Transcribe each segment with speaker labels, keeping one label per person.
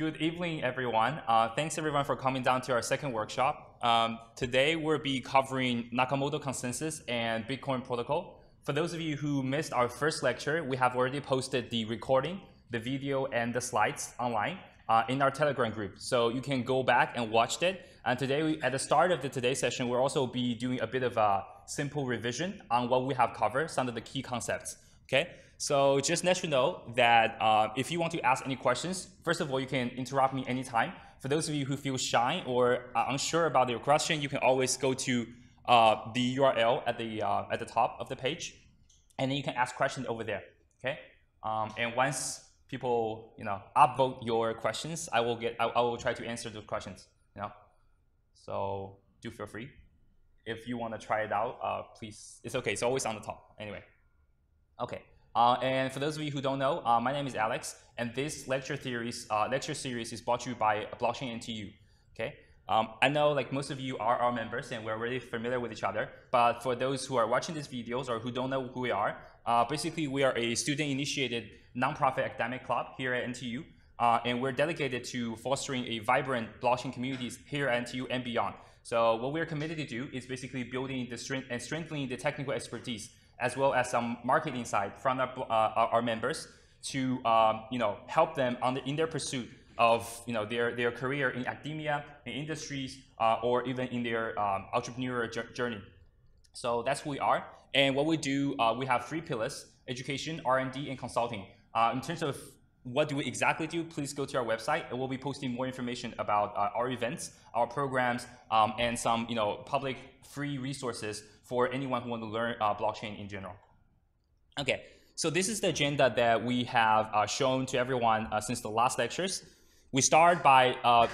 Speaker 1: Good evening, everyone. Uh, thanks everyone for coming down to our second workshop. Um, today we'll be covering Nakamoto consensus and Bitcoin protocol. For those of you who missed our first lecture, we have already posted the recording, the video, and the slides online uh, in our Telegram group. So you can go back and watch it. And today, we, at the start of the today session, we'll also be doing a bit of a simple revision on what we have covered, some of the key concepts. Okay. So just let you know that uh, if you want to ask any questions, first of all, you can interrupt me anytime. For those of you who feel shy or are unsure about your question, you can always go to uh, the URL at the uh, at the top of the page, and then you can ask questions over there. Okay, um, and once people you know upvote your questions, I will get I, I will try to answer those questions. You know, so do feel free. If you want to try it out, uh, please. It's okay. It's always on the top. Anyway. Okay. Uh, and for those of you who don't know, uh, my name is Alex, and this lecture series, uh, lecture series is brought to you by Blockchain NTU. Okay, um, I know like most of you are our members, and we're really familiar with each other. But for those who are watching these videos or who don't know who we are, uh, basically we are a student-initiated nonprofit academic club here at NTU, uh, and we're dedicated to fostering a vibrant blockchain communities here at NTU and beyond. So what we're committed to do is basically building the strength and strengthening the technical expertise as well as some market insight from our, uh, our members to um, you know, help them the, in their pursuit of you know, their, their career in academia, in industries, uh, or even in their um, entrepreneurial journey. So that's who we are. And what we do, uh, we have three pillars, education, R&D, and consulting. In terms of what do we exactly do, please go to our website and we'll be posting more information about uh, our events, our programs, um, and some you know, public free resources for anyone who want to learn uh, blockchain in general. Okay, so this is the agenda that we have uh, shown to everyone uh, since the last lectures. We start by uh,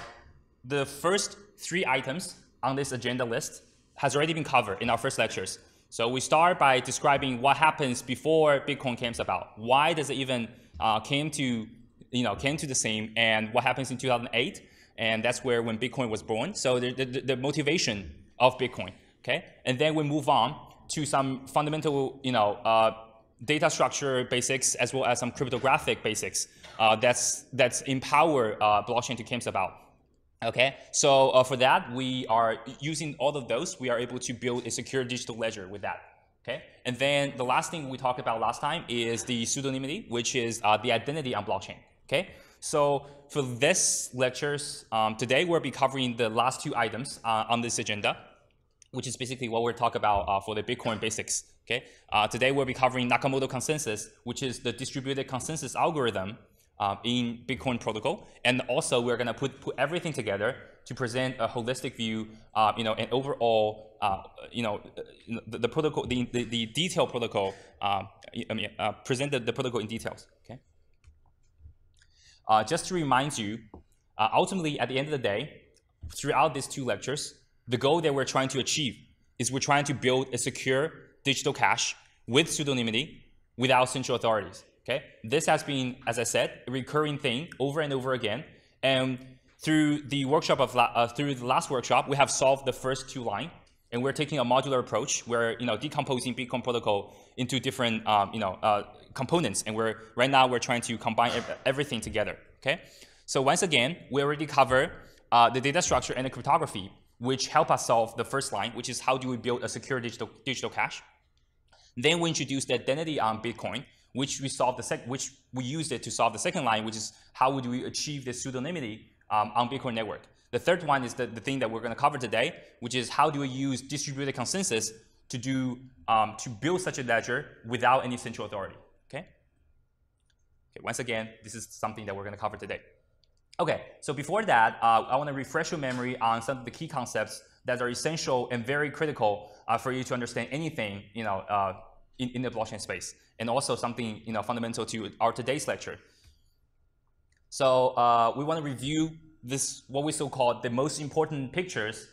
Speaker 1: the first three items on this agenda list has already been covered in our first lectures. So we start by describing what happens before Bitcoin came about. Why does it even uh, came to, you know, came to the same and what happens in 2008? And that's where when Bitcoin was born. So the, the, the motivation of Bitcoin okay? And then we move on to some fundamental, you know, uh, data structure basics as well as some cryptographic basics uh, that's that's empower uh, blockchain to came about. Okay, so uh, for that we are using all of those. We are able to build a secure digital ledger with that. Okay, and then the last thing we talked about last time is the pseudonymity, which is uh, the identity on blockchain. Okay, so for this lectures um, today, we'll be covering the last two items uh, on this agenda which is basically what we're talking about uh, for the Bitcoin basics. Okay, uh, today we'll be covering Nakamoto consensus, which is the distributed consensus algorithm uh, in Bitcoin protocol, and also we're gonna put put everything together to present a holistic view, uh, you know, an overall, uh, you know, the, the, protocol, the, the, the detailed protocol. Uh, I mean, present the, the, protocol in details. Okay. just to remind you, ultimately at the end of the day, throughout these two lectures, the goal that we're trying to achieve is we're trying to build a secure digital cash with pseudonymity without central authorities. Okay, this has been, as I said, a recurring thing over and over again. And through the workshop of uh, through the last workshop, we have solved the first two line, and we're taking a modular approach. We're you know decomposing Bitcoin protocol into different um, you know uh, components, and we're right now we're trying to combine everything together. Okay, so once again, we already cover uh, the data structure and the cryptography which help us solve the first line, which is how do we build a secure digital, digital cash. Then we introduce the identity on Bitcoin, which we solve the sec which we used it to solve the second line, which is how would we achieve the pseudonymity um, on Bitcoin network. The third one is the, the thing that we're going to cover today, which is how do we use distributed consensus to do um, to build such a ledger without any central authority. Okay. Okay. Once again, this is something that we're going to cover today. Okay, so before that, uh, I want to refresh your memory on some of the key concepts that are essential and very critical uh, for you to understand anything, you know, uh, in, in the blockchain space, and also something, you know, fundamental to our today's lecture. So uh, we want to review this, what we so called the most important pictures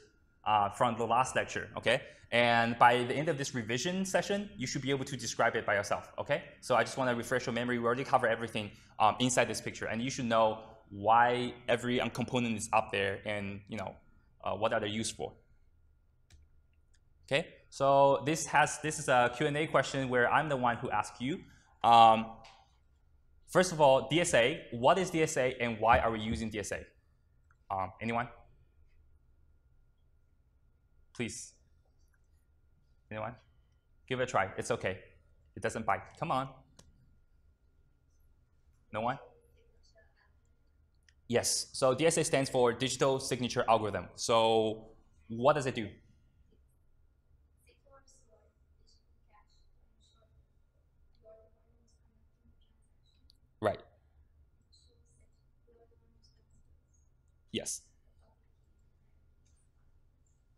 Speaker 1: uh, from the last lecture, okay? And by the end of this revision session, you should be able to describe it by yourself, okay? So I just want to refresh your memory. We already covered everything um, inside this picture, and you should know why every component is up there and you know uh, what are they used for. Okay, so this has this is a Q&A question where I'm the one who asks you. Um, First of all, DSA. What is DSA and why are we using DSA? Um, anyone? Please. Anyone? Give it a try. It's okay. It doesn't bite. Come on. No one? Yes. So DSA stands for Digital Signature Algorithm. So what does it do? Right. Yes.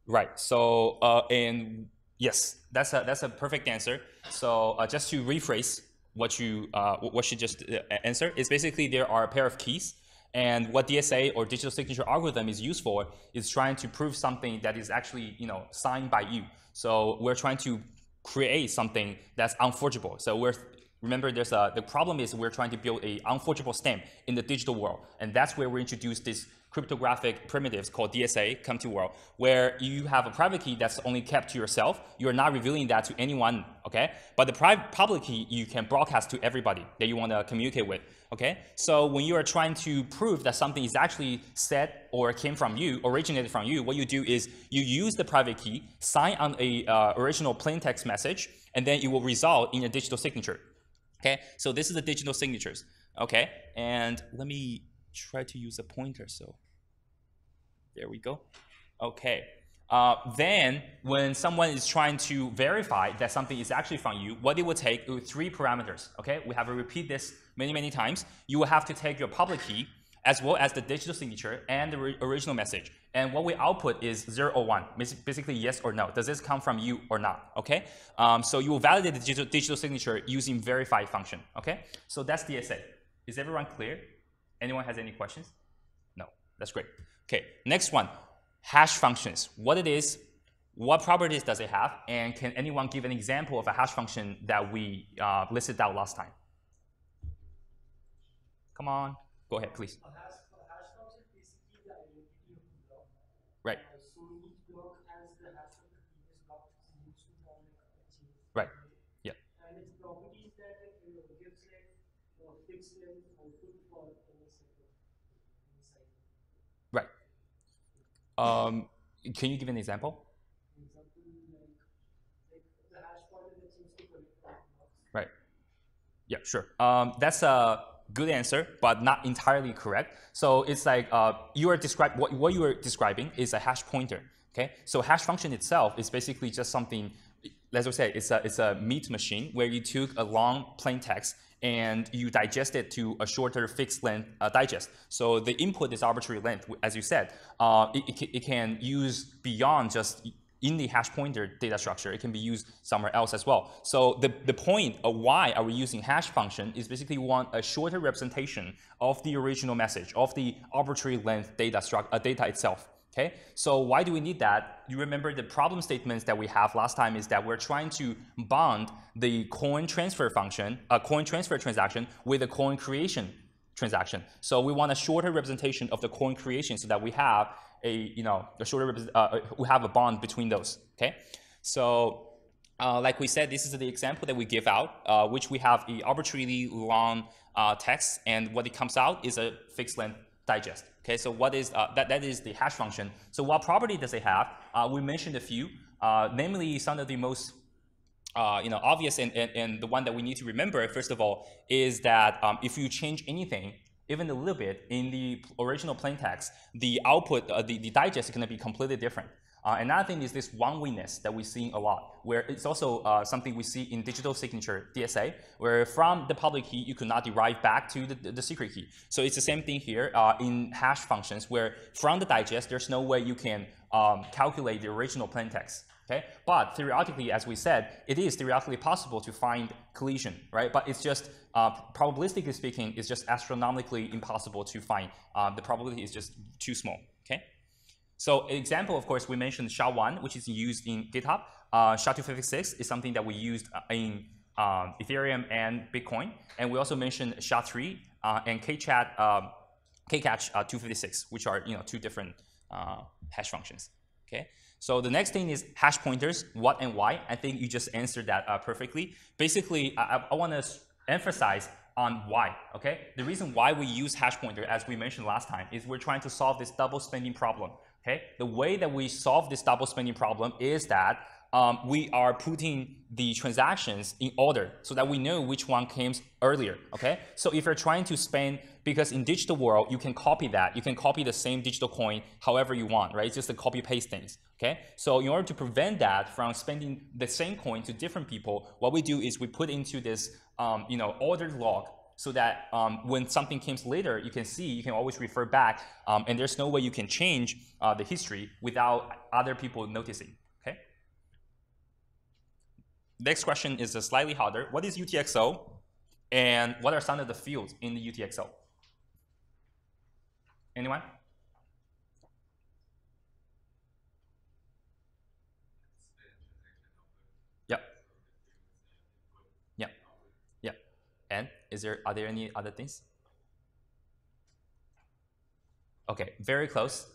Speaker 1: Right. So uh, and yes, that's a that's a perfect answer. So uh, just to rephrase what you uh, what you just uh, answered is basically there are a pair of keys. And what DSA or digital signature algorithm is used for is trying to prove something that is actually you know signed by you. So we're trying to create something that's unforgeable. So we're remember there's a the problem is we're trying to build a unforgeable stamp in the digital world, and that's where we introduce this cryptographic primitives called DSA come to world, where you have a private key that's only kept to yourself. You're not revealing that to anyone, okay? But the private public key you can broadcast to everybody that you want to communicate with, okay? So when you are trying to prove that something is actually said or came from you, originated from you, what you do is you use the private key, sign on a uh, original plain text message, and then it will result in a digital signature. Okay, so this is the digital signatures. Okay, and let me try to use a pointer. So there we go. Okay. Uh, then, when someone is trying to verify that something is actually from you, what it will take three parameters. Okay, we have to repeat this many, many times. You will have to take your public key as well as the digital signature and the original message. And what we output is 0 or 1, basically yes or no. Does this come from you or not, okay? Um, so you will validate the digital, digital signature using verify function, okay? So that's DSA. Is everyone clear? Anyone has any questions? No, that's great. Okay, next one, hash functions. What it is, what properties does it have, and can anyone give an example of a hash function that we uh, listed out last time? Come on, go ahead, please. Right. Right. Yeah. And its properties that it gives like fixed length output for Right. Um, can you give an example? Right. Yeah, sure. Um, that's a good answer, but not entirely correct. So it's like uh, you are describe what, what you are describing is a hash pointer. Okay, so hash function itself is basically just something. Let's say it's a it's a meat machine where you took a long plain text and you digest it to a shorter fixed length uh, digest. So the input is arbitrary length, as you said. Uh, it, it, it can use beyond just in the hash pointer data structure. It can be used somewhere else as well. So the, the point of why are we using hash function is basically we want a shorter representation of the original message, of the arbitrary length data, uh, data itself. Okay, so why do we need that? You remember the problem statements that we have last time is that we're trying to bond the coin transfer function, a coin transfer transaction with a coin creation transaction. So we want a shorter representation of the coin creation so that we have a, you know, a shorter, uh, uh, we have a bond between those, okay? So uh, like we said, this is the example that we give out, uh, which we have a arbitrarily long uh, text, and what it comes out is a fixed length digest. Okay, so what is uh, that? That is the hash function. So what property does it have? we mentioned a few, namely some of the most uh, you know, obvious and, and, and, the one that we need to remember, first of all, is that um, if you change anything, even a little bit, in the original plain text, the output, uh, the, the digest is going to be completely different. Uh, another thing is this one-wayness that we see a lot, where it's also uh, something we see in digital signature DSA, where from the public key you could not derive back to the, the, secret key. So it's the same thing here uh, in hash functions, where from the digest there's no way you can um, calculate the original plain text. Okay, but theoretically, as we said, it is theoretically possible to find collision, right? But it's just uh, probabilistically speaking, it's just astronomically impossible to find. Uh, the probability is just too small. So example, of course, we mentioned SHA-1, which is used in GitHub. Uh, SHA-256 is something that we used uh, in um, Ethereum and Bitcoin, and we also mentioned SHA-3 uh, and Keccak, um, Keccak uh, 256, which are you know two different hash functions. Okay. So the next thing is hash pointers, what and why. I think you just answered that uh, perfectly. Basically, I, I want to emphasize on why, okay? The reason why we use hash pointer, as we mentioned last time, is we're trying to solve this double spending problem, okay? The way that we solve this double spending problem is that um, we are putting the transactions in order so that we know which one came earlier, okay? So if you're trying to spend, because in digital world, you can copy that. You can copy the same digital coin however you want, right? It's just a copy paste things, okay? So in order to prevent that from spending the same coin to different people, what we do is we put into this, um, you know, ordered log so that um, when something comes later, you can see, you can always refer back, um, and there's no way you can change uh, the history without other people noticing. Okay. Next question is a slightly harder. What is UTXO? And what are some of the fields in the UTXO? Anyone? Is there are there any other things? Okay, very close.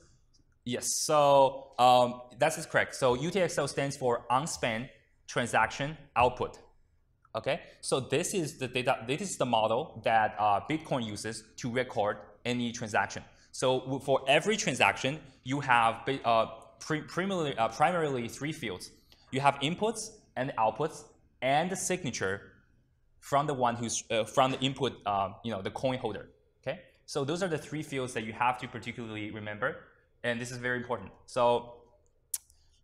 Speaker 1: Yes, so um, that is correct. So UTXO stands for unspent transaction output. Okay, so this is the data. This is the model that uh, Bitcoin uses to record any transaction. So for every transaction, you have uh, primarily, uh, primarily three fields. You have inputs and outputs and the signature from the one who's uh, from the input, uh, you know, the coin holder. Okay, so those are the three fields that you have to particularly remember, and this is very important. So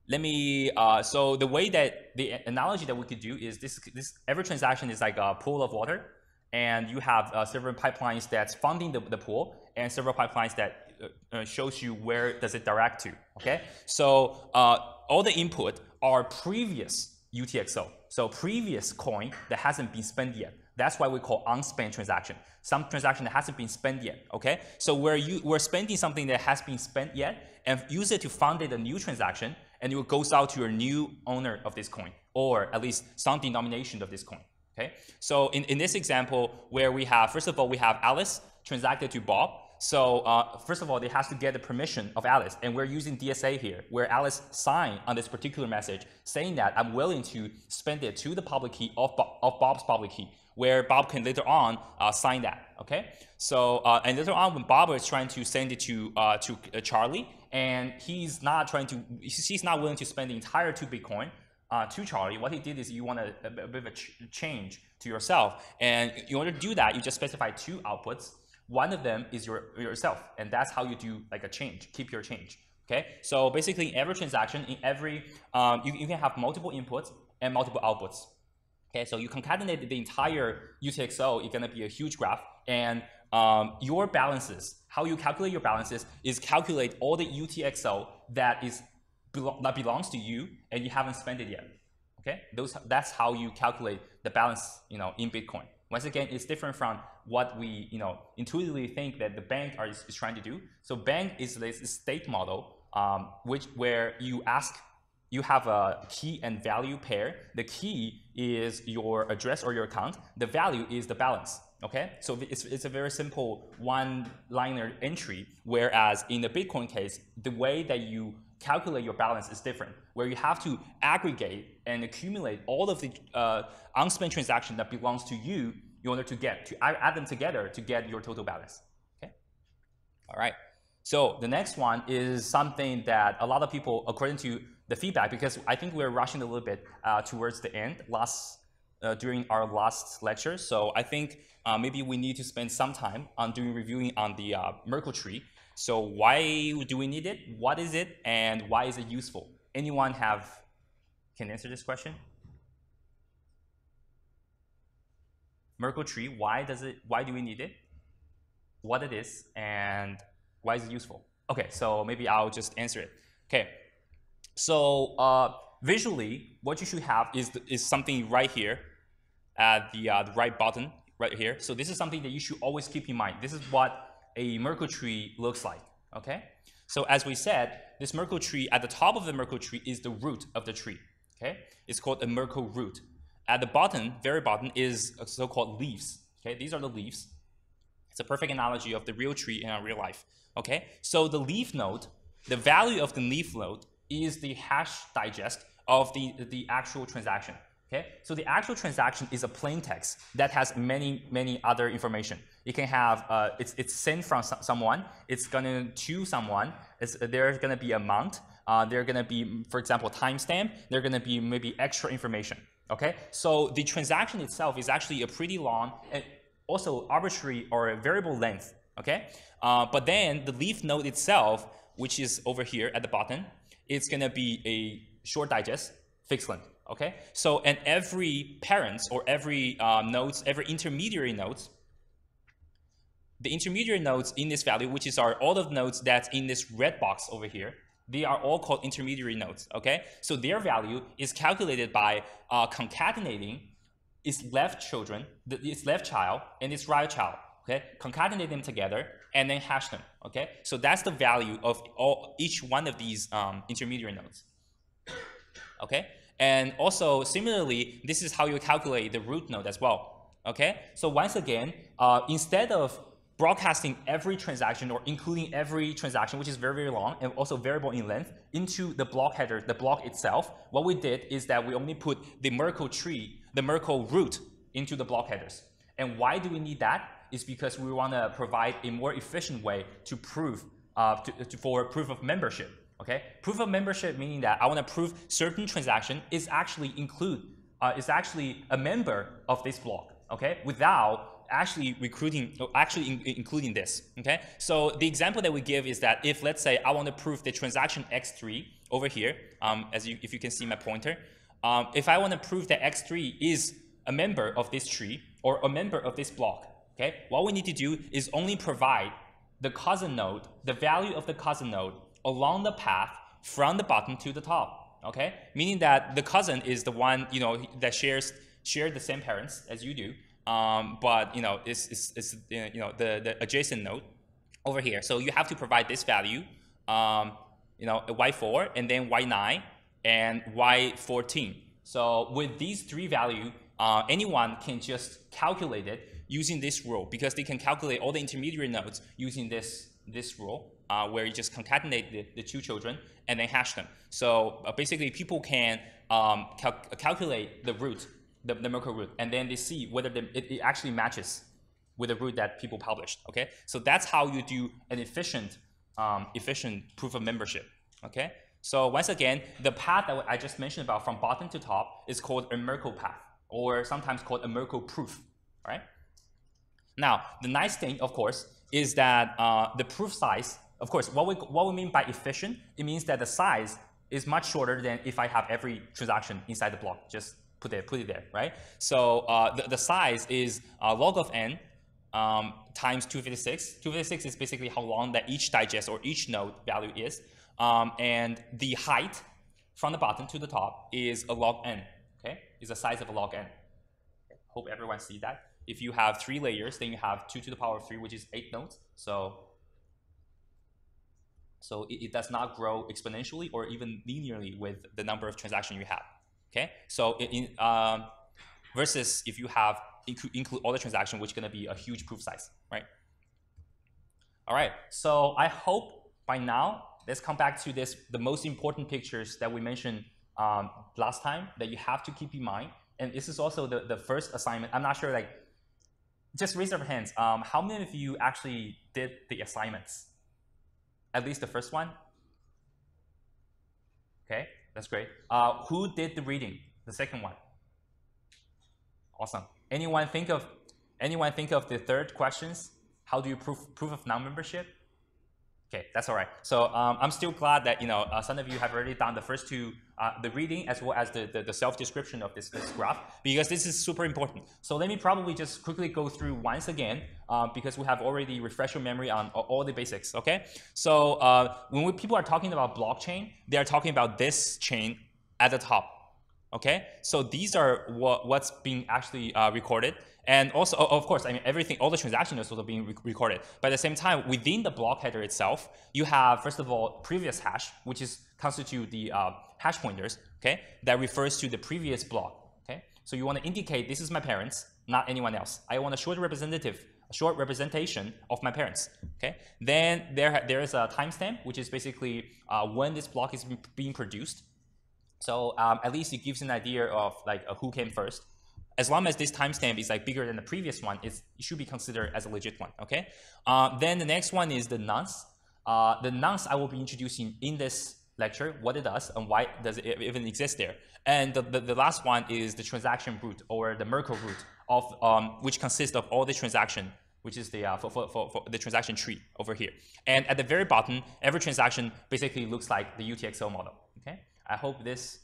Speaker 1: let me, uh, so the way that, the analogy that we could do is this, this every transaction is like a pool of water, and you have uh, several pipelines that's funding the, the pool, and several pipelines that uh, shows you where does it direct to, okay? So uh, all the input are previous UTXO, so previous coin that hasn't been spent yet. That's why we call unspent transaction. Some transaction that hasn't been spent yet, okay? So where you, we're spending something that has been spent yet and use it to fund a new transaction, and it goes out to your new owner of this coin, or at least some denomination of this coin. Okay, so in, in this example, where we have, first of all, we have Alice transacted to Bob. So uh, first of all, they has to get the permission of Alice, and we're using DSA here, where Alice signed on this particular message saying that I'm willing to spend it to the public key of, of Bob's public key, where Bob can later on uh, sign that. Okay, so uh, and later on when Bob is trying to send it to uh, to uh, Charlie, and he's not trying to, he's not willing to spend the entire two Bitcoin uh, to Charlie. What he did is you want a, a, a bit of a ch change to yourself. And in order to do that, you just specify two outputs. One of them is your yourself, and that's how you do like a change, keep your change. Okay, so basically every transaction, in every, um, you, you can have multiple inputs and multiple outputs. Okay, so you concatenate the entire UTXO, it's gonna be a huge graph, and um, your balances, how you calculate your balances is calculate all the UTXO that is that belongs to you and you haven't spent it yet. Okay, those that's how you calculate the balance, you know, in Bitcoin. Once again, it's different from what we, you know, intuitively think that the bank are, is, is trying to do. So bank is this state model, um, which where you ask, you have a key and value pair. The key is your address or your account. The value is the balance. Okay, so it's, it's a very simple one-liner entry, whereas in the Bitcoin case, the way that you calculate your balance is different, where you have to aggregate and accumulate all of the uh, unspent transaction that belongs to you in order to get, to add them together to get your total balance. Okay, all right. So the next one is something that a lot of people, according to the feedback, because I think we're rushing a little bit uh, towards the end last uh, during our last lecture. So I think uh, maybe we need to spend some time on doing reviewing on the uh, Merkle tree. So why do we need it? What is it? And why is it useful? Anyone have can answer this question? Merkle tree, why does it why do we need it? What it is and why is it useful? Okay, so maybe I'll just answer it. Okay. So uh, visually, what you should have is, is something right here at the, uh, the right button right here. So this is something that you should always keep in mind. This is what a Merkle tree looks like, okay? So as we said, this Merkle tree, at the top of the Merkle tree is the root of the tree, okay? It's called a Merkle root. At the bottom, very bottom, is a so-called leaves, okay? These are the leaves. It's a perfect analogy of the real tree in our real life, okay? So the leaf node, the value of the leaf node is the hash digest of the, the actual transaction. Okay, so the actual transaction is a plain text that has many, many other information. It can have, uh, it's, it's sent from someone, it's gonna to someone, it's, there's gonna be amount, uh, there's gonna be, for example, timestamp, there's gonna be maybe extra information. Okay, so the transaction itself is actually a pretty long and also arbitrary or variable length. Okay, uh, but then the leaf node itself, which is over here at the bottom, it's gonna be a short digest, fixed length. Okay, so and every parents or every uh, nodes, every intermediary nodes, the intermediary nodes in this value, which is our all of nodes that's in this red box over here, they are all called intermediary nodes. Okay, so their value is calculated by uh, concatenating its left children, its left child and its right child. Okay, concatenate them together and then hash them. Okay, so that's the value of all each one of these um, intermediary nodes. Okay, and also, similarly, this is how you calculate the root node as well. Okay, so once again, uh, instead of broadcasting every transaction or including every transaction, which is very, very long and also variable in length, into the block header, the block itself, what we did is that we only put the Merkle tree, the Merkle root into the block headers. And why do we need that? Is because we want to provide a more efficient way to prove uh, to, to, for proof of membership. Okay, proof of membership meaning that I want to prove certain transaction is actually include uh, is actually a member of this block. Okay, without actually recruiting actually in, including this. Okay, so the example that we give is that if let's say I want to prove the transaction x3 over here, um, as you if you can see my pointer, um, if I want to prove that x3 is a member of this tree or a member of this block, okay, what we need to do is only provide the cousin node, the value of the cousin node along the path from the bottom to the top. Okay, meaning that the cousin is the one you know that shares share the same parents as you do, um, but you know it's, it's, it's you know the, the adjacent node over here. So you have to provide this value, um, you know y4 and then y9 and y14. So with these three value, uh, anyone can just calculate it using this rule because they can calculate all the intermediary nodes using this this rule uh, where you just concatenate the, the, two children and then hash them. So uh, basically, people can um, cal calculate the root, the, Merkle root, and then they see whether the, it, it, actually matches with the root that people published. Okay, so that's how you do an efficient, um, efficient proof of membership. Okay, so once again, the path that I just mentioned about from bottom to top is called a Merkle path, or sometimes called a Merkle proof. All right. Now, the nice thing, of course, is that uh, the proof size of course, what we, what we mean by efficient, it means that the size is much shorter than if I have every transaction inside the block. Just put it, put it there, right? So uh, the, the size is uh, log of n um, times 256. 256 is basically how long that each digest or each node value is. Um, and the height from the bottom to the top is a log n, okay? Is the size of a log n. Hope everyone see that. If you have three layers, then you have 2 to the power of 3, which is 8 nodes. So so it, it, does not grow exponentially or even linearly with the number of transactions you have. Okay, so in, um, versus if you have include, include all the transaction, which is going to be a huge proof size, right? All right, so I hope by now, let's come back to this, the most important pictures that we mentioned um, last time that you have to keep in mind. And this is also the, the first assignment. I'm not sure, like, just raise your hands. Um, how many of you actually did the assignments? At least the first one? Okay, that's great. Uh, who did the reading? The second one. Awesome. Anyone think of anyone think of the third questions? How do you prove proof of non-membership? Okay, that's all right. So um, I'm still glad that you know uh, some of you have already done the first two, uh, the reading as well as the, the, the self-description of this, this, graph, because this is super important. So let me probably just quickly go through once again, uh, because we have already refreshed your memory on all the basics, okay? So uh, when we, people are talking about blockchain, they are talking about this chain at the top, okay? So these are what, what's being actually uh, recorded. And also, of course, I mean, everything, all the transactions are of being re recorded. But at the same time, within the block header itself, you have, first of all, previous hash, which is constitute the uh, hash pointers, okay, that refers to the previous block, okay? So you want to indicate this is my parents, not anyone else. I want a short representative, a short representation of my parents, okay? Then there, there is a timestamp, which is basically uh, when this block is being produced, So um, at least it gives an idea of like uh, who came first. As long as this timestamp is like bigger than the previous one, it should be considered as a legit one. Okay. Uh, then the next one is the nonce. Uh, the nonce I will be introducing in this lecture, what it does and why does it even exist there. And the, the, the last one is the transaction root or the Merkle root of um, which consists of all the transaction which is the, uh, for, for, for, the transaction tree over here. And at the very bottom, every transaction basically looks like the UTXO model. I hope this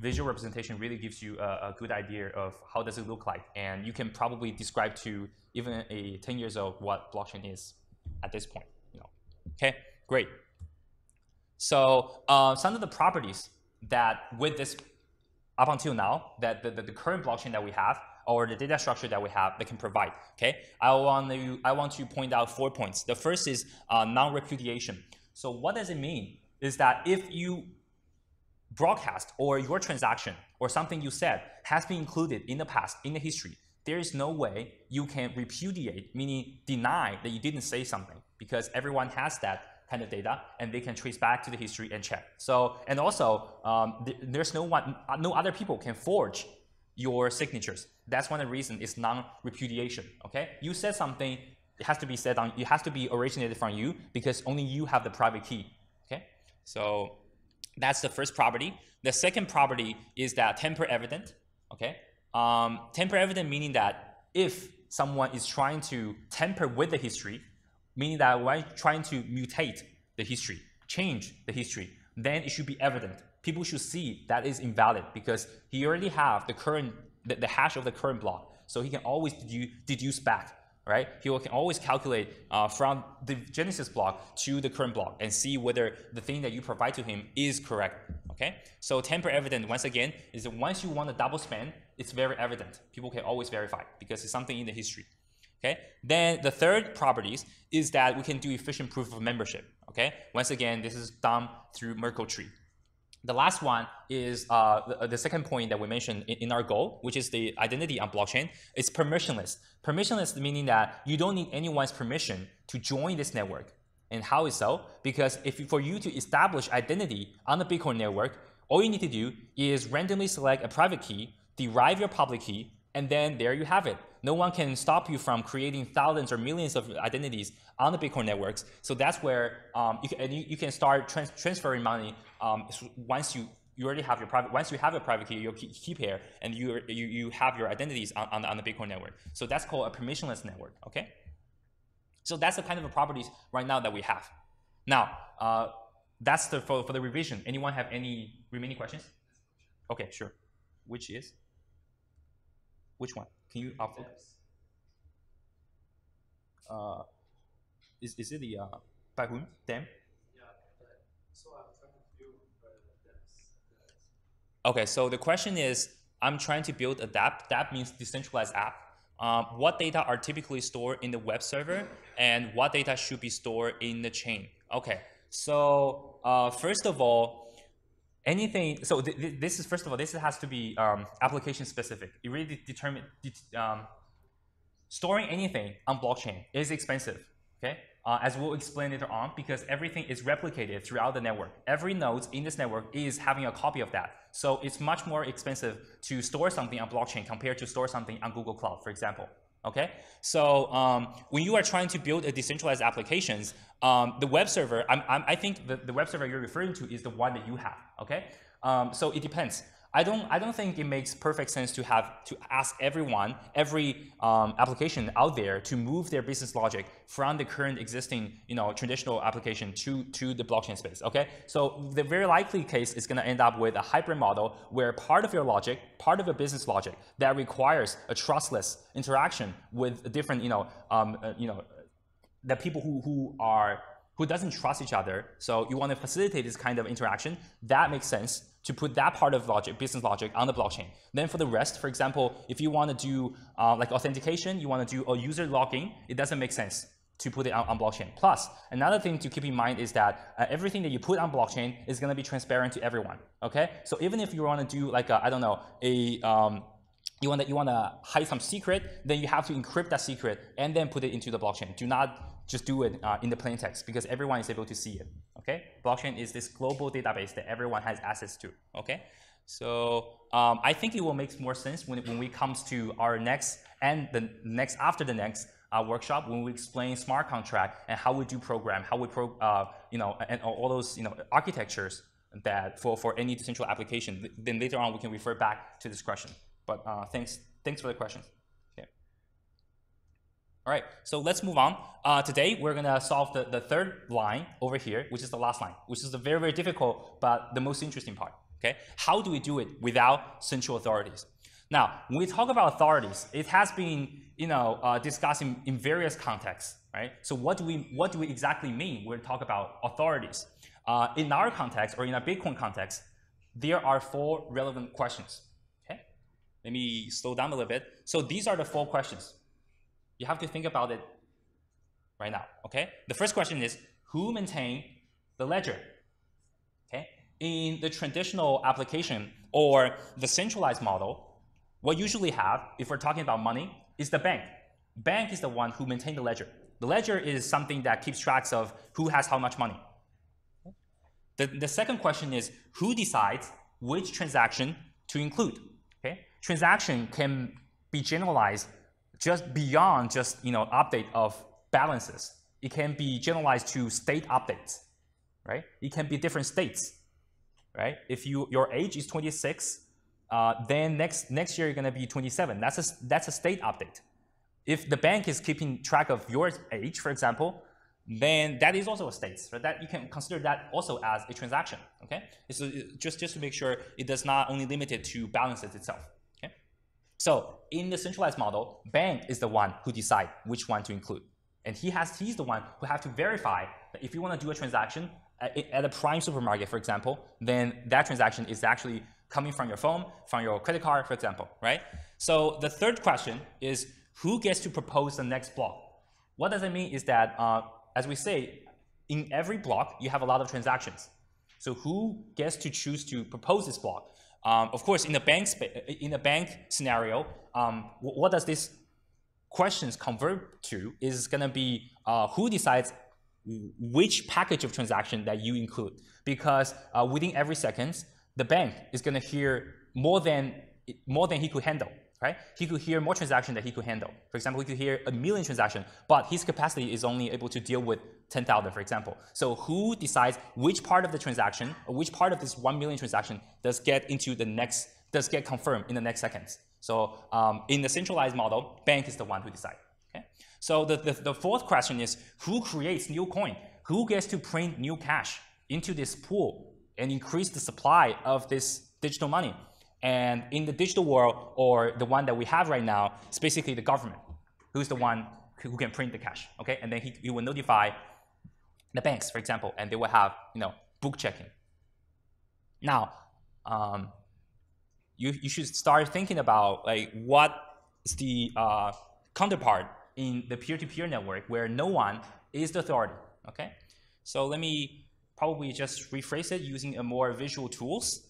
Speaker 1: visual representation really gives you a, a, good idea of how does it look like, and you can probably describe to even a 10 years old what blockchain is at this point. You know. Okay, great. So uh, some of the properties that with this up until now, that the, the, the current blockchain that we have or the data structure that we have that can provide. Okay, I want to I want to point out four points. The first is uh, non-repudiation. So what does it mean? Is that if you broadcast or your transaction or something you said has been included in the past in the history, there is no way you can repudiate, meaning deny that you didn't say something because everyone has that kind of data and they can trace back to the history and check. So, and also um, th there's no one, no other people can forge your signatures. That's one of the reasons it's non-repudiation. Okay, you said something, it has to be said on, it has to be originated from you because only you have the private key. Okay, so that's the first property. The second property is that tamper evident. Okay, um, tamper evident meaning that if someone is trying to tamper with the history, meaning that when trying to mutate the history, change the history, then it should be evident people should see that is invalid because he already have the current the, the hash of the current block. So he can always deduce back, right? He can always calculate uh, from the Genesis block to the current block and see whether the thing that you provide to him is correct, okay? So tamper evident, once again, is that once you want a double spend, it's very evident. People can always verify because it's something in the history. Okay. Then the third properties is that we can do efficient proof of membership. Okay. Once again, this is done through Merkle tree. The last one is uh, the, the, second point that we mentioned in, in, our goal, which is the identity on blockchain. It's permissionless. Permissionless meaning that you don't need anyone's permission to join this network. And how is so? Because if for you to establish identity on the Bitcoin network, all you need to do is randomly select a private key, derive your public key, and then there you have it. No one can stop you from creating thousands or millions of identities on the Bitcoin networks. So that's where um, you, can, you, you, can start trans transferring money um, once you you already have your private once you have a private key, your key, pair, and you, you you have your identities on, on, on the Bitcoin network. So that's called a permissionless network. Okay. So that's the kind of properties right now that we have. Now, uh, that's the for, for the revision. Anyone have any remaining questions? Okay, sure. Which is? Which one? Can you upload? Uh, is, is it the uh? Them? Yeah, so Okay, so the question is, I'm trying to build a dApp. dApp means decentralized app. Um, what data are typically stored in the web server and what data should be stored in the chain? Okay, so uh, first of all, anything, so th th this is, first of all, this has to be um, application specific. It really determine, um, storing anything on blockchain is expensive, okay? Uh, as we'll explain later on, because everything is replicated throughout the network. Every node in this network is having a copy of that. So it's much more expensive to store something on blockchain compared to store something on Google Cloud, for example. Okay, so um, when you are trying to build a decentralized applications, um, the web server, I'm, I'm, i think the, the web server you're referring to is the one that you have. Okay, um, so it depends. I don't, I don't think it makes perfect sense to have to ask everyone, every um, application out there to move their business logic from the current existing, you know, traditional application to, to the blockchain space, okay? So the very likely case is gonna end up with a hybrid model where part of your logic, part of your business logic that requires a trustless interaction with different, you know, um, uh, you know, the people who, who are who doesn't trust each other. So you want to facilitate this kind of interaction. That makes sense to put that part of logic, business logic on the blockchain. Then for the rest, for example, if you want to do uh, like authentication, you want to do a user login, it doesn't make sense to put it on, on blockchain. Plus, another thing to keep in mind is that uh, everything that you put on blockchain is going to be transparent to everyone. Okay, so even if you want to do like I don't know a um, you want to you want to hide some secret, then you have to encrypt that secret and then put it into the blockchain. Do not just do it uh, in the plain text because everyone is able to see it. Okay, blockchain is this global database that everyone has access to. Okay, so um, I think it will make more sense when, when we comes to our next and the next after the next uh, workshop when we explain smart contract and how we do program, how we pro, uh, you know, and all those you know architectures that for for any decentralized application. Then later on we can refer back to this question. But uh, thanks thanks for the question. Okay. All right, so let's move on. Uh, today we're gonna solve the, the third line over here, which is the last line, which is the very very difficult but the most interesting part. Okay, how do we do it without central authorities? Now, when we talk about authorities, it has been you know, uh, discussed in, in various contexts, right? So what do we what do we exactly mean when we talk about authorities? Uh, in our context or in a Bitcoin context, there are four relevant questions. Let me slow down a little bit. So these are the four questions. You have to think about it right now. Okay, the first question is who maintain the ledger? Okay, in the traditional application or the centralized model, what usually have, if we're talking about money, is the bank. Bank is the one who maintains the ledger. The ledger is something that keeps tracks of who has how much money. The, the second question is who decides which transaction to include. Transaction can be generalized just beyond just you know update of balances. It can be generalized to state updates, right? It can be different states, right? If you your age is 26, uh, then next next year you're going to be 27. That's a that's a state update. If the bank is keeping track of your age, for example, then that is also a state. So that you can consider that also as a transaction. Okay, so just just to make sure it does not only limited to balances itself. So in the centralized model, bank is the one who decide which one to include, and he has he's the one who have to verify that if you want to do a transaction at, at a prime supermarket, for example, then that transaction is actually coming from your phone, from your credit card, for example, right? So the third question is who gets to propose the next block? What does it mean is that, uh, as we say, in every block, you have a lot of transactions. So who gets to choose to propose this block? Um, of course, in the bank in the bank scenario, um, what does this questions convert to is going to be uh, who decides which package of transaction that you include. Because uh, within every second, the bank is going to hear more than more than he could handle, right? He could hear more transactions than he could handle. For example, he could hear a million transactions, but his capacity is only able to deal with 10,000, for example. So who decides which part of the transaction or which part of this 1 million transaction does get into the next, does get confirmed in the next seconds? So um, in the centralized model, bank is the one who decides. Okay? So the, the, the fourth question is who creates new coin? Who gets to print new cash into this pool and increase the supply of this digital money. And in the digital world, or the one that we have right now, it's basically the government who's the one who can print the cash, okay? And then he, he will notify the banks, for example, and they will have, you know, book checking. Now, um, you, you should start thinking about like what is the uh, counterpart in the peer-to-peer -peer network where no one is the authority, okay? So let me probably just rephrase it using a more visual tools.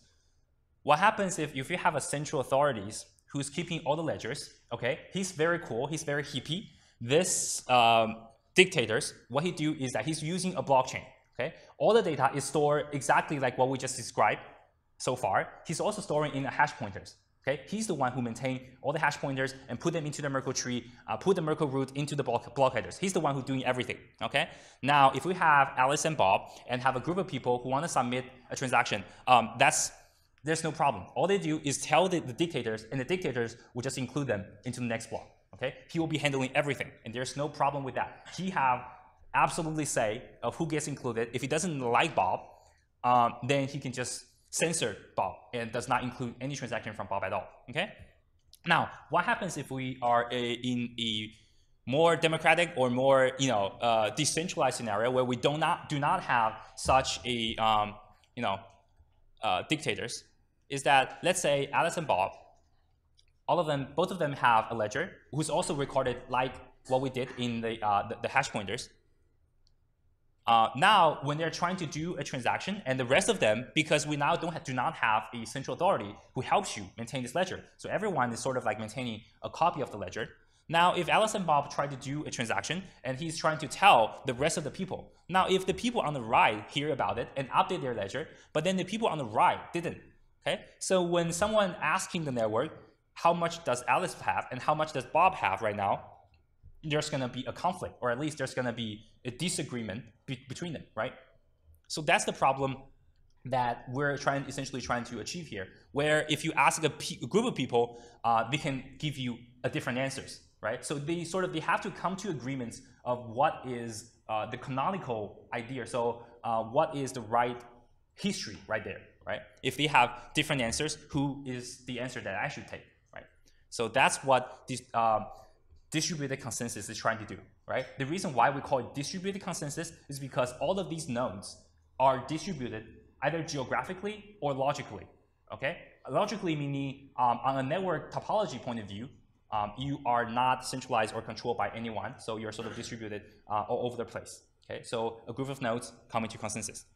Speaker 1: What happens if, if you have a central authorities who's keeping all the ledgers, okay? He's very cool, he's very hippie. This um, dictators, what he do is that he's using a blockchain, okay? All the data is stored exactly like what we just described so far. He's also storing in the hash pointers, Okay, he's the one who maintained all the hash pointers and put them into the Merkle tree, uh, put the Merkle root into the block, block headers. He's the one who's doing everything. Okay, now if we have Alice and Bob and have a group of people who want to submit a transaction, um, that's there's no problem. All they do is tell the, the dictators, and the dictators will just include them into the next block. Okay, he will be handling everything, and there's no problem with that. He have absolutely say of who gets included. If he doesn't like Bob, um, then he can just censor Bob and does not include any transaction from Bob at all. Okay. Now, what happens if we are a, in a more democratic or more you know uh, decentralized scenario where we do not do not have such a um, you know uh, dictators? Is that let's say Alice and Bob, all of them, both of them have a ledger who's also recorded like what we did in the, uh, the, the hash pointers. Uh, now, when they're trying to do a transaction, and the rest of them, because we now don't do not have a central authority who helps you maintain this ledger, so everyone is sort of like maintaining a copy of the ledger. Now, if Alice and Bob try to do a transaction and he's trying to tell the rest of the people, now if the people on the right hear about it and update their ledger, but then the people on the right didn't, okay? So when someone asking the network, how much does Alice have and how much does Bob have right now, there's gonna be a conflict, or at least there's gonna be a disagreement be between them, right? So that's the problem that we're trying essentially trying to achieve here, where if you ask a, a group of people, uh, they can give you a different answers right? So they sort of they have to come to agreements of what is uh, the canonical idea. So uh, what is the right history right there, right? If they have different answers, who is the answer that I should take, right? So that's what this uh, distributed consensus is trying to do, right? The reason why we call it distributed consensus is because all of these nodes are distributed either geographically or logically, okay? Logically meaning um, on a network topology point of view, um, you are not centralized or controlled by anyone, so you're sort of distributed uh, all over the place. Okay, so a group of nodes coming to consensus.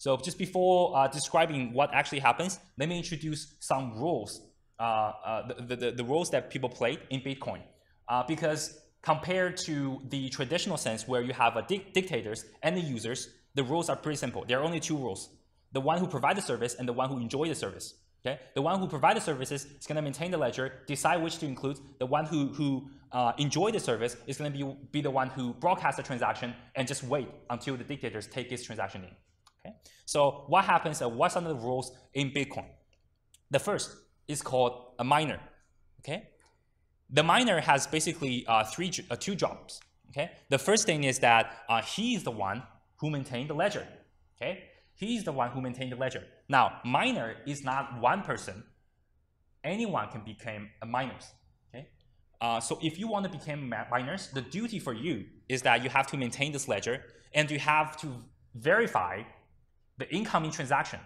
Speaker 1: So just before uh, describing what actually happens, let me introduce some rules, uh, uh the, the, the, rules that people play in Bitcoin. Uh, because compared to the traditional sense where you have di dictators and the users, the rules are pretty simple. There are only two rules. The one who provides the service and the one who enjoy the service. Okay? The one who provides the services is going to maintain the ledger, decide which to include. The one who, who uh, enjoy the service is going to be, be the one who broadcasts the transaction and just wait until the dictators take his transaction in. Okay? So what happens, uh, what's under the rules in Bitcoin? The first is called a miner. Okay? The miner has basically uh, three, uh, two jobs. Okay? The first thing is that uh, he is the one who maintains the ledger. Okay? He's the one who maintained the ledger. Now, miner is not one person. Anyone can become a miner. Okay? Uh, so if you want to become miners, the duty for you is that you have to maintain this ledger and you have to verify the incoming transaction,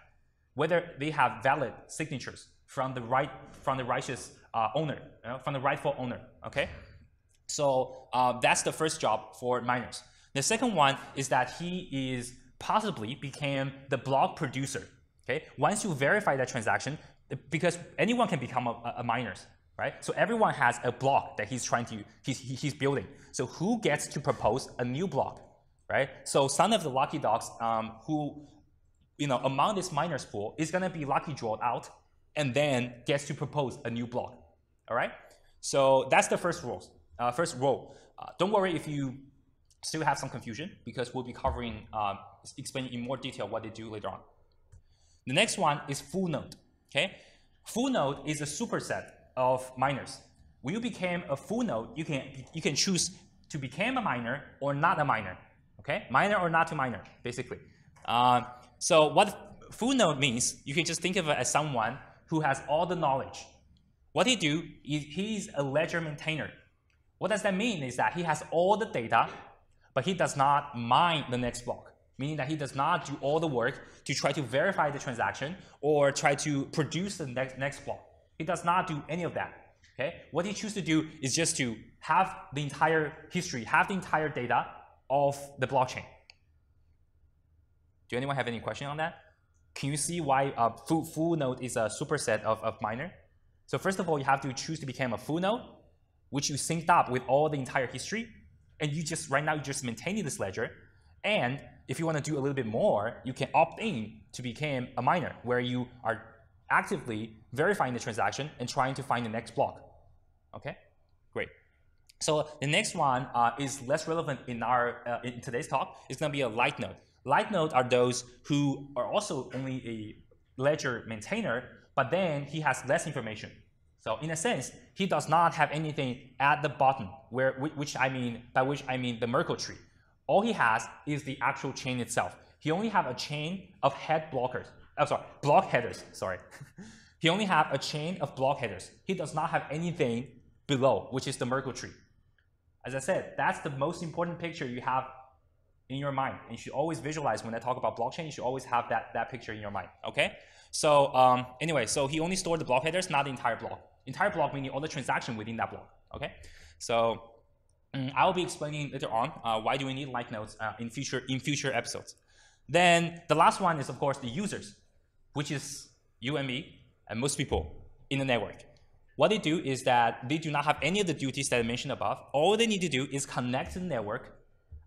Speaker 1: whether they have valid signatures from the right from the righteous uh, owner, you know, from the rightful owner. Okay, so uh, that's the first job for miners. The second one is that he is possibly became the block producer. Okay, once you verify that transaction, because anyone can become a, a miner, right? So everyone has a block that he's trying to he's he's building. So who gets to propose a new block, right? So some of the lucky dogs um, who you know among this miners pool is gonna be lucky drawn out, and then gets to propose a new block. All right. So that's the first rule. Uh, first rule. Uh, don't worry if you still have some confusion because we'll be covering, um, explaining in more detail what they do later on. The next one is full node. Okay, full node is a superset of miners. When you became a full node, you can you can choose to become a miner or not a miner. Okay, miner or not a miner, basically. Uh, so what full node means, you can just think of it as someone who has all the knowledge. What he do is he's a ledger maintainer. What does that mean is that he has all the data but he does not mine the next block, meaning that he does not do all the work to try to verify the transaction or try to produce the next, next block. He does not do any of that. Okay? What he chooses to do is just to have the entire history, have the entire data of the blockchain. Do anyone have any question on that? Can you see why a full, full node is a superset of, of miner? So first of all, you have to choose to become a full node, which you synced up with all the entire history and you just right now you're just maintaining this ledger. And if you want to do a little bit more, you can opt in to become a miner, where you are actively verifying the transaction and trying to find the next block. Okay, great. So the next one uh, is less relevant in our uh, in today's talk. It's going to be a light node. Light node are those who are also only a ledger maintainer, but then he has less information. So in a sense, he does not have anything at the bottom, where which I mean by which I mean the Merkle tree. All he has is the actual chain itself. He only have a chain of head blockers. Oh, sorry, block headers. Sorry, he only have a chain of block headers. He does not have anything below, which is the Merkle tree. As I said, that's the most important picture you have in your mind. And you should always visualize when I talk about blockchain. You should always have that that picture in your mind. Okay. So um, anyway, so he only stored the block headers, not the entire block. Entire block meaning all the transaction within that block. Okay, so um, I will be explaining later on uh, why do we need light nodes uh, in future in future episodes. Then the last one is of course the users, which is you and me and most people in the network. what they do is that they do not have any of the duties that I mentioned above. All they need to do is connect to the network,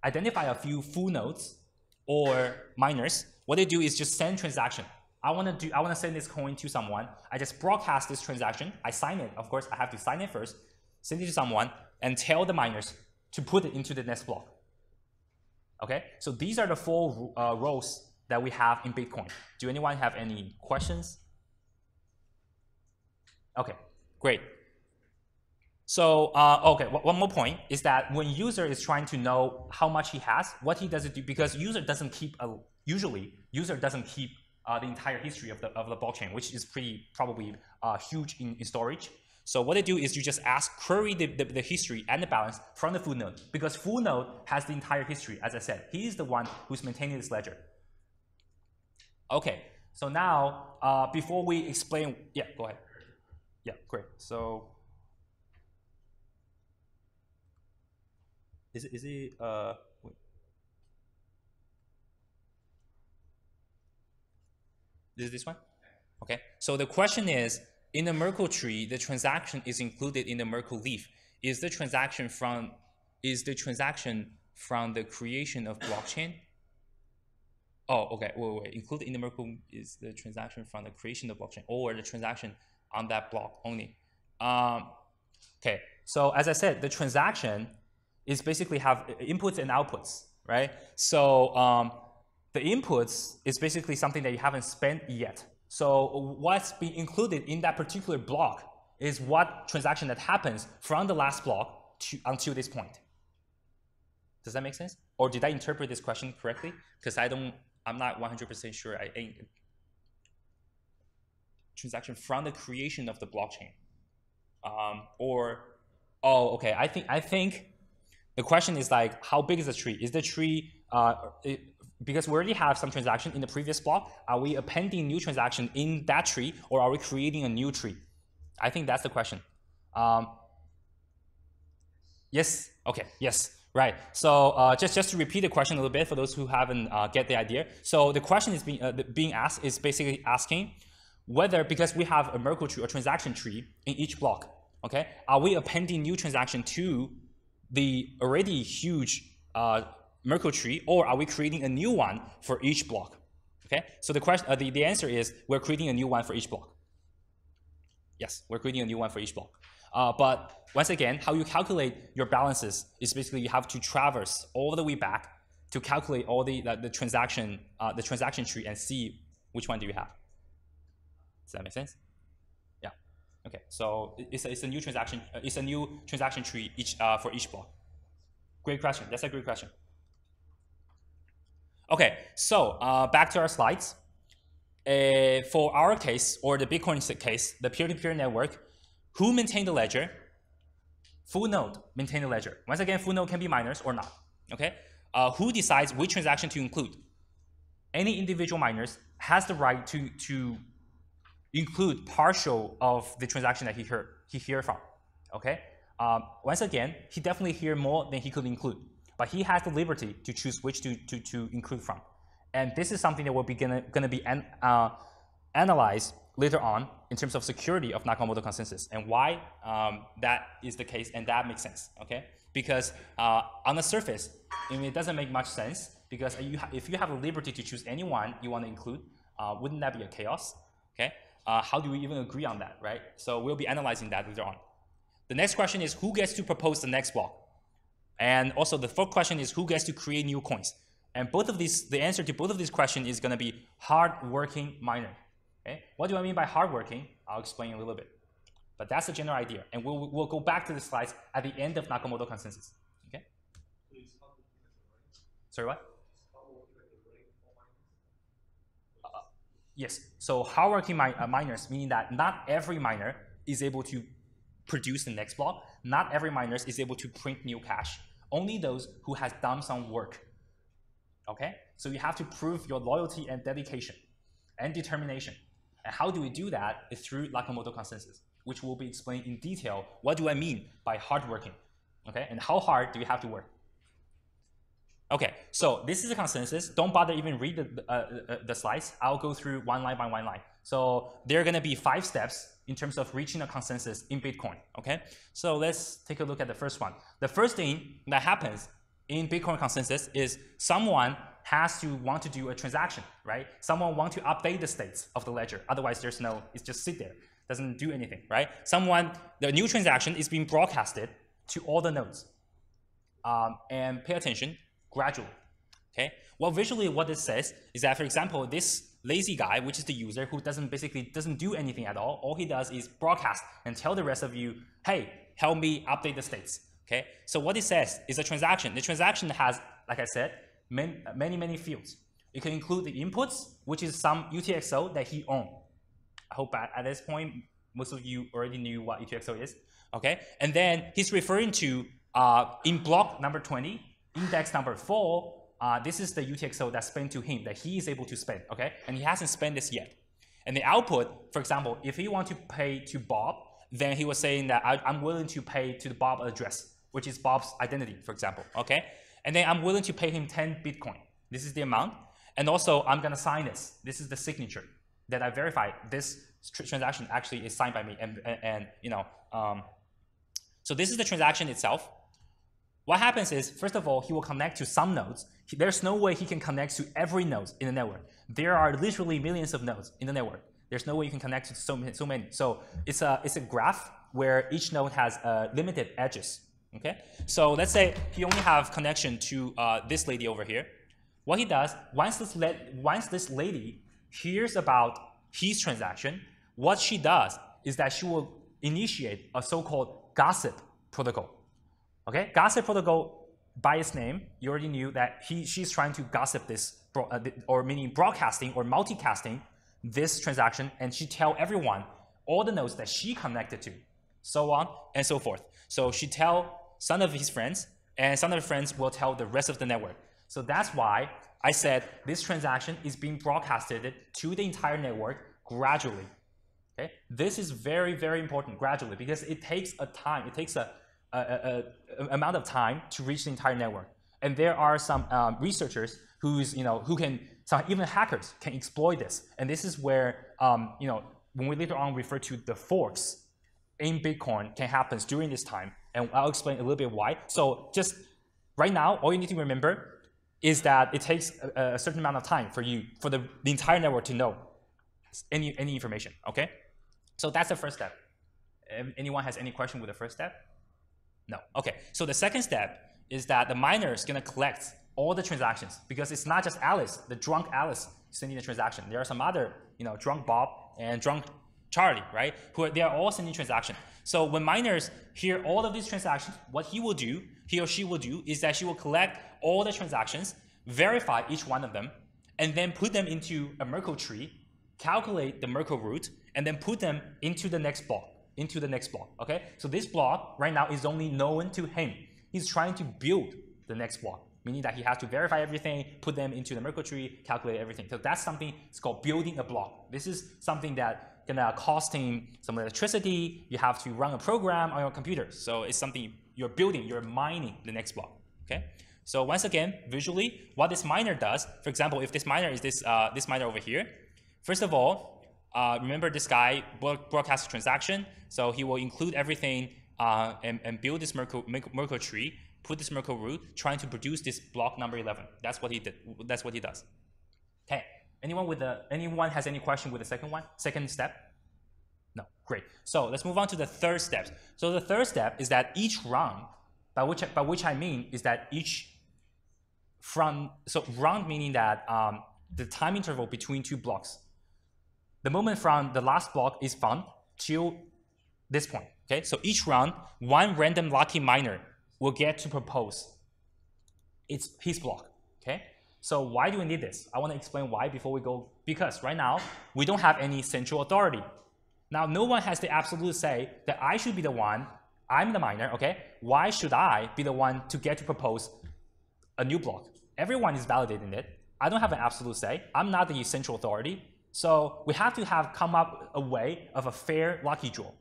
Speaker 1: identify a few full nodes or miners. What they do is just send transaction. I want to do. I want to send this coin to someone. I just broadcast this transaction. I sign it. Of course, I have to sign it first. Send it to someone and tell the miners to put it into the next block. Okay. So these are the four uh, roles that we have in Bitcoin. Do anyone have any questions? Okay. Great. So, uh, okay, one more point is that when user is trying to know how much he has, what he does it do, because user doesn't keep, a, usually, user doesn't keep uh, the entire history of the, of the blockchain, which is pretty probably uh, huge in, in, storage. So what they do is you just ask, query the, the, the, history and the balance from the full node, because full node has the entire history, as I said. He is the one who's maintaining this ledger. Okay, so now, uh, before we explain, yeah, go ahead. Yeah, great. So is is it, uh, wait. Is this one? Okay. So the question is, in the Merkle tree, the transaction is included in the Merkle leaf. Is the transaction from, is the transaction from the creation of blockchain? Oh, okay. Wait, wait. Included in the Merkle is the transaction from the creation of blockchain or the transaction on that block only. Um, okay. So as I said, the transaction is basically have inputs and outputs, right? So um, the inputs is basically something that you haven't spent yet. So what's being included in that particular block is what transaction that happens from the last block to until this point. Does that make sense? Or did I interpret this question correctly? Because I don't, I'm not 100% sure. I, I transaction from the creation of the blockchain. Um, or, oh, okay, I think I think the question is like, how big is the tree? Is the tree, uh, it, because we already have some transaction in the previous block, are we appending new transaction in that tree or are we creating a new tree? I think that's the question. Um, yes, okay, yes, right. So uh, just, just to repeat the question a little bit for those who haven't uh, get the idea. So the question is being, uh, being asked is basically asking whether, because we have a Merkle tree, a transaction tree in each block, okay, are we appending new transaction to the already huge uh, Merkle tree, or are we creating a new one for each block? Okay, so the question, uh, the, the answer is we're creating a new one for each block. Yes, we're creating a new one for each block. Uh, but once again, how you calculate your balances is basically you have to traverse all the way back to calculate all the the, the transaction uh, the transaction tree and see which one do you have. Does that make sense? Okay, so it's a, it's a new transaction. Uh, it's a new transaction tree each uh, for each block. Great question. That's a great question. Okay, so uh, back to our slides. Uh, for our case, or the Bitcoin case, the peer-to-peer -peer network, who maintain the ledger? Full node maintain the ledger. Once again, full node can be miners or not. Okay, uh, who decides which transaction to include? Any individual miners has the right to to include partial of the transaction that he heard he hear from. Okay. Um, once again, he definitely hear more than he could include, but he has the liberty to choose which to to, to include from. And this is something that will be gonna, gonna be an, uh, analyzed later on in terms of security of Nakamoto consensus and why um, that is the case and that makes sense. Okay. Because uh, on the surface, I mean, it doesn't make much sense because you if you have a liberty to choose anyone you want to include, uh, wouldn't that be a chaos? Okay uh, how do we even agree on that, right? So we'll be analyzing that later on. The next question is who gets to propose the next block? And also the fourth question is who gets to create new coins? And both of these, the answer to both of these questions is going to be hard-working miner. Okay? What do I mean by hardworking? I'll explain a little bit. But that's the general idea. And we'll, we'll go back to the slides at the end of Nakamoto consensus. Okay? Sorry, what? Yes, so hierarchy mi uh, miners, meaning that not every miner is able to produce the next block. Not every miner is able to print new cash. Only those who has done some work. Okay, so you have to prove your loyalty and dedication and determination. And how do we do that? Is through Nakamoto consensus, which will be explained in detail. What do I mean by hardworking? Okay, and how hard do you have to work? Okay, so this is a consensus. Don't bother even read the, uh, uh, the slides. I'll go through one line by one line. So there are going to be five steps in terms of reaching a consensus in Bitcoin, okay? So let's take a look at the first one. The first thing that happens in Bitcoin consensus is someone has to want to do a transaction, right? Someone want to update the states of the ledger. Otherwise, there's no, it's just sit there, doesn't do anything, right? Someone, the new transaction is being broadcasted to all the nodes. Um, and pay attention gradually, okay? Well, visually what this says is that, for example, this lazy guy, which is the user who doesn't basically doesn't do anything at all, all he does is broadcast and tell the rest of you, hey, help me update the states, okay? So what it says is a transaction. The transaction has, like I said, many, many, many fields. It can include the inputs, which is some UTXO that he owns. I hope at, at this point, most of you already knew what UTXO is. Okay, and then he's referring to uh, in block number 20, index number four, uh, this is the UTXO that's spent to him that he is able to spend, okay? And he hasn't spent this yet. And the output, for example, if he want to pay to Bob, then he was saying that I, am willing to pay to the Bob address, which is Bob's identity, for example, okay? And then I'm willing to pay him 10 Bitcoin. This is the amount. And also, I'm going to sign this. This is the signature that I verify this transaction actually is signed by me. And, and, and you know, um, so this is the transaction itself. What happens is, first of all, he will connect to some nodes. He, there's no way he can connect to every node in the network. There are literally millions of nodes in the network. There's no way you can connect to so many. So, many. so it's, a, it's a graph where each node has uh, limited edges. Okay, so let's say he only have connection to uh, this lady over here. What he does once this once this lady hears about his transaction, what she does is that she will initiate a so-called gossip protocol. Okay, gossip protocol by its name, you already knew that he she's trying to gossip this uh, or meaning broadcasting or multicasting this transaction, and she tell everyone all the nodes that she connected to, so on and so forth. So she tell some of his friends, and some of the friends will tell the rest of the network. So that's why I said this transaction is being broadcasted to the entire network gradually. Okay? This is very, very important gradually because it takes a time, it takes a, a, amount of time to reach the entire network. And there are some um, researchers who's, you know, who can, some, even hackers can exploit this. And this is where, um, you know, when we later on refer to the forks in Bitcoin can happen during this time and I'll explain a little bit why. So just right now, all you need to remember is that it takes a, a certain amount of time for you, for the, the entire network to know any, any information, okay? So that's the first step. Anyone has any question with the first step? No, okay. So the second step is that the miner is gonna collect all the transactions because it's not just Alice, the drunk Alice sending the transaction. There are some other, you know, drunk Bob and drunk Charlie, right? Who are, they are all sending transactions. So when miners hear all of these transactions, what he will do, he or she will do, is that she will collect all the transactions, verify each one of them, and then put them into a Merkle tree, calculate the Merkle root, and then put them into the next block, into the next block, okay? So this block right now is only known to him. He's trying to build the next block, meaning that he has to verify everything, put them into the Merkle tree, calculate everything. So that's something, it's called building a block. This is something that gonna costing some electricity. You have to run a program on your computer. So it's something you're building, you're mining the next block. Okay. So once again, visually, what this miner does, for example, if this miner is this uh, this miner over here, first of all, uh, remember this guy broadcast transaction, so he will include everything uh, and, and build this Merkle, Merkle tree, put this Merkle root, trying to produce this block number 11. That's what he did. That's what he does. Okay. Anyone with the anyone has any question with the second one? Second step? No. Great. So let's move on to the third step. So the third step is that each round, by which by which I mean is that each from so round meaning that um, the time interval between two blocks. The moment from the last block is found till this point. Okay, so each round, one random lucky miner will get to propose it's his block. Okay, so why do we need this? I want to explain why before we go. Because right now, we don't have any central authority. Now, no one has the absolute say that I should be the one, I'm the miner, okay? Why should I be the one to get to propose a new block? Everyone is validating it. I don't have an absolute say. I'm not the central authority. So we have to have come up a way of a fair lucky draw.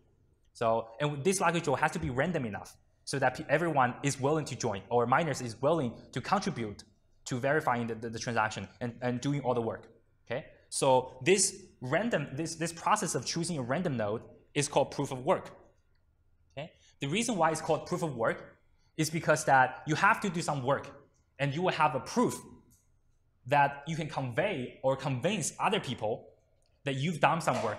Speaker 1: So, and this lucky draw has to be random enough so that everyone is willing to join or miners is willing to contribute to verifying the, the, the, transaction and, and doing all the work. Okay? So this random, this, this process of choosing a random node is called proof of work. Okay? The reason why it's called proof of work is because that you have to do some work and you will have a proof that you can convey or convince other people that you've done some work.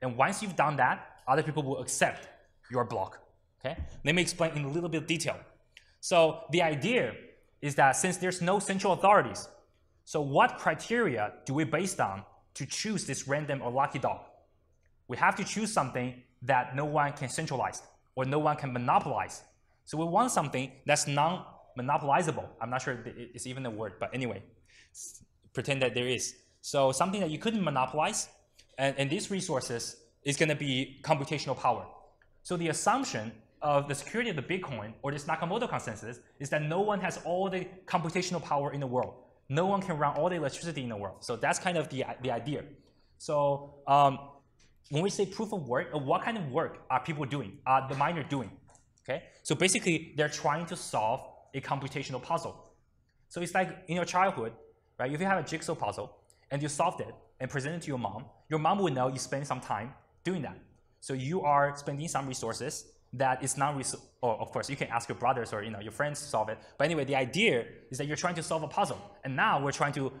Speaker 1: And once you've done that, other people will accept your block. Okay? Let me explain in a little bit of detail. So the idea is that since there's no central authorities, so what criteria do we based on to choose this random or lucky dog? We have to choose something that no one can centralize or no one can monopolize. So we want something that's non-monopolizable. I'm not sure it's even a word, but anyway, pretend that there is. So something that you couldn't monopolize, and, and these resources is going to be computational power. So the assumption of the security of the Bitcoin or this Nakamoto consensus is that no one has all the computational power in the world. No one can run all the electricity in the world. So that's kind of the, the idea. So um, when we say proof of work, uh, what kind of work are people doing? Are the miner doing? Okay. So basically, they're trying to solve a computational puzzle. So it's like in your childhood, right? If you have a jigsaw puzzle and you solved it and present it to your mom, your mom would know you spend some time doing that. So you are spending some resources that is not, res- or of course, you can ask your brothers or you know your friends to solve it. But anyway, the idea is that you're trying to solve a puzzle, and now we're trying to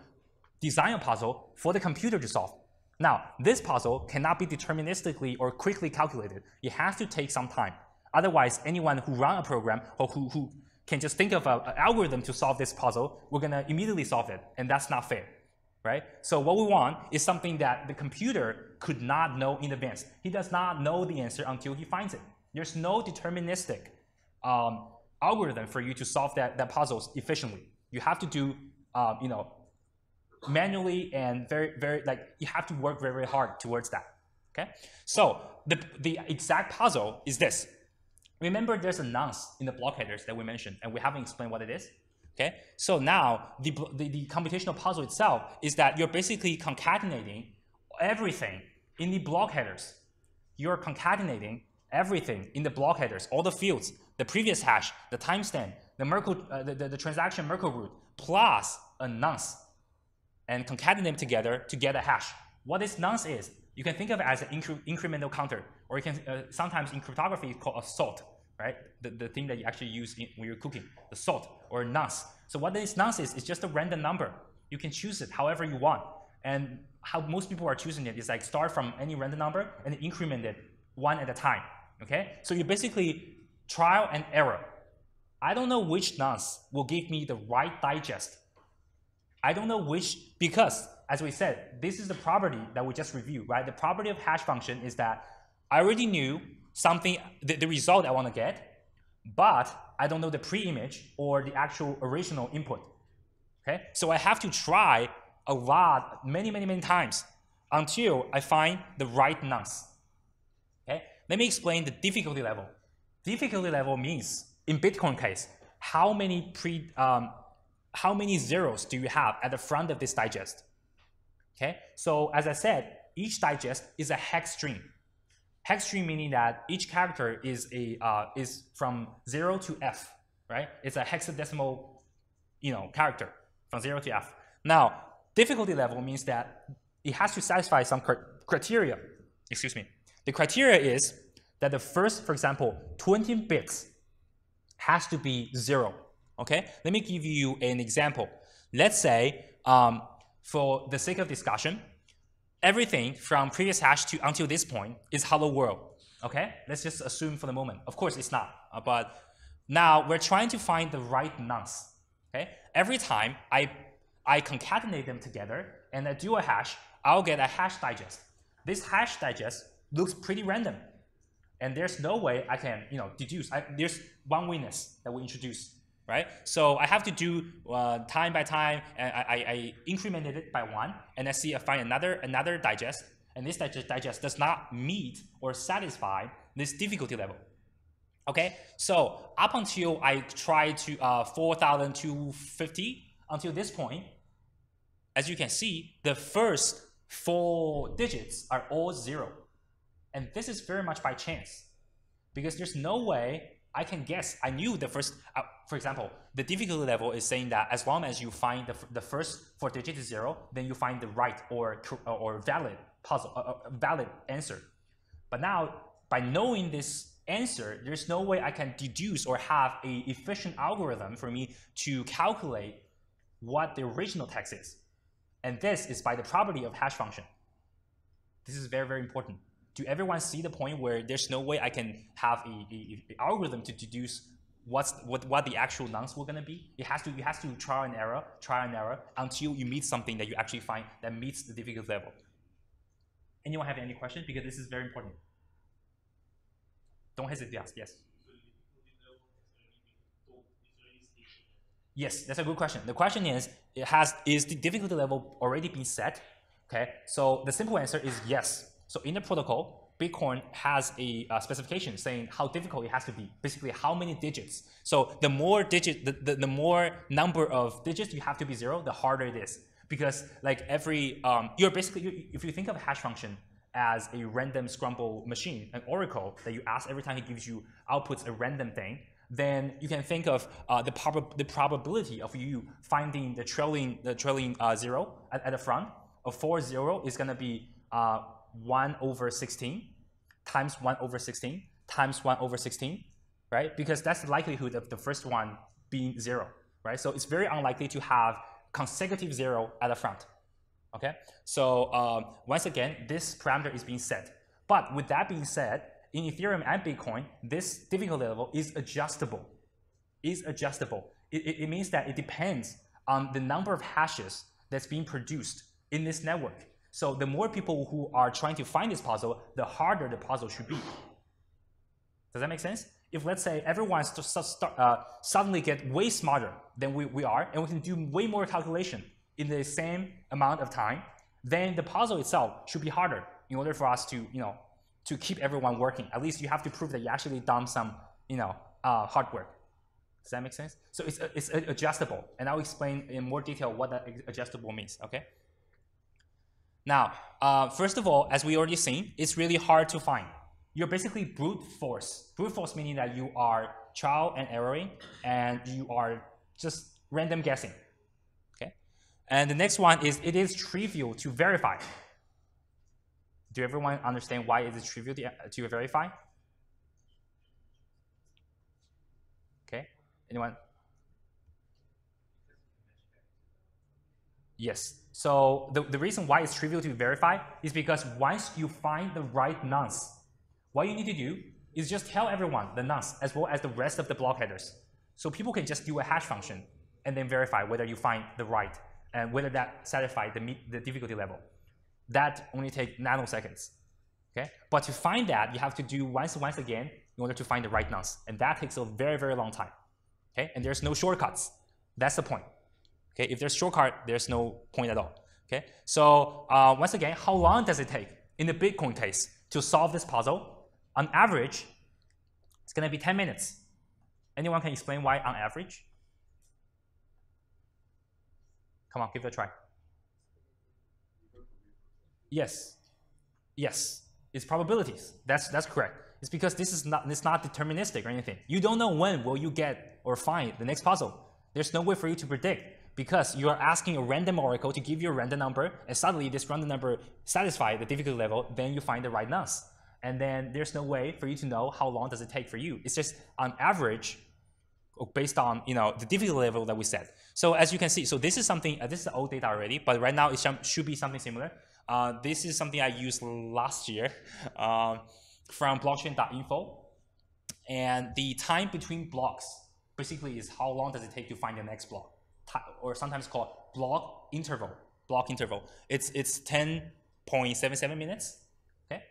Speaker 1: design a puzzle for the computer to solve. Now, this puzzle cannot be deterministically or quickly calculated. It has to take some time. Otherwise, anyone who run a program or who, who can just think of an algorithm to solve this puzzle, we're gonna immediately solve it, and that's not fair right? So what we want is something that the computer could not know in advance. He does not know the answer until he finds it. There's no deterministic um, algorithm for you to solve that, that puzzles efficiently. You have to do, um, you know, manually and very, very, like, you have to work very, very hard towards that, okay? So the, the exact puzzle is this. Remember there's a nonce in the block headers that we mentioned, and we haven't explained what it is? Okay, so now the, the, the, computational puzzle itself is that you're basically concatenating everything in the block headers. You're concatenating everything in the block headers, all the fields, the previous hash, the timestamp, the Merkle, uh, the, the, the, transaction Merkle root, plus a nonce, and concatenate them together to get a hash. What this nonce is, you can think of it as an incre incremental counter, or you can uh, sometimes in cryptography it's called a salt right? The, the thing that you actually use in, when you're cooking, the salt or nonce. So what this nonce is, is just a random number. You can choose it however you want. And how most people are choosing it is like start from any random number and increment it one at a time, okay? So you basically trial and error. I don't know which nonce will give me the right digest. I don't know which, because as we said, this is the property that we just reviewed, right? The property of hash function is that I already knew something, the, the result I want to get, but I don't know the pre-image or the actual original input. Okay, so I have to try a lot, many, many, many times until I find the right nonce. Okay, let me explain the difficulty level. Difficulty level means, in Bitcoin case, how many pre, um, how many zeros do you have at the front of this digest? Okay, so as I said, each digest is a hex string. Hex string meaning that each character is a uh, is from zero to f, right? It's a hexadecimal, you know, character from zero to f. Now, difficulty level means that it has to satisfy some criteria. Excuse me. The criteria is that the first, for example, 20 bits has to be zero. Okay. Let me give you an example. Let's say, um, for the sake of discussion, everything from previous hash to until this point is hello world. Okay, let's just assume for the moment. Of course, it's not, uh, but now we're trying to find the right nonce. Okay, every time I I concatenate them together and I do a hash, I'll get a hash digest. This hash digest looks pretty random, and there's no way I can you know deduce. I, there's one-wayness that we introduce right? So I have to do uh, time by time, and I, I, incremented it by one, and I see I find another another digest, and this digest, digest does not meet or satisfy this difficulty level. Okay, so up until I try to uh, 4,250 until this point, as you can see, the first four digits are all zero. And this is very much by chance because there's no way I can guess. I knew the first, uh, for example, the difficulty level is saying that as long as you find the, the first four digits zero, then you find the right or or valid puzzle, uh, uh, valid answer. But now, by knowing this answer, there's no way I can deduce or have a efficient algorithm for me to calculate what the original text is. And this is by the property of hash function. This is very, very important. Do everyone see the point where there's no way I can have a, a, a algorithm to deduce what's what, what the actual nonce were gonna be? It has to you has to try and error, try and error until you meet something that you actually find that meets the difficulty level. Anyone have any questions? Because this is very important. Don't hesitate to ask. Yes. Yes, that's a good question. The question is, it has is the difficulty level already been set? Okay, so the simple answer is yes. So in the protocol, Bitcoin has a uh, specification saying how difficult it has to be, basically how many digits. So the more digit, the, the, the more number of digits you have to be zero, the harder it is. Because like every, um, you're basically, if you think of a hash function as a random scramble machine, an oracle that you ask every time it gives you outputs a random thing, then you can think of uh, the, prob the probability of you finding the trailing, the trailing uh, zero at, at, the front of four zero is going to be uh, 1 over 16 times 1 over 16 times 1 over 16, right? Because that's the likelihood of the first one being 0, right? So it's very unlikely to have consecutive 0 at the front, okay? So um, once again, this parameter is being set. But with that being said, in Ethereum and Bitcoin, this difficulty level is adjustable. Is adjustable. It, it, it means that it depends on the number of hashes that's being produced in this network. So the more people who are trying to find this puzzle, the harder the puzzle should be. Does that make sense? If let's say everyone start, uh, suddenly get way smarter than we, we are, and we can do way more calculation in the same amount of time, then the puzzle itself should be harder in order for us to, you know, to keep everyone working. At least you have to prove that you actually done some, you know, uh, hard work. Does that make sense? So it's, it's adjustable, and I'll explain in more detail what that adjustable means, okay? Now, uh, first of all, as we already seen, it's really hard to find. You're basically brute force. Brute force meaning that you are trial and erroring, and you are just random guessing. Okay. And the next one is it is trivial to verify. Do everyone understand why it is trivial to, to verify? Okay. Anyone? Yes. So the, the reason why it's trivial to verify is because once you find the right nonce, what you need to do is just tell everyone the nonce as well as the rest of the block headers. So people can just do a hash function and then verify whether you find the right and whether that satisfies the, the difficulty level. That only takes nanoseconds. Okay? But to find that, you have to do once once again in order to find the right nonce. And that takes a very, very long time. Okay? And there's no shortcuts. That's the point. Okay, if there's shortcut, there's no point at all. Okay, so uh, once again, how long does it take in the Bitcoin case to solve this puzzle? On average, it's going to be 10 minutes. Anyone can explain why on average? Come on, give it a try. Yes, yes, it's probabilities. That's that's correct. It's because this is not it's not deterministic or anything. You don't know when will you get or find the next puzzle. There's no way for you to predict because you are asking a random oracle to give you a random number, and suddenly this random number satisfies the difficulty level, then you find the right nonce. And then there's no way for you to know how long does it take for you. It's just on average, based on you know the difficulty level that we set. So as you can see, so this is something, uh, this is old data already, but right now it should be something similar. Uh, this is something I used last year uh, from blockchain.info. And the time between blocks basically is how long does it take to find the next block or sometimes called block interval. Block interval. It's it's 10.77 minutes. Okay,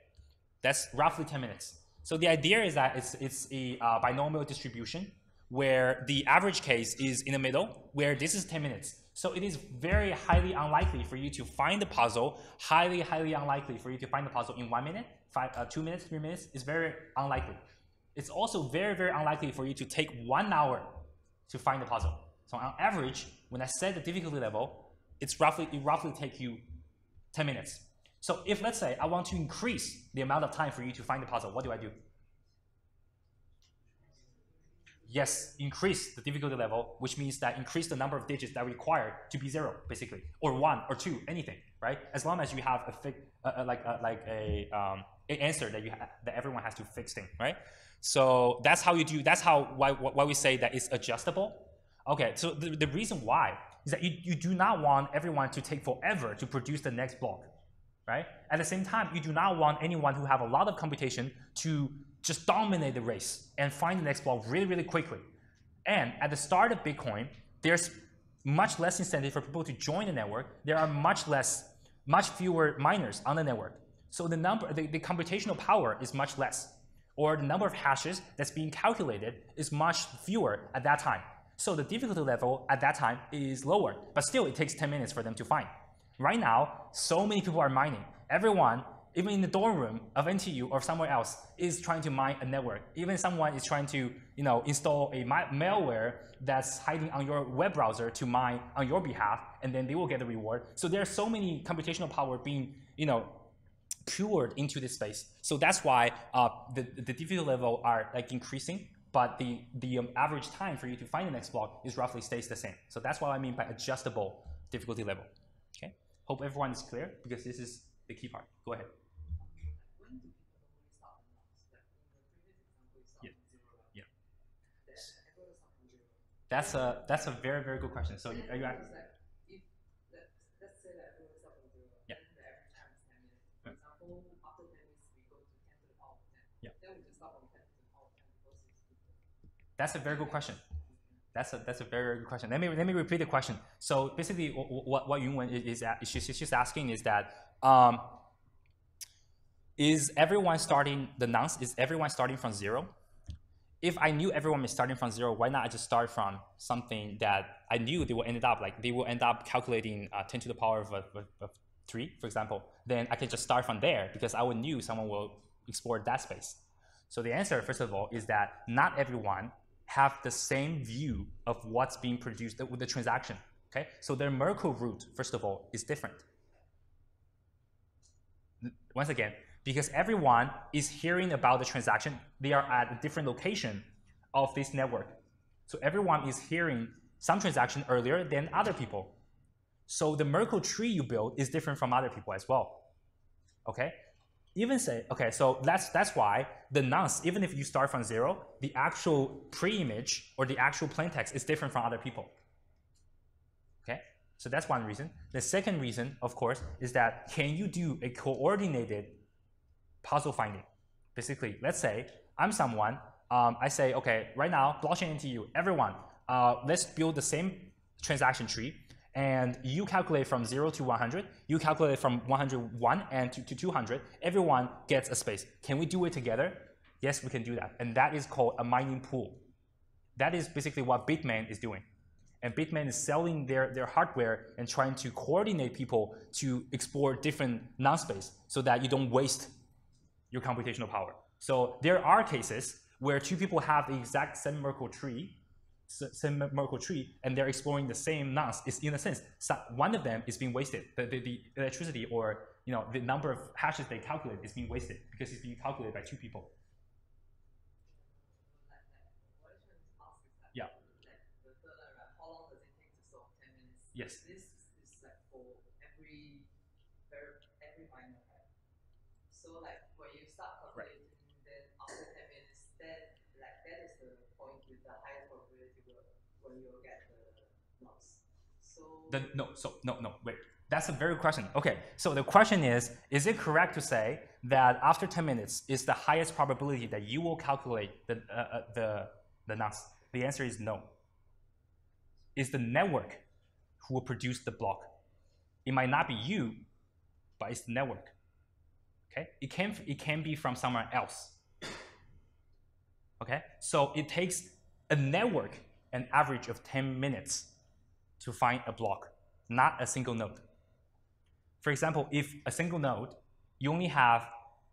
Speaker 1: that's roughly 10 minutes. So the idea is that it's it's a uh, binomial distribution where the average case is in the middle, where this is 10 minutes. So it is very highly unlikely for you to find the puzzle. Highly, highly unlikely for you to find the puzzle in one minute, five, uh, two minutes, three minutes. It's very unlikely. It's also very, very unlikely for you to take one hour to find the puzzle. So on average, when I set the difficulty level, it's roughly it roughly take you 10 minutes. So if let's say I want to increase the amount of time for you to find the puzzle, what do I do? yes, increase the difficulty level, which means that increase the number of digits that require to be zero, basically, or one or two, anything, right? As long as you have a fix, uh, uh, like uh, like a um, an answer that you that everyone has to fix thing, right? So that's how you do. That's how why why we say that it's adjustable. Okay, so the, the reason why is that you, you do not want everyone to take forever to produce the next block, right? At the same time, you do not want anyone who have a lot of computation to just dominate the race and find the next block really, really quickly. And at the start of Bitcoin, there's much less incentive for people to join the network. There are much less, much fewer miners on the network. So the number, the, the computational power is much less, or the number of hashes that's being calculated is much fewer at that time. So the difficulty level at that time is lower, but still it takes 10 minutes for them to find. Right now, so many people are mining. Everyone even in the dorm room of NTU or somewhere else, is trying to mine a network. Even someone is trying to you know, install a malware that's hiding on your web browser to mine on your behalf, and then they will get the reward. So there are so many computational power being you know, poured into this space. So that's why uh, the, the difficulty level are like increasing, but the, the um, average time for you to find the next block is roughly stays the same. So that's what I mean by adjustable difficulty level. Okay, hope everyone is clear because this is the key part. Go ahead. That's a that's a very very good question. So are you? At, yeah. That's a very good question. That's a that's a very, very good question. Let me let me repeat the question. So basically, what what Yunwen is, is she's, she's asking is that um, is everyone starting the nonce? Is everyone starting from zero? if I knew everyone is starting from zero, why not I just start from something that I knew they will end up like they will end up calculating uh, 10 to the power of, of, of, three, for example. Then I can just start from there because I would knew someone will explore that space. So the answer, first of all, is that not everyone have the same view of what's being produced with the transaction. Okay, so their Merkle root, first of all, is different. Once again, because everyone is hearing about the transaction. They are at a different location of this network. So everyone is hearing some transaction earlier than other people. So the Merkle tree you build is different from other people as well. Okay? Even say, okay, so that's that's why the nonce, even if you start from zero, the actual pre-image or the actual plaintext is different from other people. Okay? So that's one reason. The second reason, of course, is that can you do a coordinated puzzle finding. Basically, let's say I'm someone, um, I say, okay, right now, blockchain NTU, everyone, uh, let's build the same transaction tree and you calculate from 0 to 100, you calculate from 101 and to, to 200, everyone gets a space. Can we do it together? Yes, we can do that. And that is called a mining pool. That is basically what Bitmain is doing. And Bitmain is selling their, their hardware and trying to coordinate people to explore different nonce space so that you don't waste your computational power. So there are cases where two people have the exact same Merkle tree, same Merkle tree, and they're exploring the same nonce. Is in a sense, one of them is being wasted. The, the, the electricity or you know the number of hashes they calculate is being wasted because it's being calculated by two people. Yeah. Yes.
Speaker 2: This is like for every every miner, right? So like
Speaker 1: the, no, so no, no, wait. That's a very question. Okay, so the question is, is it correct to say that after 10 minutes is the highest probability that you will calculate the, uh, uh, the, the nonce? The answer is no. It's the network who will produce the block. It might not be you, but it's the network. Okay, it can, it can be from somewhere else. Okay, so it takes a network an average of 10 minutes to find a block, not a single node. For example, if a single node, you only have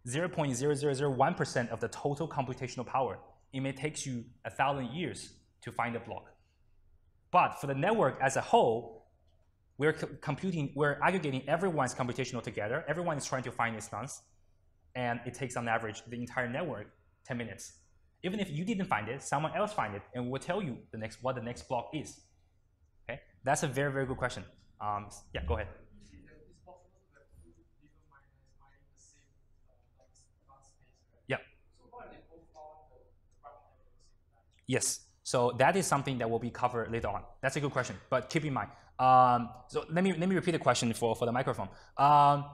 Speaker 1: 0.0001% of the total computational power, it may take you a thousand years to find a block. But for the network as a whole, we're computing, we're aggregating everyone's computational together. Everyone is trying to find its nonce, and it takes on average the entire network 10 minutes. Even if you didn't find it, someone else find it, and will tell you the next what the next block is. That's a very very good question. Um, yeah, go ahead. Yeah. Yes. So that is something that will be covered later on. That's a good question, but keep in mind. Um, so let me let me repeat the question for for the microphone. Um,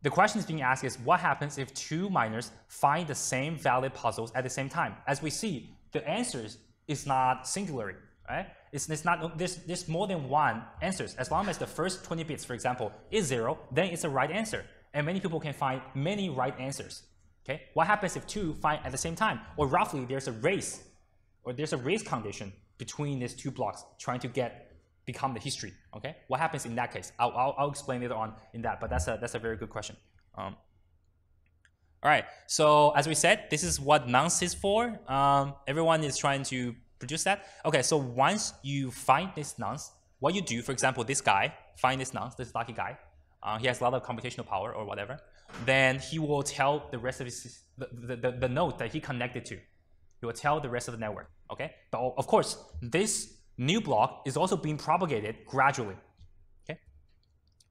Speaker 1: the question is being asked is what happens if two miners find the same valid puzzles at the same time? As we see, the answers is not singular, right? It's, it's not, there's, there's more than one answers. As long as the first 20 bits, for example, is zero, then it's a right answer. And many people can find many right answers. Okay? What happens if two find at the same time? Or roughly, there's a race, or there's a race condition between these two blocks trying to get become the history. Okay, what happens in that case? I'll, I'll, I'll explain later on in that, but that's a that's a very good question. Um, all right, so as we said, this is what nonce is for. Um, everyone is trying to produce that. Okay, so once you find this nonce, what you do, for example, this guy find this nonce, this lucky guy, uh, he has a lot of computational power or whatever. Then he will tell the rest of his the, the, the, the node that he connected to. He will tell the rest of the network. Okay, but of course, this new block is also being propagated gradually. Okay.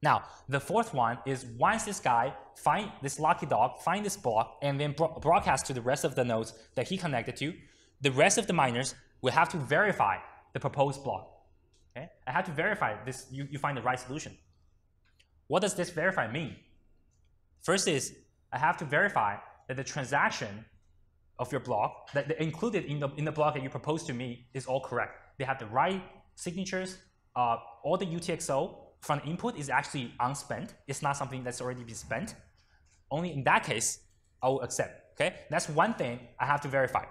Speaker 1: Now, the fourth one is once this guy find this lucky dog, find this block, and then bro broadcast to the rest of the nodes that he connected to, the rest of the miners will have to verify the proposed block. Okay. I have to verify this. You, you find the right solution. What does this verify mean? First is I have to verify that the transaction of your block that included in the in the block that you proposed to me is all correct they have the right signatures. Uh, all the UTXO from the input is actually unspent. It's not something that's already been spent. Only in that case, I will accept. Okay, that's one thing I have to verify.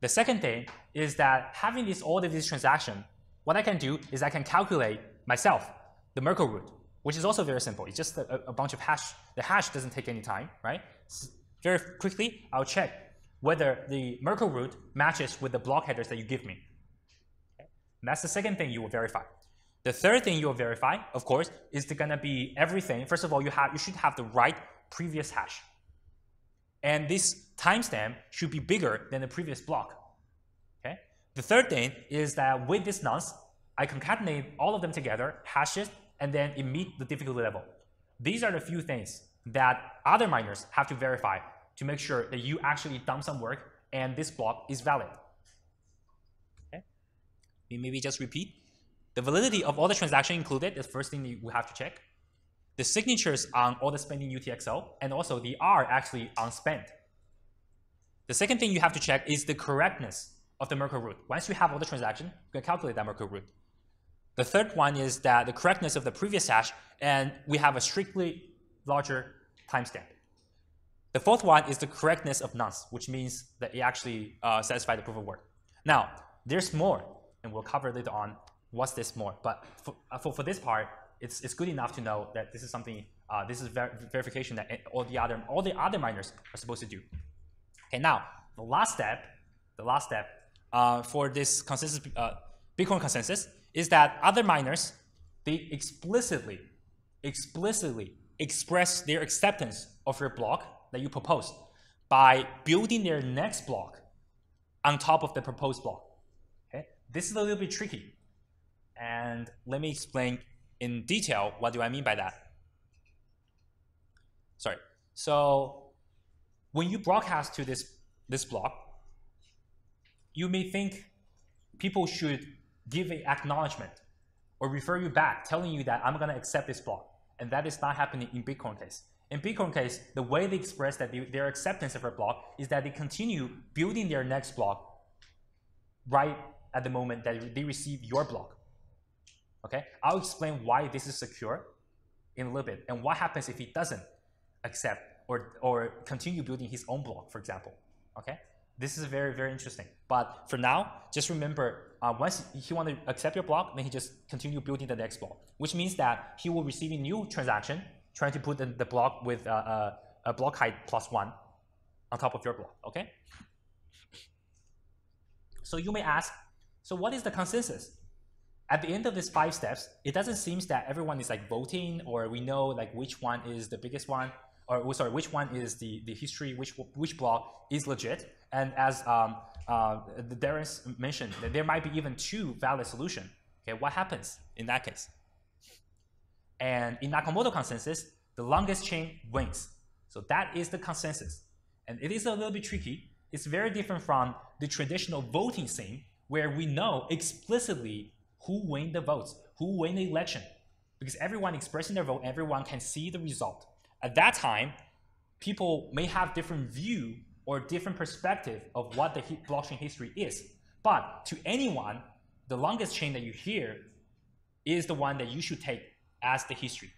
Speaker 1: The second thing is that having this all of these transaction, what I can do is I can calculate myself the Merkle root, which is also very simple. It's just a, a bunch of hash. The hash doesn't take any time, right? So very quickly, I'll check whether the Merkle root matches with the block headers that you give me. And that's the second thing you will verify. The third thing you will verify, of course, is going to be everything. First of all, you have you should have the right previous hash. And this timestamp should be bigger than the previous block. Okay? The third thing is that with this nonce, I concatenate all of them together, hashes, and then it meet the difficulty level. These are the few things that other miners have to verify to make sure that you actually done some work and this block is valid we maybe just repeat. The validity of all the transactions included is the first thing we have to check. The signatures on all the spending UTXO, and also the R actually unspent. The second thing you have to check is the correctness of the Merkle root. Once you have all the transactions, you can calculate that Merkle root. The third one is that the correctness of the previous hash, and we have a strictly larger timestamp. The fourth one is the correctness of nonce, which means that it actually uh, satisfies the proof of work. Now, there's more and we'll cover later on what's this more. But for, uh, for, for this part, it's, it's good enough to know that this is something, uh, this is ver verification that all the other all the other miners are supposed to do. Okay, now the last step, the last step uh, for this consensus, uh, Bitcoin consensus is that other miners they explicitly, explicitly express their acceptance of your block that you proposed by building their next block on top of the proposed block. Okay? This is a little bit tricky. And let me explain in detail what do I mean by that. Sorry. So when you broadcast to this, this block, you may think people should give an acknowledgement or refer you back telling you that I'm going to accept this block. And that is not happening in Bitcoin case. In Bitcoin case, the way they express that they, their acceptance of a block is that they continue building their next block right at the moment that they receive your block. Okay, I'll explain why this is secure in a little bit and what happens if he doesn't accept or, or continue building his own block, for example. Okay, this is very, very interesting. But for now, just remember, uh, once he want to accept your block, then he just continue building the next block, which means that he will receive a new transaction trying to put the, the block with uh, uh, a block height plus one on top of your block, okay? So you may ask, so what is the consensus? At the end of these five steps, it doesn't seem that everyone is like voting or we know like which one is the biggest one. Or sorry, which one is the, the history, which, which block is legit. And as um, uh, Darius mentioned, that there might be even two valid solutions. Okay, what happens in that case? And in Nakamoto consensus, the longest chain wins. So that is the consensus. And it is a little bit tricky. It's very different from the traditional voting scene where we know explicitly who win the votes, who win the election. Because everyone expressing their vote, everyone can see the result. At that time, people may have different view or different perspective of what the blockchain history is. But to anyone, the longest chain that you hear is the one that you should take as the history.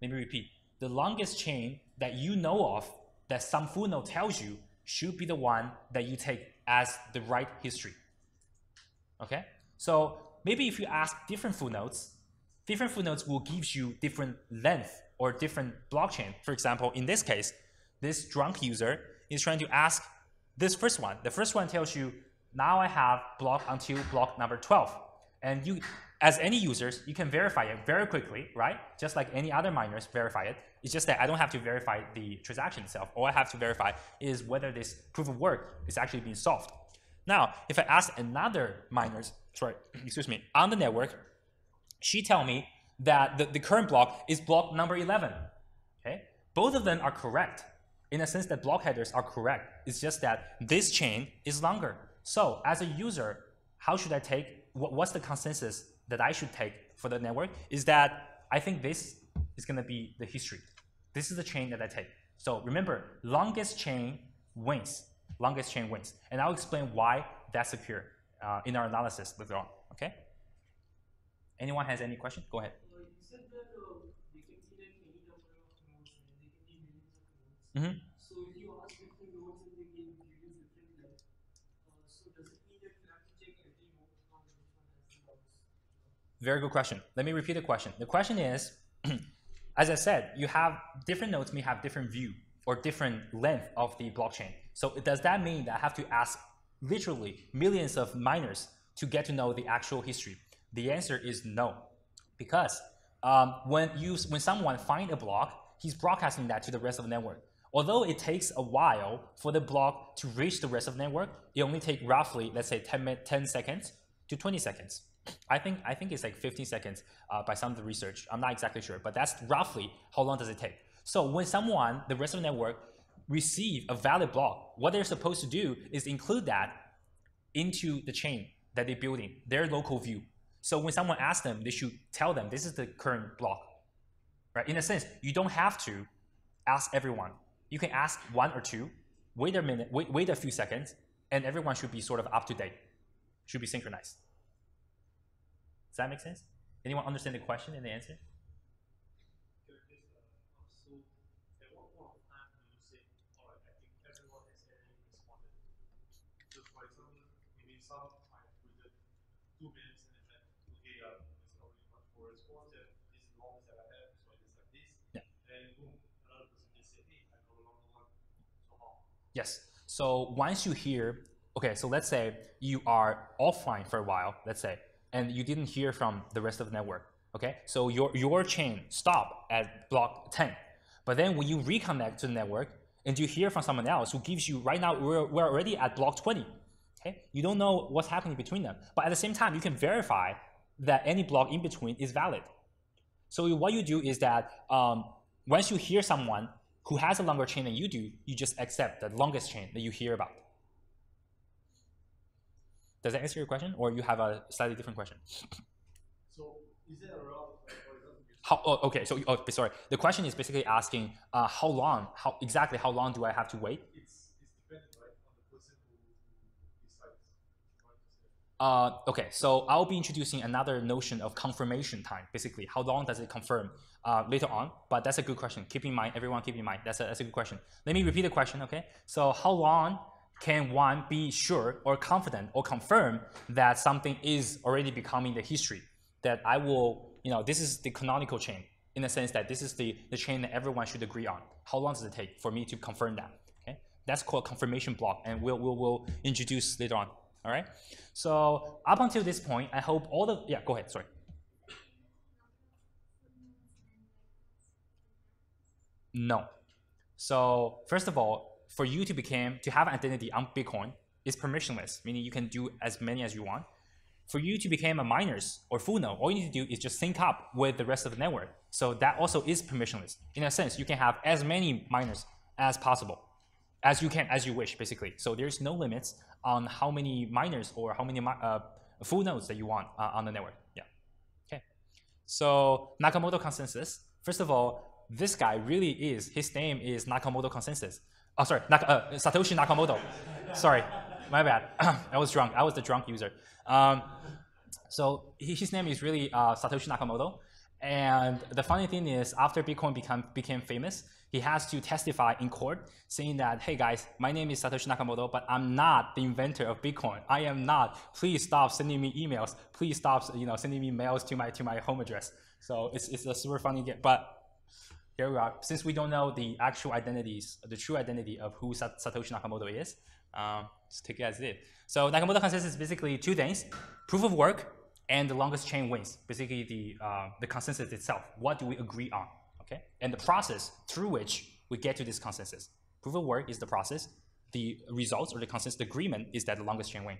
Speaker 1: Let me repeat. The longest chain that you know of that some full node tells you should be the one that you take as the right history. Okay? So maybe if you ask different full nodes, different full nodes will give you different length or different blockchain. For example, in this case, this drunk user is trying to ask this first one. The first one tells you, now I have block until block number 12. And you, as any users, you can verify it very quickly, right? Just like any other miners verify it. It's just that I don't have to verify the transaction itself. All I have to verify is whether this proof of work is actually being solved. Now, if I ask another miners, sorry, excuse me, on the network, she tell me that the, the current block is block number 11. Okay, both of them are correct in the sense that block headers are correct. It's just that this chain is longer. So as a user, how should I take, what, what's the consensus that I should take for the network is that I think this is going to be the history. This is the chain that I take. So remember, longest chain wins. Longest chain wins. And I'll explain why that's secure uh, in our analysis later on. Okay? Anyone has any question? Go ahead. Mm -hmm. So if you ask different nodes and they give you different length, uh, so does it mean that you have to check every node on which one has the longest? Very good question. Let me repeat the question. The question is, as I said, you have different nodes may have different view or different length of the blockchain. So does that mean that I have to ask literally millions of miners to get to know the actual history? The answer is no, because um, when you when someone find a block, he's broadcasting that to the rest of the network. Although it takes a while for the block to reach the rest of the network, it only takes roughly, let's say 10, 10 seconds to 20 seconds. I think, I think it's like 15 seconds uh, by some of the research. I'm not exactly sure, but that's roughly how long does it take. So when someone, the rest of the network, receive a valid block, what they're supposed to do is include that into the chain that they're building, their local view. So when someone asks them, they should tell them this is the current block. Right? In a sense, you don't have to ask everyone you can ask one or two, wait a minute, wait, wait a few seconds, and everyone should be sort of up to date, should be synchronized. Does that make sense? Anyone understand the question and the answer? Yes. So once you hear, okay, so let's say you are offline for a while, let's say, and you didn't hear from the rest of the network. Okay, so your, your chain stop at block 10. But then when you reconnect to the network and you hear from someone else who gives you, right now, we're, we're already at block 20. Okay, you don't know what's happening between them. But at the same time, you can verify that any block in between is valid. So what you do is that um, once you hear someone who has a longer chain than you do, you just accept the longest chain that you hear about. Does that answer your question, or you have a slightly different question?
Speaker 3: So, is there a route,
Speaker 1: how, oh, okay, so oh, sorry. The question is basically asking uh, how long, how exactly how long do I have to wait?
Speaker 3: It's, it's dependent, right, on the person who, decides.
Speaker 1: Uh, okay, so I'll be introducing another notion of confirmation time. Basically, how long does it confirm uh, later on? But that's a good question. Keep in mind, everyone keep in mind. That's a, that's a good question. Let me repeat the question, okay? So how long can one be sure or confident or confirm that something is already becoming the history? That I will, you know, this is the canonical chain in the sense that this is the, the chain that everyone should agree on. How long does it take for me to confirm that? Okay, That's called confirmation block, and we'll, we'll, we'll introduce later on. All right. So up until this point, I hope all the yeah. Go ahead. Sorry. No, So first of all, for you to become to have identity on Bitcoin is permissionless, meaning you can do as many as you want. For you to become a miners or full node, all you need to do is just sync up with the rest of the network. So that also is permissionless. In a sense, you can have as many miners as possible, as you can, as you wish, basically. So there's no limits on how many miners or how many uh, full nodes that you want uh, on the network. Yeah. Okay. So Nakamoto consensus. First of all, this guy really is. His name is Nakamoto consensus. Oh, sorry, Nak uh, Satoshi Nakamoto. sorry, my bad. I was drunk. I was the drunk user. Um, so his name is really uh, Satoshi Nakamoto. And the funny thing is, after Bitcoin become, became famous, he has to testify in court saying that, hey guys, my name is Satoshi Nakamoto, but I'm not the inventor of Bitcoin. I am not. Please stop sending me emails. Please stop you know, sending me mails to my, to my home address. So it's, it's a super funny game. But here we are. Since we don't know the actual identities, the true identity of who Satoshi Nakamoto is, um, just take it as it is. So Nakamoto consensus is basically two things, proof of work and the longest chain wins, basically the, uh, the consensus itself. What do we agree on, okay? And the process through which we get to this consensus. Proof of work is the process. The results or the consensus agreement is that the longest chain win.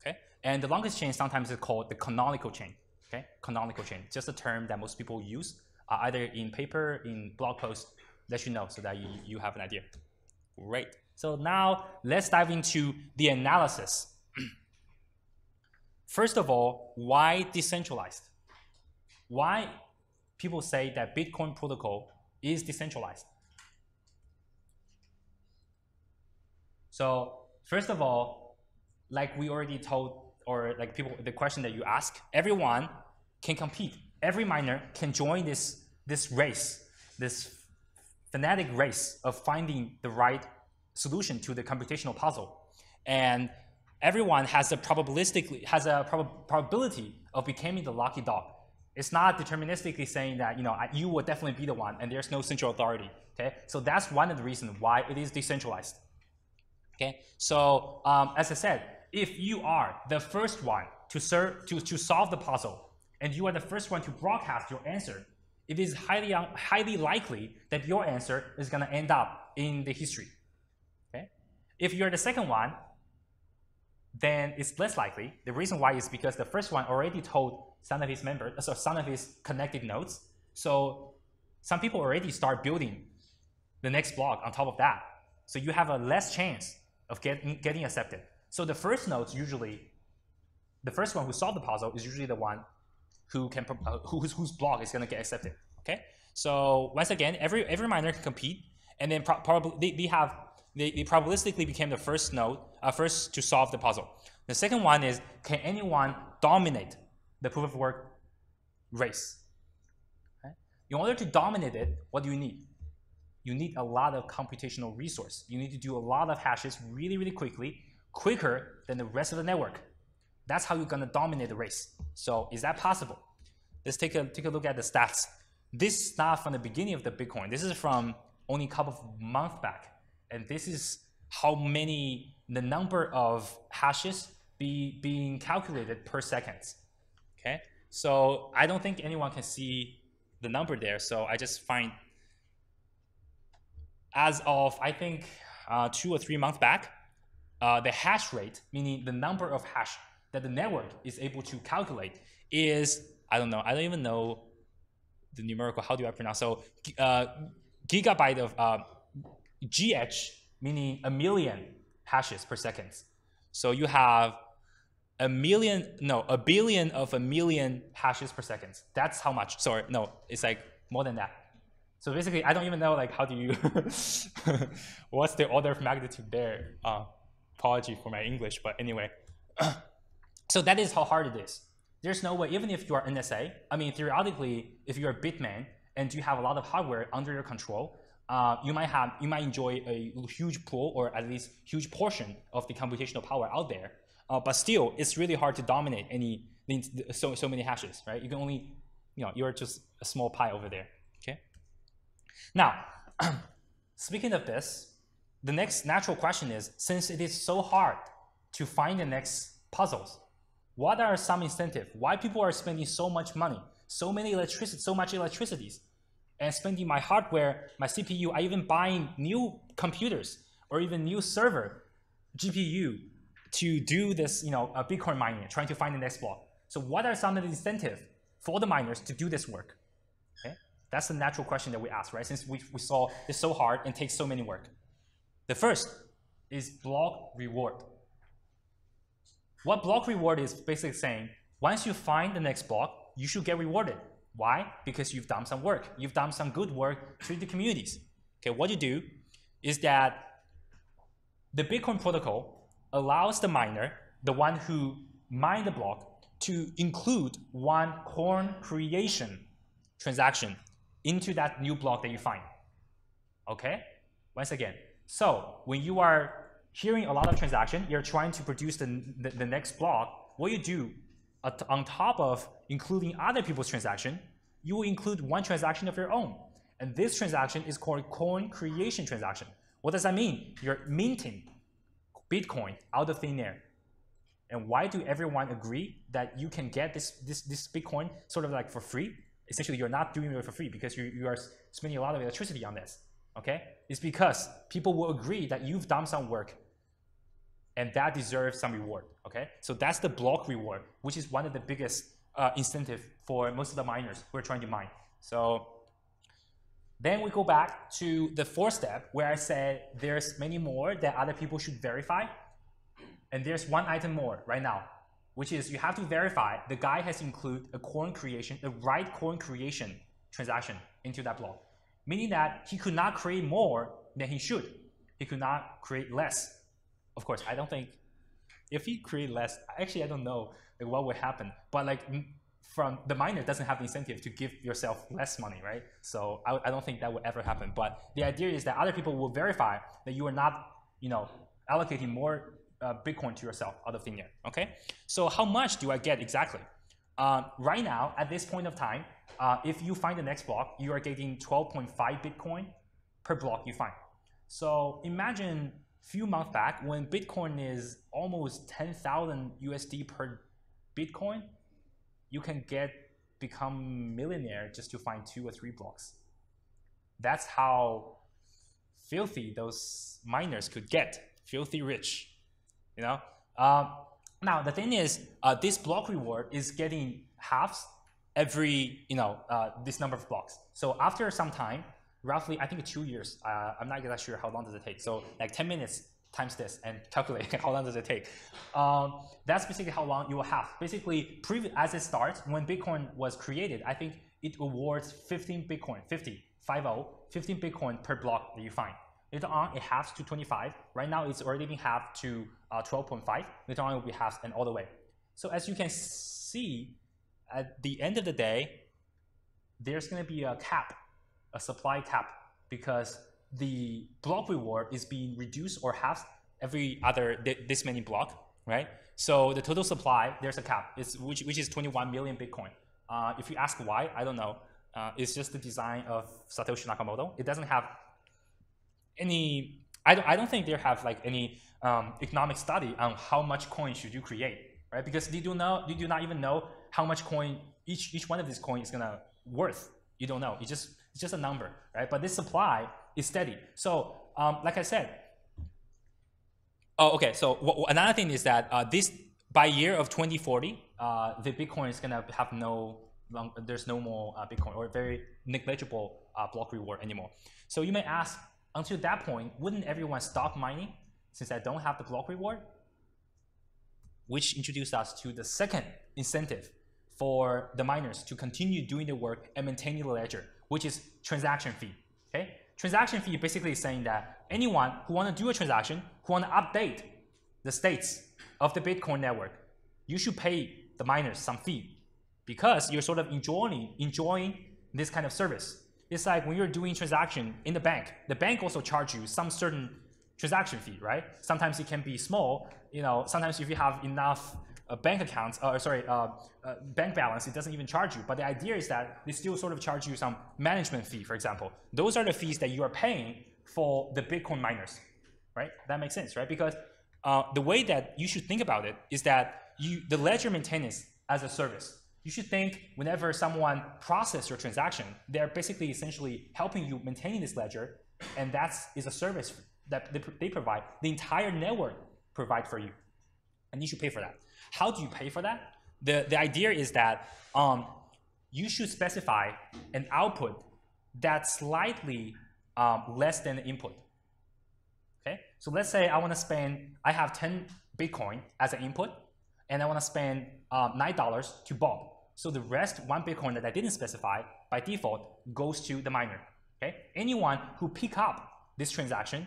Speaker 1: Okay, and the longest chain sometimes is called the canonical chain. Okay, canonical chain, just a term that most people use, uh, either in paper, in blog posts, let you know so that you, you have an idea. Great. So now let's dive into the analysis. First of all, why decentralized? Why people say that Bitcoin protocol is decentralized? So first of all, like we already told, or like people, the question that you ask, everyone can compete. Every miner can join this, this race, this fanatic race of finding the right solution to the computational puzzle. And everyone has a probabilistically has a prob probability of becoming the lucky dog. It's not deterministically saying that you know you will definitely be the one, and there's no central authority. Okay, so that's one of the reasons why it is decentralized. Okay, so um, as I said, if you are the first one to serve to to solve the puzzle, and you are the first one to broadcast your answer, it is highly highly likely that your answer is going to end up in the history. Okay, If you're the second one, then it's less likely. The reason why is because the first one already told some of his members, uh, so some of his connected nodes. So some people already start building the next block on top of that. So you have a less chance of getting, getting accepted. So the first nodes usually, the first one who solved the puzzle is usually the one who can, uh, whose, whose block is going to get accepted. Okay. So once again, every every miner can compete, and then pro probably they, they have they, they probabilistically became the first node, uh, first to solve the puzzle. The second one is, can anyone dominate the proof of work race? Okay? In order to dominate it, what do you need? You need a lot of computational resource. You need to do a lot of hashes really, really quickly, quicker than the rest of the network. That's how you're gonna dominate the race. So is that possible? Let's take a, take a look at the stats. This is not from the beginning of the Bitcoin. This is from only a couple of months back. And this is how many, the number of hashes be, being calculated per second. Okay, so I don't think anyone can see the number there. So I just find as of, I think, uh, two or three months back, uh, the hash rate, meaning the number of hash that the network is able to calculate is, I don't know, I don't even know the numerical, how do I pronounce? So uh, gigabyte of uh, GH meaning a million hashes per second. So you have a million, no, a billion of a million hashes per second. That's how much. Sorry, no, it's like more than that. So basically, I don't even know like how do you, what's the order of magnitude there? Uh, apology for my English, but anyway. so that is how hard it is. There's no way, even if you are NSA, I mean, theoretically, if you're a Bitmain and you have a lot of hardware under your control, uh, you might have you might enjoy a huge pool or at least huge portion of the computational power out there. Uh, but still, it's really hard to dominate any so so many hashes, right? You can only you know you're just a small pie over there. Okay. Now, speaking of this, the next natural question is: since it is so hard to find the next puzzles, what are some incentive? Why people are spending so much money, so many electricity, so much electricities and spending my hardware, my CPU, I even buying new computers or even new server GPU to do this, you know, uh, Bitcoin mining, trying to find the next block. So what are some of the incentive for the miners to do this work? Okay, that's the natural question that we ask, right? Since we, we saw it's so hard and takes so many work. The first is block reward. What block reward is basically saying, once you find the next block, you should get rewarded. Why? Because you've done some work. You've done some good work to the communities. Okay, what you do is that the Bitcoin protocol allows the miner, the one who mined the block, to include one coin creation transaction into that new block that you find. Okay? Once again, so when you are hearing a lot of transaction, you're trying to produce the, the, the next block, what you do on top of including other people's transaction, you will include one transaction of your own. And this transaction is called coin creation transaction. What does that mean? You're minting Bitcoin out of thin air. And why do everyone agree that you can get this, this, this Bitcoin sort of like for free? Essentially, you're not doing it for free because you, you are spending a lot of electricity on this. Okay? It's because people will agree that you've done some work and that deserves some reward. Okay? So that's the block reward, which is one of the biggest uh, incentive for most of the miners who are trying to mine. So then we go back to the fourth step where I said there's many more that other people should verify. And there's one item more right now, which is you have to verify the guy has included a coin creation, the right coin creation transaction into that block. Meaning that he could not create more than he should. He could not create less. Of course, I don't think if he create less, actually I don't know like what would happen. But like from the miner doesn't have the incentive to give yourself less money, right? So I, I don't think that would ever happen. But the idea is that other people will verify that you are not, you know, allocating more uh, Bitcoin to yourself out of thin air. Okay. So how much do I get exactly? Uh, right now, at this point of time, uh, if you find the next block, you are getting 12.5 Bitcoin per block you find. So imagine few months back when Bitcoin is almost 10,000 USD per Bitcoin, you can get become millionaire just to find two or three blocks. That's how filthy those miners could get, filthy rich, you know. Um, now the thing is, uh, this block reward is getting halves every, you know, uh, this number of blocks. So after some time, roughly, I think two years. Uh, I'm not exactly sure how long does it take. So like 10 minutes times this and calculate how long does it take. Um, that's basically how long you will have. Basically, as it starts, when Bitcoin was created, I think it awards 15 Bitcoin, 50, 50, 15 Bitcoin per block that you find. Later on, it halves to 25. Right now, it's already been halved to uh, 12.5. Later on, it will be halved and all the way. So as you can see, at the end of the day, there's going to be a cap, a supply cap, because the block reward is being reduced or halved every other this many block, right? So the total supply, there's a cap, it's, which, which is 21 million Bitcoin. Uh, if you ask why, I don't know. Uh, it's just the design of Satoshi Nakamoto. It doesn't have any, I don't, I don't think they have like any um, economic study on how much coin should you create, right? Because they do, know, they do not even know how much coin each, each one of these coins is gonna worth. You don't know, you just, it's just a number, right? But this supply is steady. So um, like I said, oh, okay. So another thing is that uh, this by year of 2040, uh, the Bitcoin is gonna have no long, there's no more uh, Bitcoin or very negligible uh, block reward anymore. So you may ask, until that point, wouldn't everyone stop mining since I don't have the block reward? Which introduced us to the second incentive for the miners to continue doing the work and maintaining the ledger, which is transaction fee. Okay, Transaction fee basically is saying that anyone who want to do a transaction, who want to update the states of the Bitcoin network, you should pay the miners some fee because you're sort of enjoying, enjoying this kind of service. It's like when you're doing transaction in the bank, the bank also charge you some certain transaction fee, right? Sometimes it can be small, you know, sometimes if you have enough a bank account, uh, sorry, uh, uh, bank balance, it doesn't even charge you. But the idea is that they still sort of charge you some management fee, for example. Those are the fees that you are paying for the Bitcoin miners, right? That makes sense, right? Because uh, the way that you should think about it is that you the ledger maintenance as a service. You should think whenever someone process your transaction, they're basically essentially helping you maintain this ledger, and that is a service that they, they provide. The entire network provide for you, and you should pay for that. How do you pay for that? The, the idea is that um, you should specify an output that's slightly um, less than the input. Okay, so let's say I want to spend, I have 10 Bitcoin as an input, and I want to spend um, $9 to Bob. So the rest, one Bitcoin that I didn't specify, by default, goes to the miner. Okay, anyone who pick up this transaction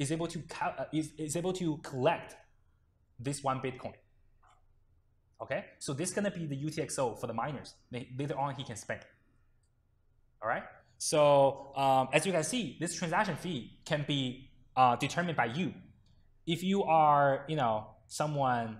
Speaker 1: is able to uh, is, is able to collect this one Bitcoin. Okay, so this is gonna be the UTXO for the miners. Later on, he can spend. All right. So um, as you can see, this transaction fee can be uh, determined by you. If you are, you know, someone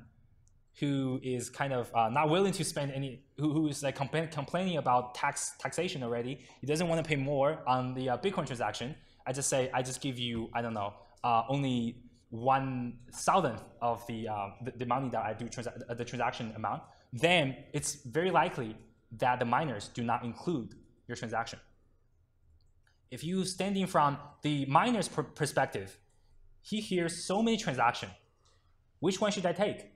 Speaker 1: who is kind of uh, not willing to spend any, who, who is like compla complaining about tax taxation already, he doesn't want to pay more on the uh, Bitcoin transaction. I just say, I just give you, I don't know, uh, only one thousandth of the, uh, the, the money that I do transa uh, the transaction amount, then it's very likely that the miners do not include your transaction. If you standing from the miner's per perspective, he hears so many transactions. Which one should I take?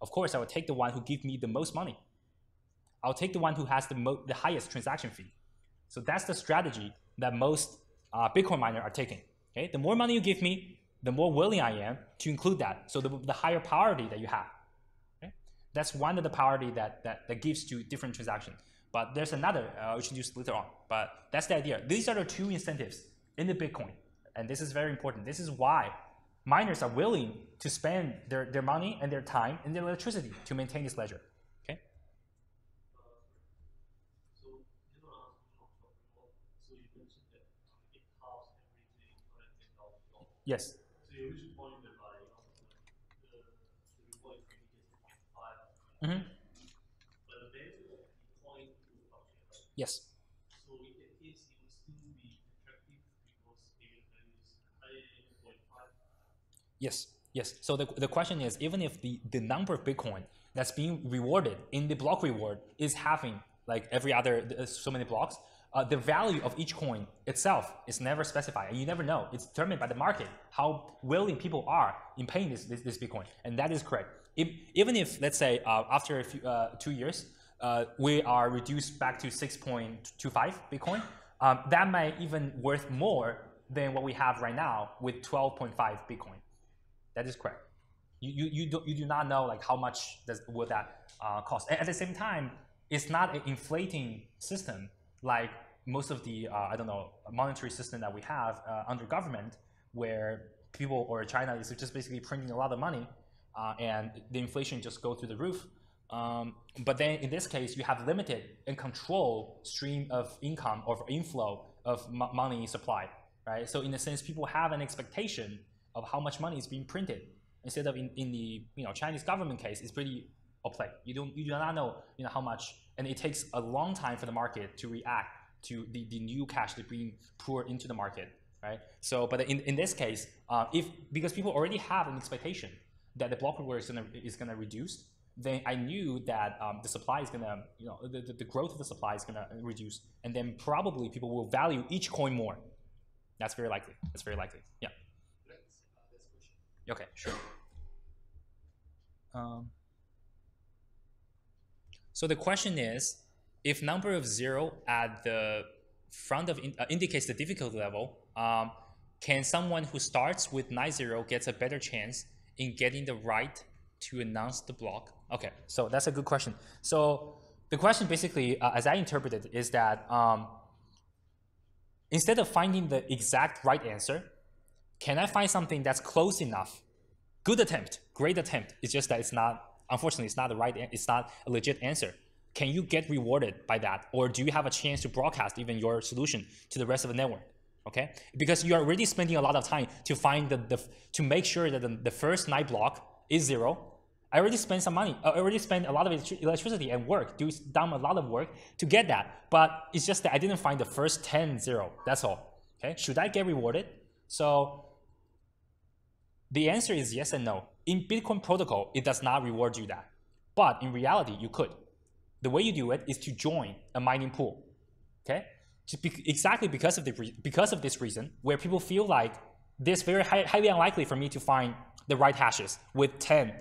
Speaker 1: Of course, I will take the one who gives me the most money. I'll take the one who has the, the highest transaction fee. So that's the strategy that most uh, Bitcoin miners are taking. Okay, the more money you give me, the more willing I am to include that. So the, the higher priority that you have. Okay? That's one of the priority that, that, that gives to different transactions. But there's another uh, I'll introduce later on. But that's the idea. These are the two incentives in the Bitcoin. And this is very important. This is why miners are willing to spend their, their money and their time and their electricity to maintain this ledger. Okay?
Speaker 3: So, you know, so you mentioned that it costs everything around ten thousand dollars.
Speaker 1: Yes.
Speaker 3: So you reach a point whereby you know, the, the reward is maybe just five.
Speaker 1: Mm -hmm.
Speaker 3: But the value of the coin will fluctuate, right?
Speaker 1: Yes. Yes. Yes. So the, the question is, even if the, the number of Bitcoin that's being rewarded in the block reward is having like every other so many blocks, uh, the value of each coin itself is never specified, and you never know. It's determined by the market how willing people are in paying this this, this Bitcoin, and that is correct. If, even if let's say uh, after a few, uh, two years uh, we are reduced back to 6.25 Bitcoin, um, that might even worth more than what we have right now with 12.5 Bitcoin. That is correct. You, you, you, do, you do not know like how much does, will that uh, cost. And at the same time, it's not an inflating system like most of the, uh, I don't know, monetary system that we have uh, under government where people or China is just basically printing a lot of money uh, and the inflation just go through the roof. Um, but then in this case, you have limited and control stream of income or inflow of money supply, right? So in a sense, people have an expectation of how much money is being printed. Instead of in, in the you know Chinese government case, it's pretty opaque. You don't you do not know you know how much, and it takes a long time for the market to react to the, the new cash that's being poured into the market, right? So, but in, in this case, uh, if because people already have an expectation that the block reward is gonna is gonna reduce, then I knew that um, the supply is gonna you know the, the, growth of the supply is gonna reduce, and then probably people will value each coin more. That's very likely. That's very likely. Yeah. Okay, sure. Um, so the question is, if number of zero at the front of in, uh, indicates the difficulty level, um, can someone who starts with nine zero gets a better chance in getting the right to announce the block? Okay, so that's a good question. So the question basically, uh, as I interpreted, is that um, instead of finding the exact right answer, can I find something that's close enough? Good attempt, great attempt. It's just that it's not, unfortunately, it's not the right, it's not a legit answer. Can you get rewarded by that? Or do you have a chance to broadcast even your solution to the rest of the network? Okay, because you're already spending a lot of time to find the, the to make sure that the, the first night block is zero. I already spent some money. I already spent a lot of electricity and work, do done a lot of work to get that. But it's just that I didn't find the first 10 zero. That's all. Okay, should I get rewarded? So the answer is yes and no. In Bitcoin protocol, it does not reward you that. But in reality, you could. The way you do it is to join a mining pool. Okay? Be- exactly because of the because of this reason, where people feel like it's very high, highly unlikely for me to find the right hashes with 10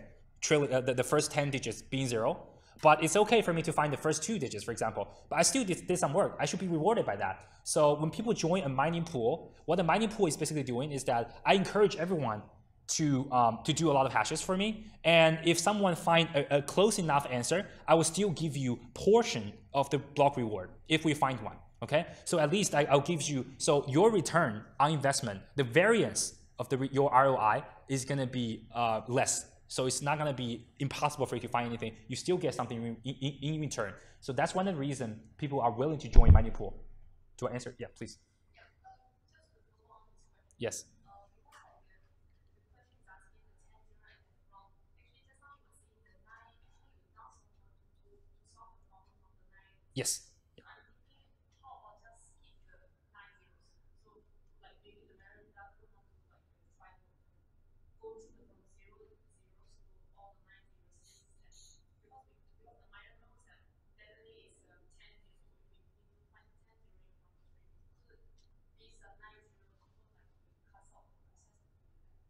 Speaker 1: trillion, uh, the, the first 10 digits being zero. But it's okay for me to find the first two digits, for example. But I still did, did some work. I should be rewarded by that. So when people join a mining pool, what the mining pool is basically doing is that I encourage everyone to um, to do a lot of hashes for me. And if someone find a, a close enough answer, I will still give you portion of the block reward if we find one. Okay, so at least I, will give you so your return on investment, the variance of the your ROI is gonna be uh, less. So it's not gonna be impossible for you to find anything. You still get something in, in, in return. So that's one of the reason people are willing to join mining pool. Do I answer? Yeah, please. Yes. Yes.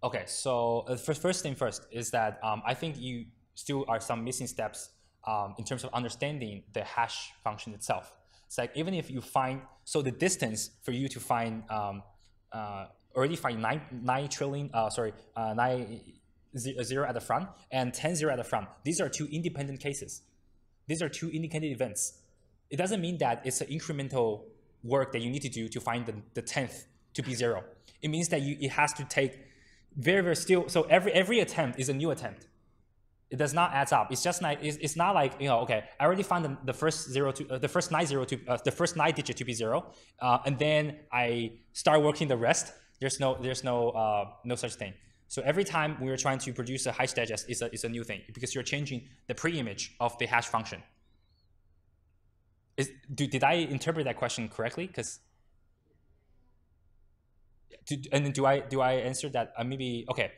Speaker 1: Okay, so uh, first, first thing first is that um, I think you still are some missing steps um, in terms of understanding the hash function itself. It's like even if you find, so the distance for you to find, um, uh, already find nine, nine trillion, uh, sorry, uh, nine, zero at the front and 10 zero at the front. These are two independent cases. These are two independent events. It doesn't mean that it's an incremental work that you need to do to find the, the 10th to be zero. It means that you, it has to take very, very still, so every, every attempt is a new attempt. It does not add up. It's just like, it's, it's not like, you know, okay, I already found the, the first zero to, uh, the first nine zero to, uh, the first nine digit to be zero, uh, and then I start working the rest. There's no, there's no, uh, no such thing. So every time we're trying to produce a hash digest, it's a, it's a new thing because you're changing the pre-image of the hash function. Is, do, did I interpret that question correctly? Because and do I do I answer that? Uh, maybe okay.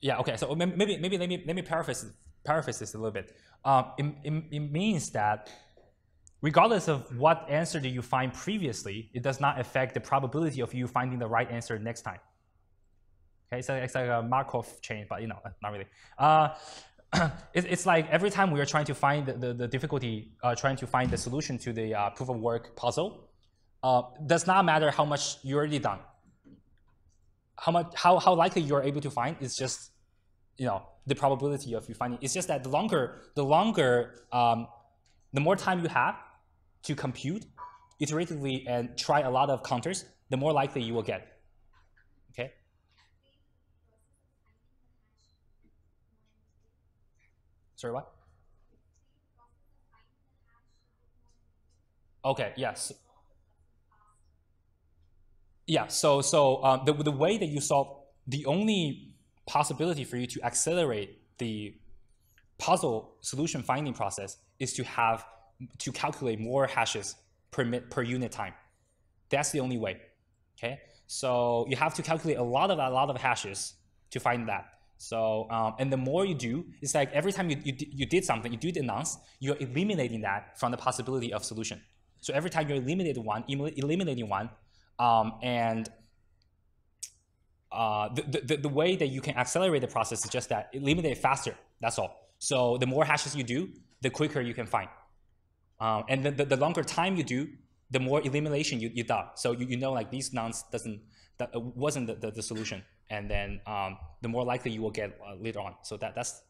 Speaker 1: Yeah. Okay. So maybe maybe let me let me paraphrase paraphrase this a little bit. Um, it, it, it means that regardless of what answer do you find previously, it does not affect the probability of you finding the right answer next time. Okay, so it's like a Markov chain, but you know, not really. Uh, it, it's like every time we are trying to find the, the, the difficulty, uh, trying to find the solution to the uh, proof of work puzzle, uh, does not matter how much you already done. How much, how, how likely you are able to find is just, you know, the probability of you finding. It's just that the longer, the longer, um, the more time you have to compute iteratively and try a lot of counters, the more likely you will get. Okay. Sorry, what? Okay, yes. Yeah, so so um, the, the way that you solve, the only possibility for you to accelerate the puzzle solution finding process is to have, to calculate more hashes per, per unit time. That's the only way, okay? So you have to calculate a lot of a lot of hashes to find that. So, um, and the more you do, it's like every time you, you, you did something, you did announce, you're eliminating that from the possibility of solution. So every time you eliminate one, eliminating one, um, and uh, the, the, the way that you can accelerate the process is just that eliminate it faster. That's all. So the more hashes you do, the quicker you can find. Um, and the, the, the, longer time you do, the more elimination you, you do. So you, you know like these nonce doesn't that wasn't the, the, the, solution. And then um, the more likely you will get uh, later on. So that, that's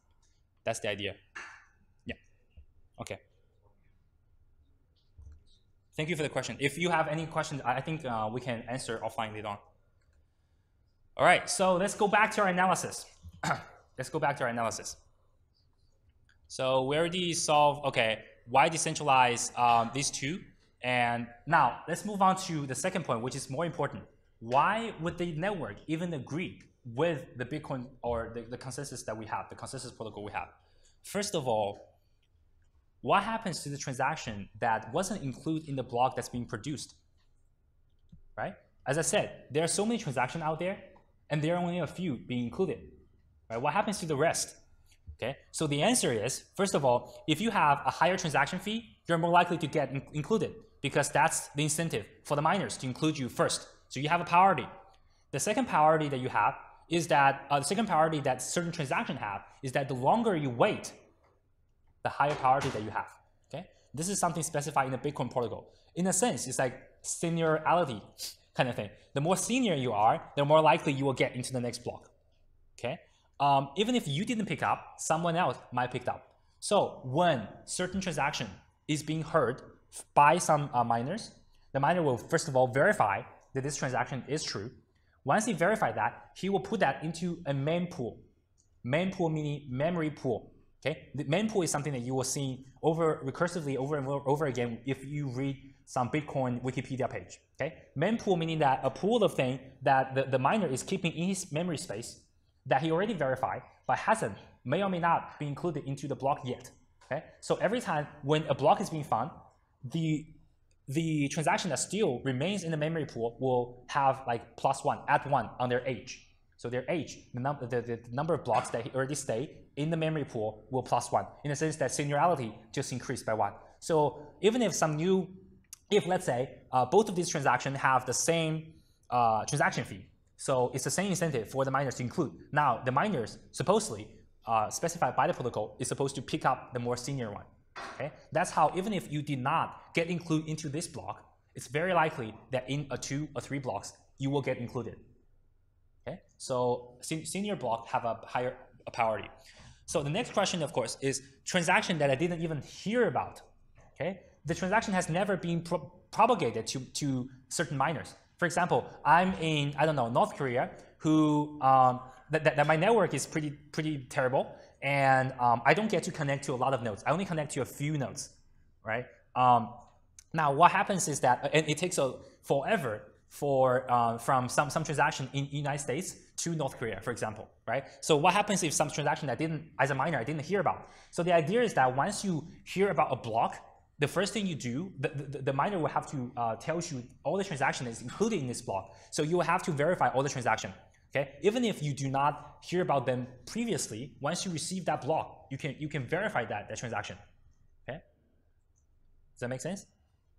Speaker 1: that's the idea. Yeah. Okay. Thank you for the question. If you have any questions, I think uh, we can answer offline later on. All right, so let's go back to our analysis. let's go back to our analysis. So we already solved, okay, why decentralize um, these two? And now let's move on to the second point, which is more important. Why would the network even agree with the Bitcoin or the, the consensus that we have, the consensus protocol we have? First of all, what happens to the transaction that wasn't included in the block that's being produced? Right? As I said, there are so many transactions out there, and there are only a few being included. Right? What happens to the rest? Okay, so the answer is, first of all, if you have a higher transaction fee, you're more likely to get in- included because that's the incentive for the miners to include you first. So you have a priority. The second priority that you have is that uh, the second priority that certain transactions have is that the longer you wait, the higher priority that you have. Okay, this is something specified in the Bitcoin protocol. In a sense, it's like seniority kind of thing. The more senior you are, the more likely you will get into the next block. Okay, um, even if you didn't pick up, someone else might pick up. So when certain transaction is being heard by some uh, miners, the miner will first of all verify that this transaction is true. Once he verifies that, he will put that into a mempool. Mempool meaning memory pool. Okay, the mempool is something that you will see over recursively over and over again if you read some Bitcoin Wikipedia page. Okay, mempool meaning that a pool of things that the, the miner is keeping in his memory space that he already verified but hasn't may or may not be included into the block yet. Okay, so every time when a block is being found, the the transaction that still remains in the memory pool will have like plus one, add one on their age. So their age, the, num the, the number of blocks that already stay in the memory pool will plus one, in the sense that seniority just increased by one. So even if some new, if let's say uh, both of these transactions have the same uh, transaction fee, so it's the same incentive for the miners to include. Now the miners supposedly uh, specified by the protocol is supposed to pick up the more senior one. Okay, that's how even if you did not get included into this block, it's very likely that in a two or three blocks you will get included. So senior block have a higher priority. So the next question, of course, is transaction that I didn't even hear about. Okay, the transaction has never been pro propagated to, to certain miners. For example, I'm in I don't know North Korea, who um, that, that, that my network is pretty pretty terrible, and um, I don't get to connect to a lot of nodes. I only connect to a few nodes, right? Um, now, what happens is that, and it takes a forever for uh, from some some transaction in United States to North Korea, for example, right? So what happens if some transaction I didn't, as a miner, I didn't hear about? So the idea is that once you hear about a block, the first thing you do, the, the, the miner will have to uh, tell you all the transaction is included in this block. So you will have to verify all the transaction. Okay, even if you do not hear about them previously, once you receive that block, you can you can verify that that transaction. Okay, does that make sense?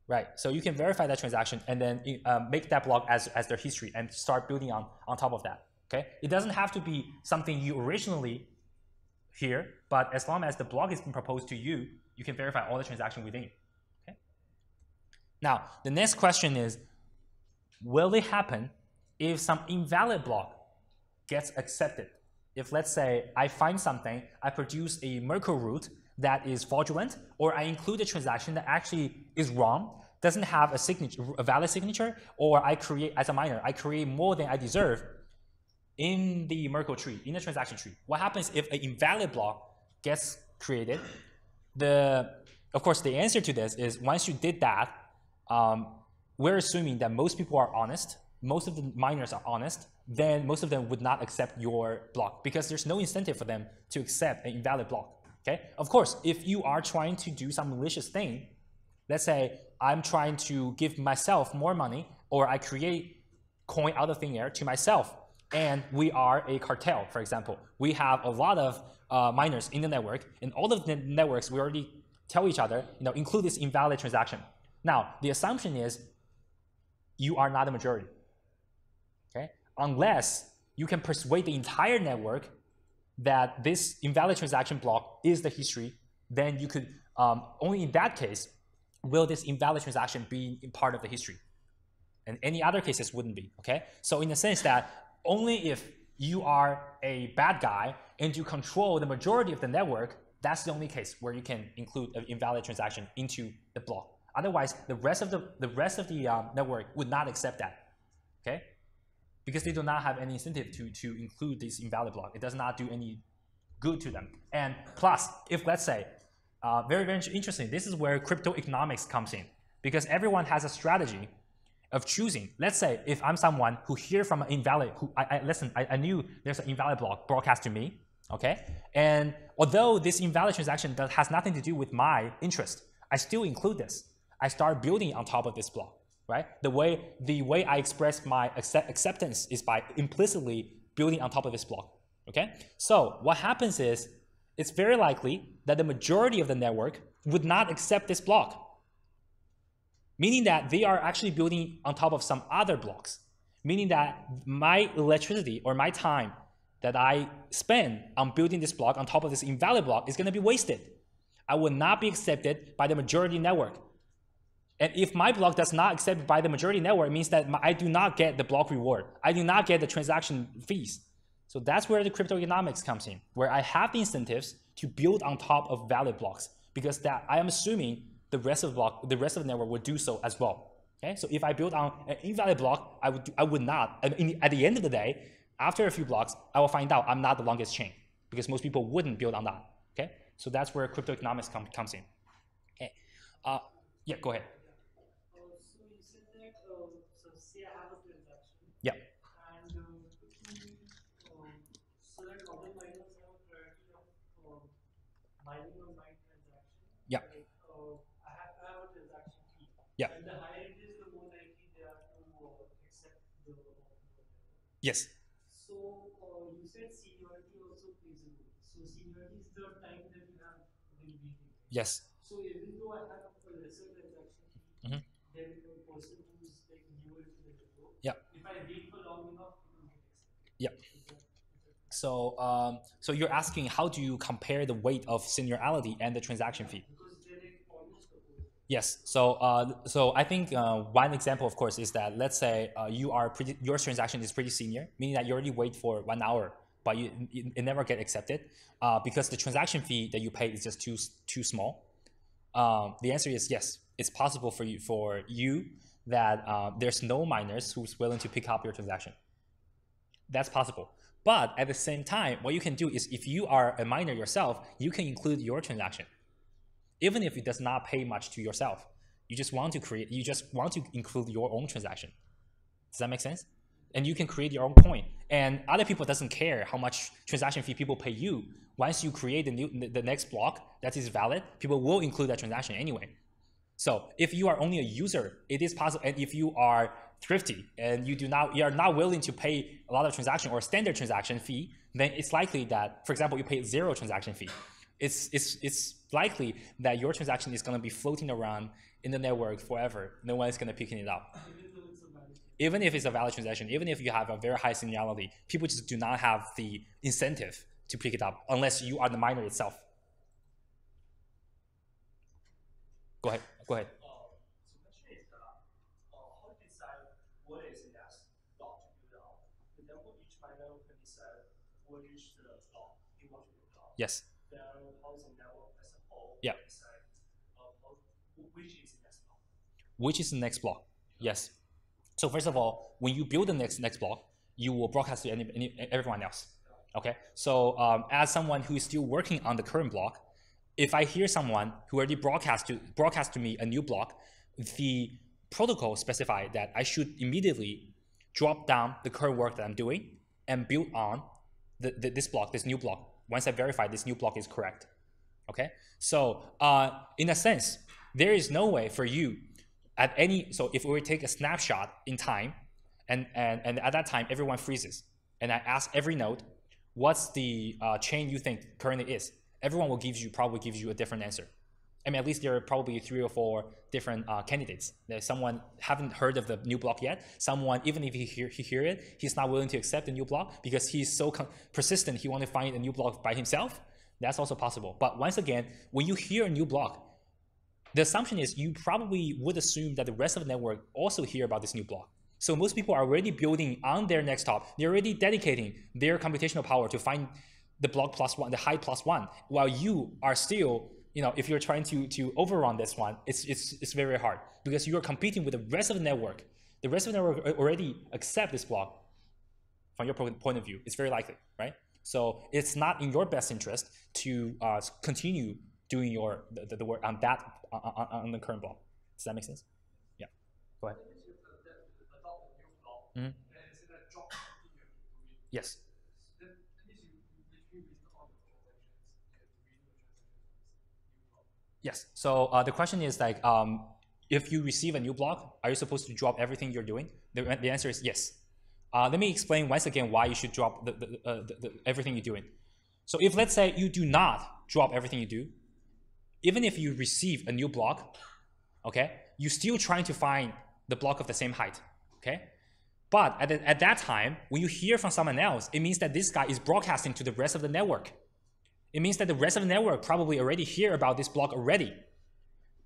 Speaker 1: Right. So you can verify that transaction and then uh, make that block as as their history and start building on on top of that. Okay, it doesn't have to be something you originally hear, but as long as the block is being proposed to you, you can verify all the transaction within it. Okay. Now the next question is, will it happen if some invalid block gets accepted. If let's say I find something, I produce a Merkle root that is fraudulent, or I include a transaction that actually is wrong, doesn't have a signature, a valid signature, or I create as a miner, I create more than I deserve in the Merkle tree, in the transaction tree. What happens if an invalid block gets created? The of course the answer to this is once you did that, um, we're assuming that most people are honest, most of the miners are honest, then most of them would not accept your block because there's no incentive for them to accept an invalid block. Okay. Of course, if you are trying to do some malicious thing, let's say I'm trying to give myself more money or I create coin out of thin air to myself and we are a cartel, for example. We have a lot of uh, miners in the network and all of the networks we already tell each other, you know, include this invalid transaction. Now, the assumption is you are not a majority okay? unless you can persuade the entire network that this invalid transaction block is the history, then you could, um, only in that case, will this invalid transaction be part of the history. And any other cases wouldn't be, okay? So in the sense that only if you are a bad guy and you control the majority of the network, that's the only case where you can include an invalid transaction into the block. Otherwise, the rest of the, the rest of the um, network would not accept that, okay? Because they do not have any incentive to, to include this invalid block. It does not do any good to them. And plus, if let's say, uh, very, very interesting, this is where crypto economics comes in because everyone has a strategy of choosing. Let's say if I'm someone who hear from an invalid, who I, I listen, I, I, knew there's an invalid block broadcast to me, okay? And although this invalid transaction does, has nothing to do with my interest, I still include this. I start building on top of this block right? The way, the way I express my accept acceptance is by implicitly building on top of this block, okay? So what happens is, it's very likely that the majority of the network would not accept this block. Meaning that they are actually building on top of some other blocks. Meaning that my electricity or my time that I spend on building this block on top of this invalid block is going to be wasted. I will not be accepted by the majority network. And if my block does not accept by the majority network, it means that I do not get the block reward. I do not get the transaction fees. So that's where the crypto economics comes in, where I have the incentives to build on top of valid blocks because that I am assuming the rest of the block, the rest of the network will do so as well. Okay, so if I build on an invalid block, I would do, I would not. In, at the end of the day, after a few blocks, I will find out I'm not the longest chain because most people wouldn't build on that. Okay, so that's where crypto economics com comes in. Okay, uh, yeah, go ahead.
Speaker 4: Uh, so you said that, uh, so say I have a transaction.
Speaker 1: Yeah.
Speaker 4: And uh, um, so that other miners have a priority of um, mining on my transaction.
Speaker 1: Yeah.
Speaker 4: Like, uh, I have, I have a transaction fee.
Speaker 1: Yeah.
Speaker 4: And the higher it is, the more likely they are to uh, accept the.
Speaker 1: Yes.
Speaker 4: So uh, you said seniority also plays a role. So seniority is the time that you have been beating.
Speaker 1: Yes.
Speaker 4: So even though I have a lesser transaction fee,
Speaker 1: Mhm.
Speaker 4: then a person who is like newer to the network,
Speaker 1: Yeah.
Speaker 4: if I wait for long enough, it will get accepted.
Speaker 1: Yeah.
Speaker 4: Is that- is that-
Speaker 1: So, um, so you're asking how do you compare the weight of seniority and the transaction fee?
Speaker 4: Because they're like almost opposite.
Speaker 1: Yes. So, uh, so I think uh, one example, of course, is that let's say uh, you are pretty, your transaction is pretty senior, meaning that you already wait for one hour, but you it, never get accepted uh, because the transaction fee that you pay is just too too small. Um, the answer is yes. It's possible for you for you that uh, there's no miners who's willing to pick up your transaction. That's possible. But at the same time, what you can do is if you are a miner yourself, you can include your transaction even if it does not pay much to yourself. You just want to create, you just want to include your own transaction. Does that make sense? And you can create your own coin. And other people doesn't care how much transaction fee people pay you. Once you create the new, the next block that is valid, people will include that transaction anyway. So if you are only a user, it is possible. And if you are thrifty and you do not, you are not willing to pay a lot of transaction or standard transaction fee, then it's likely that, for example, you pay zero transaction fee. It's it's it's likely that your transaction is going to be floating around in the network forever. No one is going to pick it up.
Speaker 4: Even though it's a valid.
Speaker 1: Even if it's a valid transaction, even if you have a very high seniority, people just do not have the incentive to pick it up unless you are the miner itself. Go ahead. Go ahead.
Speaker 3: Uh, Which is the next block?
Speaker 1: Yes. So first of all, when you build the next next block, you will broadcast to any, any everyone else. Okay. So um, as someone who is still working on the current block, if I hear someone who already broadcast to broadcast to me a new block, the protocol specify that I should immediately drop down the current work that I'm doing and build on the, the, this block, this new block. Once I verify this new block is correct. Okay. So uh, in a sense, there is no way for you at any. So if we take a snapshot in time, and and and at that time everyone freezes, and I ask every node, what's the uh, chain you think currently is? Everyone will give you probably gives you a different answer. I mean, at least there are probably three or four different uh, candidates. There's someone haven't heard of the new block yet. Someone, even if he hear, he hear it, he's not willing to accept the new block because he's so persistent. He want to find a new block by himself. That's also possible. But once again, when you hear a new block, the assumption is you probably would assume that the rest of the network also hear about this new block. So most people are already building on their next top. They're already dedicating their computational power to find the block plus one, the height plus one, while you are still, you know, if you're trying to to overrun this one, it's it's it's very hard because you are competing with the rest of the network. The rest of the network already accept this block from your point of view. It's very likely, right? So it's not in your best interest to uh, continue doing your the, the- work on that on, on, the current block. Does that make sense? Yeah. Go ahead.
Speaker 3: To it?
Speaker 1: Yes. Yes. So uh, the question is like, um, if you receive a new block, are you supposed to drop everything you're doing? The, the answer is yes. Uh, let me explain once again why you should drop the, the, uh, everything you're doing. So if let's say you do not drop everything you do, even if you receive a new block, okay, you're still trying to find the block of the same height, okay? But at, the, at that time, when you hear from someone else, it means that this guy is broadcasting to the rest of the network. It means that the rest of the network probably already hear about this block already.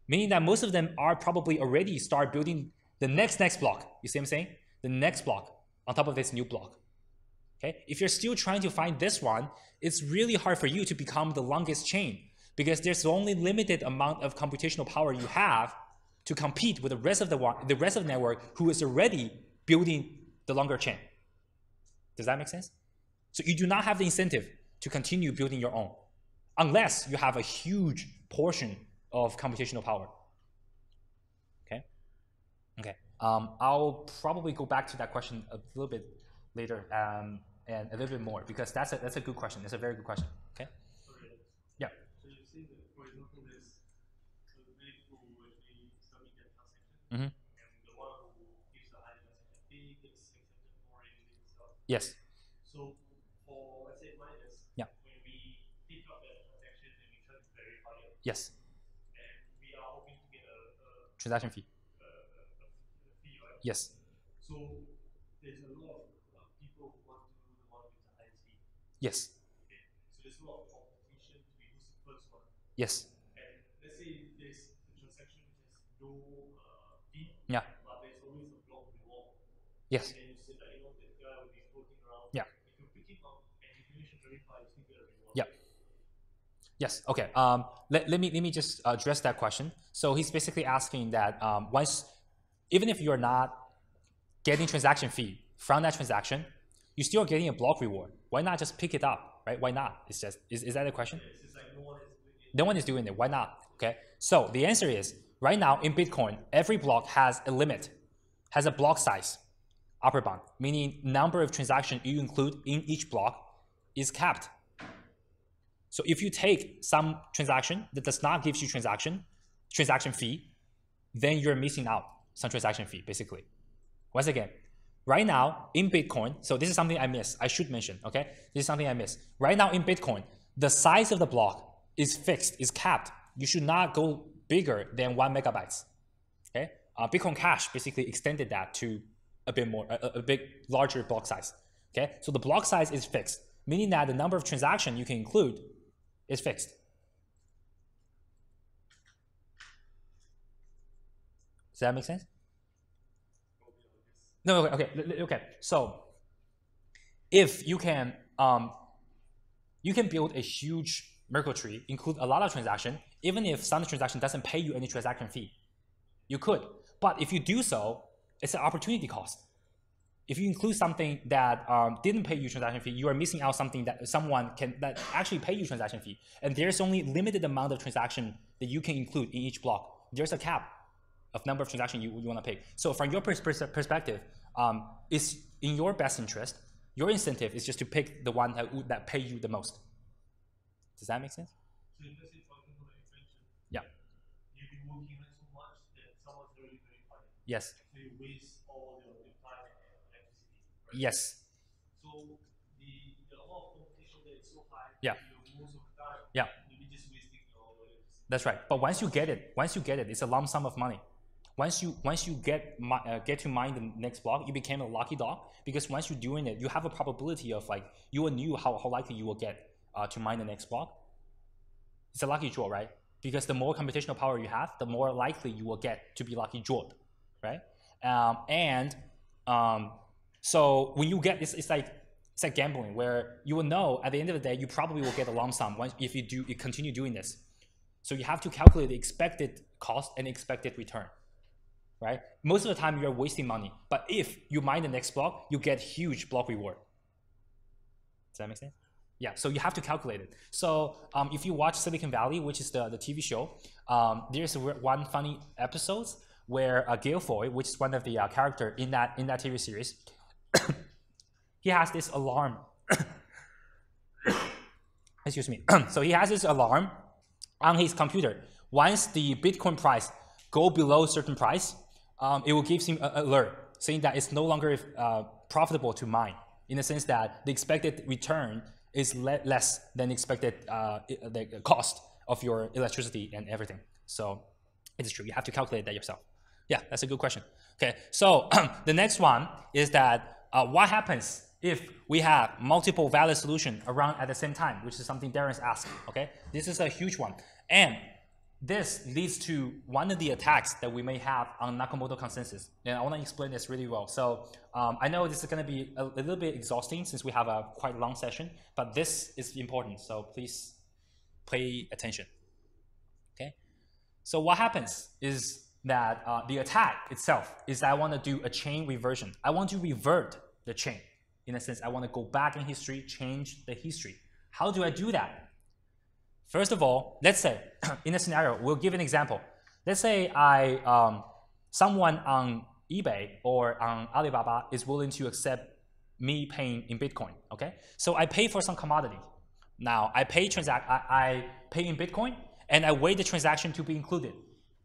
Speaker 1: Meaning that most of them are probably already start building the next next block. You see what I'm saying? The next block on top of this new block. Okay? If you're still trying to find this one, it's really hard for you to become the longest chain because there's only limited amount of computational power you have to compete with the rest of the the rest of the network who is already building the longer chain. Does that make sense? So you do not have the incentive to continue building your own unless you have a huge portion of computational power. Okay? Okay. Um, I'll probably go back to that question a little bit later um, and a little bit more because that's a, that's a good question. It's a very good question. Okay. Yeah.
Speaker 3: So you see that, for example, there's the big who actually submit their transaction,
Speaker 1: Mhm.
Speaker 3: and the one who gives the high transaction fee gets accepted more easily and stuff.
Speaker 1: Yes.
Speaker 3: So for let's say minus,
Speaker 1: Yeah.
Speaker 3: when we pick up that transaction and we try to verify it,
Speaker 1: Yes.
Speaker 3: and we are hoping to get a, a,
Speaker 1: Transaction fee.
Speaker 3: a, a, a fee, right?
Speaker 1: Yes.
Speaker 3: So there's a lot of uh, people who want to do the one with the highest fee.
Speaker 1: Yes.
Speaker 3: Okay. So there's a lot of competition to be who's the first one.
Speaker 1: Yes.
Speaker 3: And let's say there's a transaction which has no uh, fee,
Speaker 1: Yeah.
Speaker 3: but there's always a block reward.
Speaker 1: Yes.
Speaker 3: And you say that you know guy will be floating around.
Speaker 1: Yeah.
Speaker 3: If you pick him up and you finish the verify, you still get a reward.
Speaker 1: Yeah. Yes. Okay. Um, let, let me let me just address that question. So he's basically asking that um, once, even if you're not getting transaction fee from that transaction, you're still getting a block reward. Why not just pick it up, right? Why not? It's just is, is that the question?
Speaker 3: Like no one is doing it.
Speaker 1: No one is doing it. Why not? Okay. So the answer is right now in Bitcoin, every block has a limit, has a block size, upper bound, meaning number of transactions you include in each block is capped. So if you take some transaction that does not give you transaction transaction fee, then you're missing out some transaction fee basically. Once again, right now in Bitcoin, so this is something I miss. I should mention, okay? This is something I miss. Right now in Bitcoin, the size of the block is fixed, is capped. You should not go bigger than one megabytes. Okay? Uh, Bitcoin Cash basically extended that to a bit more, a, a- big larger block size. Okay? So the block size is fixed, meaning that the number of transactions you can include is fixed. Does that make sense? No, okay, okay, okay. So, if you can, um, you can build a huge Merkle tree, include a lot of transaction, even if some transaction doesn't pay you any transaction fee, you could. But if you do so, it's an opportunity cost. If you include something that um, didn't pay you transaction fee, you are missing out something that someone can that actually pay you transaction fee. And there's only limited amount of transaction that you can include in each block. There's a cap of number of transactions you, you want to pick. So from your pers- pers- perspective, um, it's in your best interest. Your incentive is just to pick the one that, that pay you the most. Does that make sense?
Speaker 3: So if let's say for example like you mentioned,
Speaker 1: Yeah.
Speaker 3: you've been working on it so much that someone's already verified it.
Speaker 1: Yes.
Speaker 3: Waste all your, your time and electricity. Right?
Speaker 1: Yes.
Speaker 3: So the the amount of competition that is so high,
Speaker 1: Yeah.
Speaker 3: most of the time,
Speaker 1: Yeah.
Speaker 3: you'll be just wasting your electricity.
Speaker 1: That's right. But once you get it, once you get it, it's a lump sum of money. Once you once you get uh, get to mine the next block, you became a lucky dog because once you're doing it, you have a probability of like you will knew how, how likely you will get uh, to mine the next block. It's a lucky draw, right? Because the more computational power you have, the more likely you will get to be lucky drawed, right? Um, and um, so when you get it's, it's like it's like gambling where you will know at the end of the day you probably will get a lump sum once if you do you continue doing this. So you have to calculate the expected cost and expected return, right? Most of the time you're wasting money, but if you mine the next block, you get huge block reward. Does that make sense? Yeah, so you have to calculate it. So um, if you watch Silicon Valley, which is the, the TV show, um, there's one funny episode where uh, Gilfoyle, which is one of the uh, character in that in that TV series, he has this alarm. Excuse me. so he has this alarm on his computer. Once the Bitcoin price go below a certain price, um, it will give him an alert saying that it's no longer uh, profitable to mine. In the sense that the expected return is le- less than expected uh, the cost of your electricity and everything. So it is true. You have to calculate that yourself. Yeah, that's a good question. Okay, so the next one is that uh, what happens if we have multiple valid solution around at the same time, which is something Darren's asked. Okay, this is a huge one, and this leads to one of the attacks that we may have on Nakamoto consensus. And I want to explain this really well. So um, I know this is going to be a, a little bit exhausting since we have a quite long session, but this is important. So please pay attention. Okay. So what happens is that uh, the attack itself is I want to do a chain reversion. I want to revert the chain. In a sense, I want to go back in history, change the history. How do I do that? First of all, let's say in a scenario, we'll give an example. Let's say I um, someone on eBay or on Alibaba is willing to accept me paying in Bitcoin. Okay, so I pay for some commodity. Now I pay transact I, I pay in Bitcoin and I wait the transaction to be included.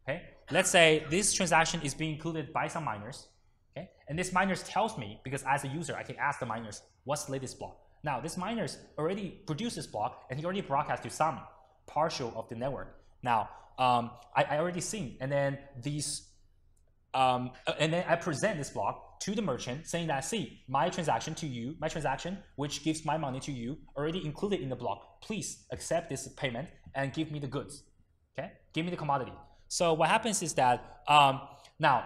Speaker 1: Okay, let's say this transaction is being included by some miners. Okay, and this miners tells me because as a user I can ask the miners what's the latest block. Now this miners already produced this block and he already broadcast to some partial of the network. Now um, I, I already seen and then these um, uh, and then I present this block to the merchant saying that, see, my transaction to you, my transaction, which gives my money to you, already included in the block. Please accept this payment and give me the goods. Okay, give me the commodity. So what happens is that um, now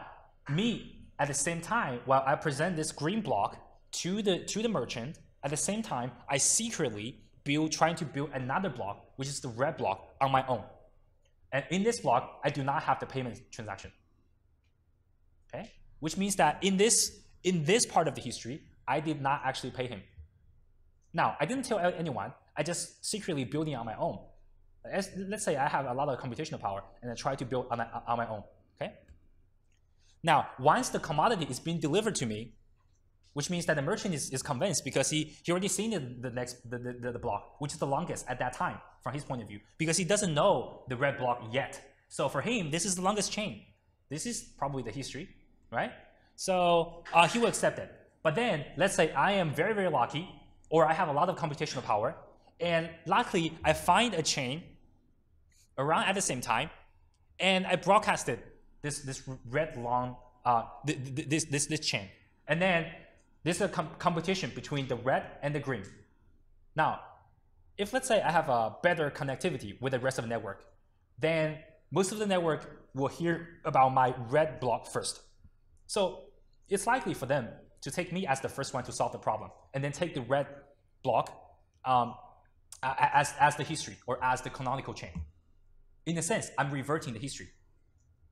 Speaker 1: me at the same time, while I present this green block to the to the merchant, at the same time I secretly build trying to build another block, which is the red block on my own. And in this block, I do not have the payment transaction okay? Which means that in this in this part of the history, I did not actually pay him. Now, I didn't tell anyone. I just secretly building on my own. As, let's say I have a lot of computational power and I try to build on my, on my own. Okay. Now, once the commodity is being delivered to me, which means that the merchant is, is convinced because he, he already seen the, the next the, the, the block, which is the longest at that time from his point of view, because he doesn't know the red block yet. So for him, this is the longest chain. This is probably the history right? So uh, he will accept it. But then, let's say I am very, very lucky, or I have a lot of computational power, and luckily I find a chain around at the same time, and I broadcasted this this red long uh, th th this this this chain, and then this is a com competition between the red and the green. Now, if let's say I have a better connectivity with the rest of the network, then most of the network will hear about my red block first. So it's likely for them to take me as the first one to solve the problem, and then take the red block um, as, as the history or as the canonical chain. In a sense, I'm reverting the history.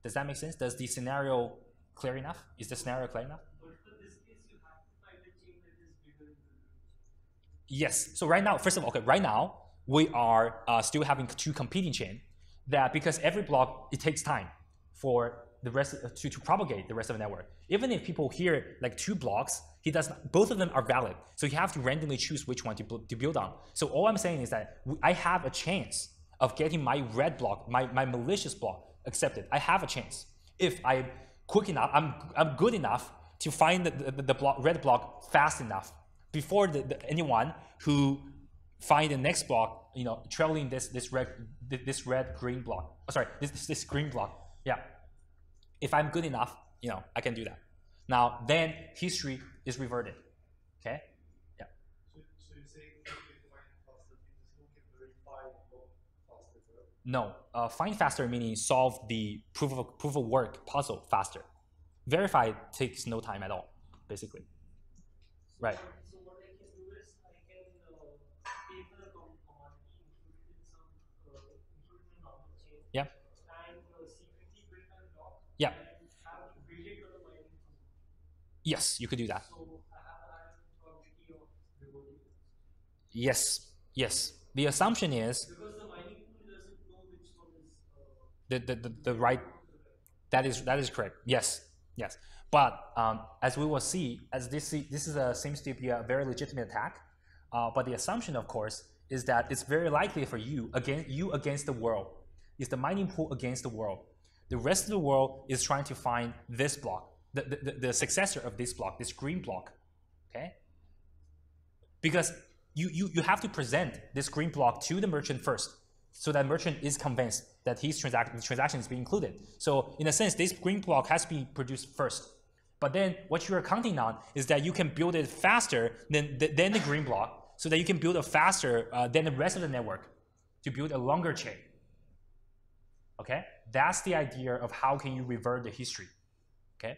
Speaker 1: Does that make sense? Does the scenario clear enough? Is the scenario clear enough? Yes. So right now, first of all, okay, right now we are uh, still having two competing chain. That because every block it takes time for the rest uh, to, to propagate the rest of the network. Even if people hear like two blocks, he does not, both of them are valid. So you have to randomly choose which one to, to build on. So all I'm saying is that I have a chance of getting my red block, my, my malicious block accepted. I have a chance if I'm quick enough, I'm, I'm good enough to find the, the, the block, red block fast enough before the, the, anyone who find the next block, you know, trailing this this red this red green block. Oh, sorry, this this green block. Yeah if I'm good enough, you know, I can do that. Now, then history is reverted. Okay? Yeah.
Speaker 5: So, so you say that Bitcoin faster because you can verify block faster.
Speaker 1: No, uh, find faster meaning solve the proof of proof of work puzzle faster. Verify takes no time at all, basically. Right.
Speaker 3: So what I can do is I can uh, pay for the com- commodity included in some uh, included in normal chain
Speaker 1: Yeah.
Speaker 3: and uh, secretly build a block
Speaker 1: Yeah.
Speaker 3: and have waited for the mining to
Speaker 1: Yes, you could do that. Yes. Yes. The assumption is
Speaker 3: because the
Speaker 1: the the, the, right that is that is correct yes yes but um, as we will see as this this is a seems to be a very legitimate attack uh, but the assumption of course is that it's very likely for you against you against the world is the mining pool against the world the rest of the world is trying to find this block the, the, the successor of this block this green block okay because you, you, you have to present this green block to the merchant first so that merchant is convinced that his transaction, transaction is being included. So in a sense, this green block has to be produced first. But then what you're counting on is that you can build it faster than, than the green block so that you can build it faster uh, than the rest of the network to build a longer chain. Okay? That's the idea of how can you revert the history. Okay?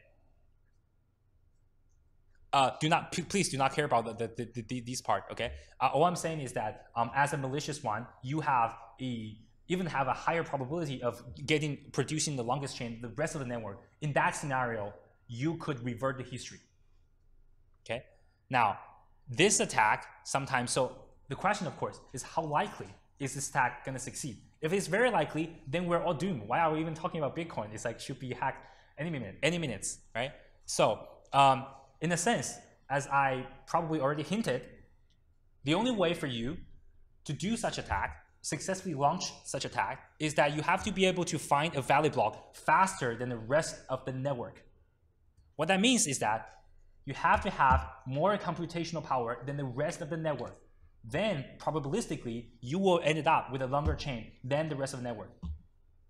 Speaker 1: Uh, do not please do not care about the, the, the, the these part okay? Uh, all i'm saying is that um, as a malicious one you have a even have a higher probability of getting producing the longest chain the rest of the network. In that scenario you could revert the history okay? Now this attack sometimes so the question of course is how likely is this attack going to succeed? If it's very likely then we're all doomed. Why are we even talking about bitcoin? It's like should be hacked any minute any minutes right? So um, in a sense, as I probably already hinted, the only way for you to do such attack, successfully launch such attack, is that you have to be able to find a valid block faster than the rest of the network. What that means is that you have to have more computational power than the rest of the network. Then, probabilistically, you will end up with a longer chain than the rest of the network.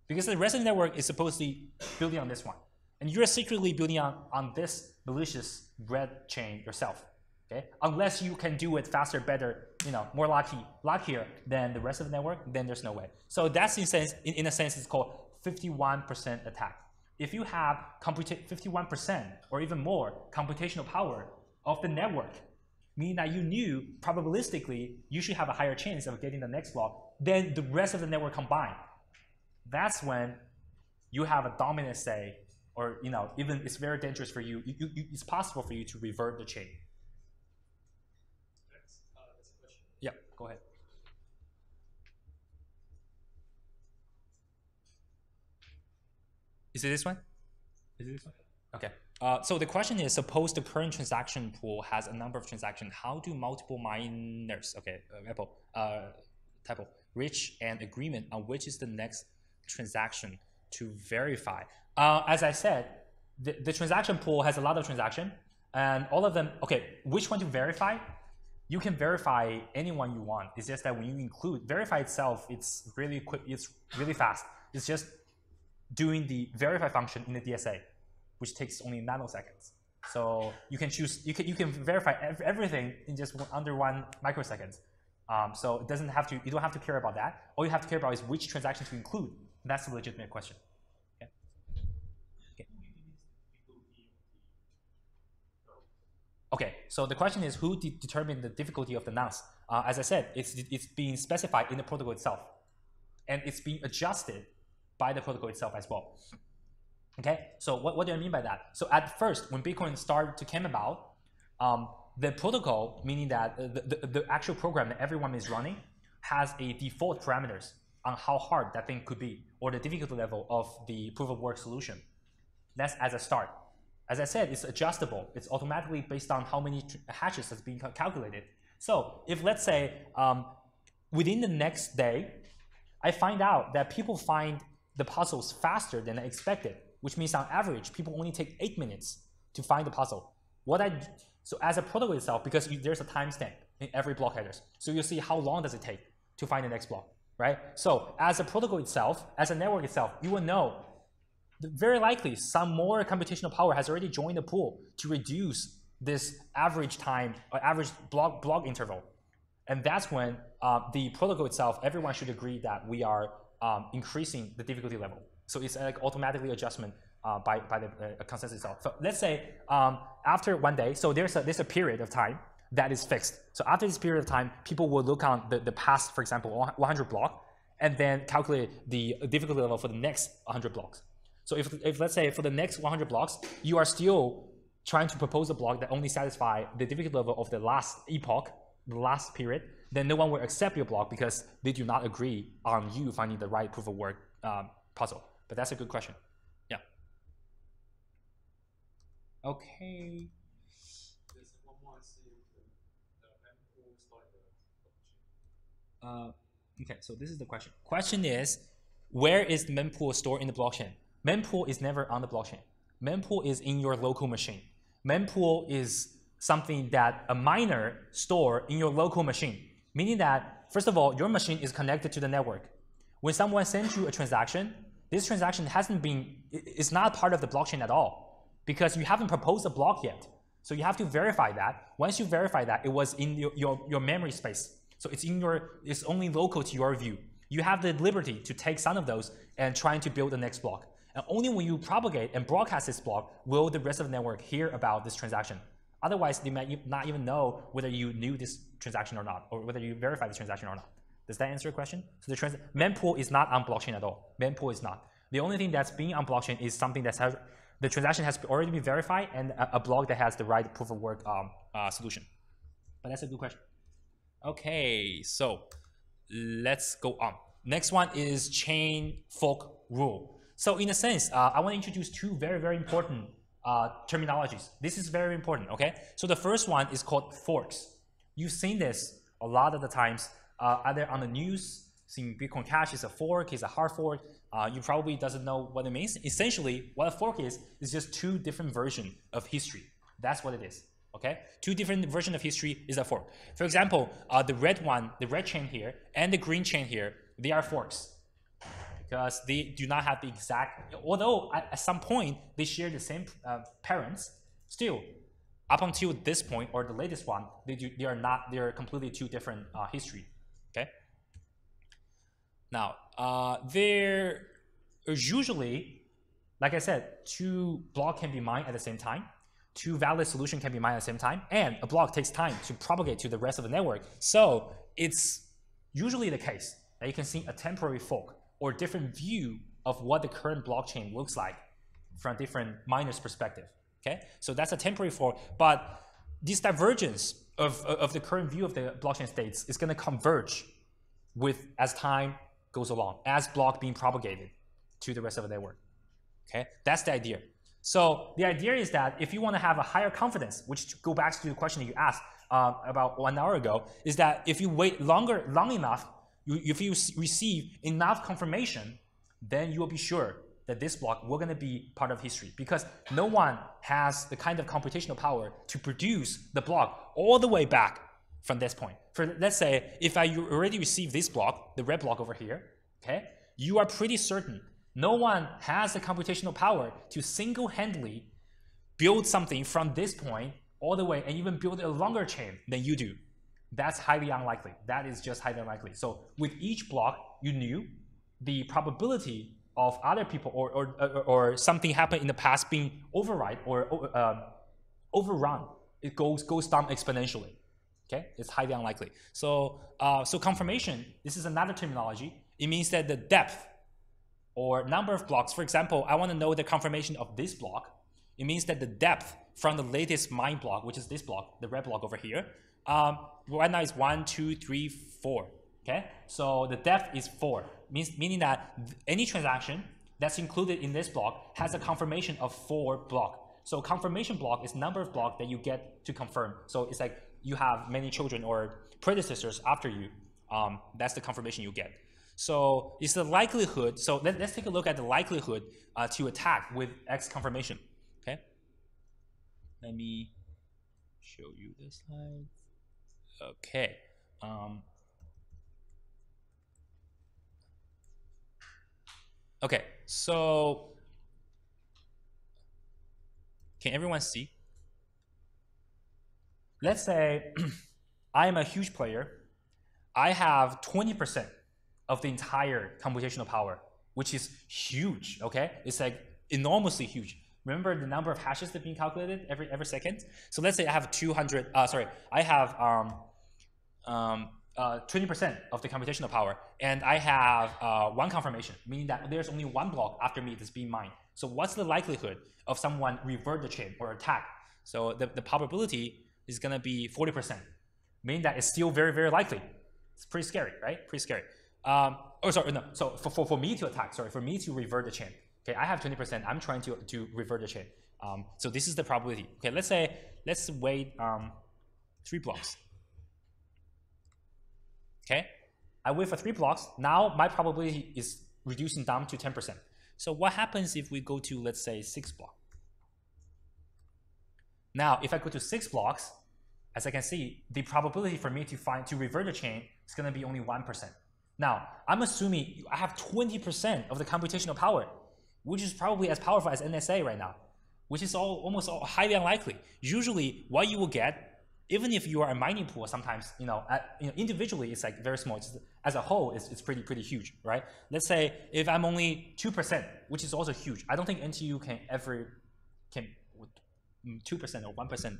Speaker 1: Because the rest of the network is supposed to be building on this one. And you're secretly building on, on this malicious red chain yourself. Okay? Unless you can do it faster, better, you know, more lucky, luckier than the rest of the network, then there's no way. So that's in sense, in, in a sense, it's called 51% attack. If you have 51% or even more computational power of the network, meaning that you knew probabilistically you should have a higher chance of getting the next block than the rest of the network combined. That's when you have a dominant say or you know, even it's very dangerous for you. You, you. It's possible for you to revert the chain.
Speaker 6: Uh.
Speaker 1: Yeah, go ahead. Is it this one? Is it this one? Okay. Uh, so the question is, suppose the current transaction pool has a number of transactions. How do multiple miners, okay, uh, Apple, uh, typo, reach an agreement on which is the next transaction to verify? Uh, as I said, the, the transaction pool has a lot of transaction, and all of them. Okay, which one to verify? You can verify anyone you want. It's just that when you include verify itself, it's really quick. It's really fast. It's just doing the verify function in the DSA, which takes only nanoseconds. So you can choose. You can you can verify everything in just under one microsecond. Um, so it doesn't have to. You don't have to care about that. All you have to care about is which transaction to include. That's a legitimate question. Okay, so the question is who de determined the difficulty of the nonce? Uh, as I said, it's, it's being specified in the protocol itself. And it's being adjusted by the protocol itself as well. Okay, so what, what do I mean by that? So at first, when Bitcoin started to come about, um, the protocol, meaning that the, the, the actual program that everyone is running, has a default parameters on how hard that thing could be, or the difficulty level of the proof of work solution. That's as a start. As I said, it's adjustable. It's automatically based on how many hashes has been calculated. So if let's say um, within the next day, I find out that people find the puzzles faster than I expected, which means on average, people only take eight minutes to find the puzzle. What I so as a protocol itself, because you, there's a timestamp in every block headers, so you'll see how long does it take to find the next block, right? So as a protocol itself, as a network itself, you will know very likely some more computational power has already joined the pool to reduce this average time or average block, block interval. And that's when uh, the protocol itself, everyone should agree that we are um, increasing the difficulty level. So it's like automatically adjustment uh, by, by the uh, consensus itself. So let's say um, after one day, so there's a, there's a period of time that is fixed. So after this period of time, people will look on the, the past, for example, 100 block, and then calculate the difficulty level for the next 100 blocks. So if, if let's say for the next 100 blocks, you are still trying to propose a block that only satisfy the difficulty level of the last epoch, the last period, then no one will accept your block because they do not agree on you finding the right proof of work um, puzzle. But that's a good question. Yeah. Okay.
Speaker 5: There's one more I see the, the mempool
Speaker 1: Uh, okay, so this is the question. Question is, where is the mempool stored in the blockchain? mempool is never on the blockchain. Mempool is in your local machine. Mempool is something that a miner store in your local machine, meaning that first of all, your machine is connected to the network. When someone sends you a transaction, this transaction hasn't been, it's not part of the blockchain at all because you haven't proposed a block yet. So you have to verify that. Once you verify that, it was in your, your, your memory space. So it's in your, it's only local to your view. You have the liberty to take some of those and trying to build the next block. And only when you propagate and broadcast this block will the rest of the network hear about this transaction. Otherwise, they might not even know whether you knew this transaction or not, or whether you verified the transaction or not. Does that answer your question? So the trans- mempool is not on blockchain at all. Mempool is not. The only thing that's being on blockchain is something that has the transaction has already been verified and a, a block that has the right proof of work um, uh, solution. But that's a good question. Okay, so let's go on. Next one is chain fork rule. So in a sense, uh, I want to introduce two very, very important uh, terminologies. This is very important, okay? So the first one is called forks. You've seen this a lot of the times, uh, either on the news, seeing Bitcoin Cash is a fork, is a hard fork. Uh, you probably doesn't know what it means. Essentially, what a fork is, is just two different versions of history. That's what it is. Okay, two different version of history is a fork. For example, uh, the red one, the red chain here, and the green chain here, they are forks because they do not have the exact. Although at, at some point they share the same uh, parents, still, up until this point or the latest one, they do, they are not. They are completely two different uh, history. Okay. Now, uh, there is usually, like I said, two block can be mined at the same time. Two valid solution can be mined at the same time, and a block takes time to propagate to the rest of the network. So it's usually the case that you can see a temporary fork or different view of what the current blockchain looks like from different miners' perspective. Okay, so that's a temporary fork, but this divergence of, of the current view of the blockchain states is going to converge with as time goes along, as block being propagated to the rest of the network. Okay, that's the idea. So the idea is that if you want to have a higher confidence, which to go back to the question that you asked uh, about one hour ago, is that if you wait longer, long enough, you, if you receive enough confirmation, then you will be sure that this block will going to be part of history because no one has the kind of computational power to produce the block all the way back from this point. For let's say if I already received this block, the red block over here, okay, you are pretty certain no one has the computational power to single-handedly build something from this point all the way and even build a longer chain than you do. That's highly unlikely. That is just highly unlikely. So with each block, you knew the probability of other people or, or, or, something happened in the past being override or um, overrun, it goes, goes down exponentially. Okay, it's highly unlikely. So, uh, so confirmation, this is another terminology. It means that the depth or number of blocks, for example, I want to know the confirmation of this block. It means that the depth from the latest mine block, which is this block, the red block over here, um, right now is one, two, three, four. Okay, so the depth is four, means meaning that any transaction that's included in this block has a confirmation of four block. So confirmation block is number of block that you get to confirm. So it's like you have many children or predecessors after you. Um, that's the confirmation you get. So it's the likelihood. So let, us take a look at the likelihood uh, to attack with X confirmation. Okay. Let me show you the slides. Okay. Um, okay. So can everyone see? Let's say I am a huge player. I have 20% of the entire computational power, which is huge, okay? It's like enormously huge. Remember the number of hashes that being calculated every every second? So let's say I have 200, uh, sorry, I have um, um, uh, 20% of the computational power, and I have uh, one confirmation, meaning that there's only one block after me that's being mined. So what's the likelihood of someone revert the chain or attack? So the, the probability is gonna be 40%, meaning that it's still very, very likely. It's pretty scary, right? Pretty scary. Um, oh, sorry, no. So for, for, for me to attack, sorry, for me to revert the chain. Okay, I have 20%. I'm trying to, to revert the chain. Um, so this is the probability. Okay, let's say, let's wait um, three blocks. Okay, I wait for three blocks. Now my probability is reducing down to 10%. So what happens if we go to, let's say, six block? Now, if I go to six blocks, as I can see, the probability for me to find to revert the chain is going to be only 1%. Now, I'm assuming I have 20% of the computational power, which is probably as powerful as NSA right now, which is all, almost all highly unlikely. Usually, what you will get, even if you are a mining pool, sometimes you know, at, you know individually it's like very small. As a whole, it's, it's pretty pretty huge, right? Let's say if I'm only two percent, which is also huge. I don't think NTU can ever can mm, two percent or one percent.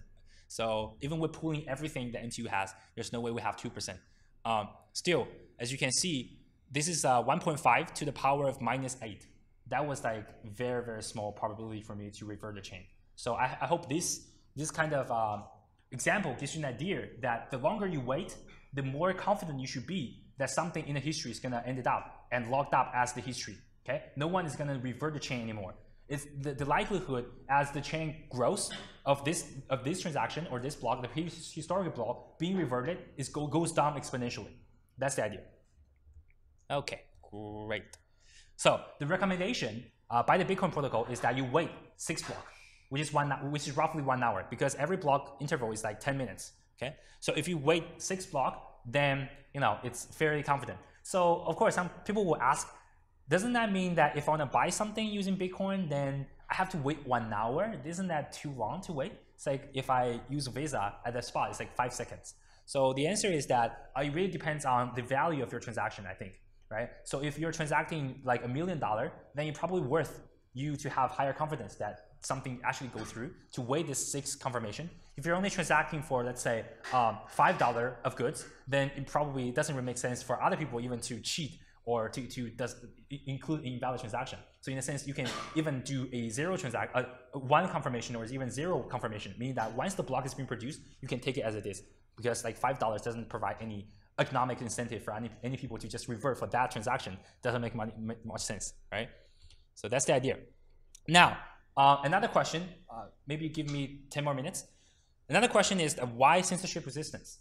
Speaker 1: So even with pooling everything that NTU has, there's no way we have two percent. Um, still, as you can see, this is uh, 1.5 to the power of minus 8. That was like very, very small probability for me to revert the chain. So I, I hope this, this kind of um, example gives you an idea that the longer you wait, the more confident you should be that something in the history is going to end it up and locked up as the history. Okay, No one is going to revert the chain anymore. It's the, the likelihood as the chain grows of this of this transaction or this block, the previous historical block being reverted is go, goes down exponentially. That's the idea. Okay, great. So the recommendation uh, by the Bitcoin protocol is that you wait six block, which is one which is roughly one hour because every block interval is like 10 minutes. Okay, so if you wait six block, then you know it's fairly confident. So of course, some people will ask, doesn't that mean that if I want to buy something using Bitcoin, then I have to wait one hour? Isn't that too long to wait? It's like if I use Visa at the spot, it's like five seconds. So the answer is that it really depends on the value of your transaction, I think, right? So if you're transacting like a million dollar, then it's probably worth you to have higher confidence that something actually goes through to wait this six confirmation. If you're only transacting for, let's say, um, $5 of goods, then it probably doesn't really make sense for other people even to cheat or to, to does include invalid transaction. So in a sense, you can even do a zero transaction, uh, one confirmation or even zero confirmation, meaning that once the block is being produced, you can take it as it is because like $5 doesn't provide any economic incentive for any, any people to just revert for that transaction. Doesn't make, money, much sense, right? So that's the idea. Now, uh, another question, uh, maybe give me 10 more minutes. Another question is why censorship resistance?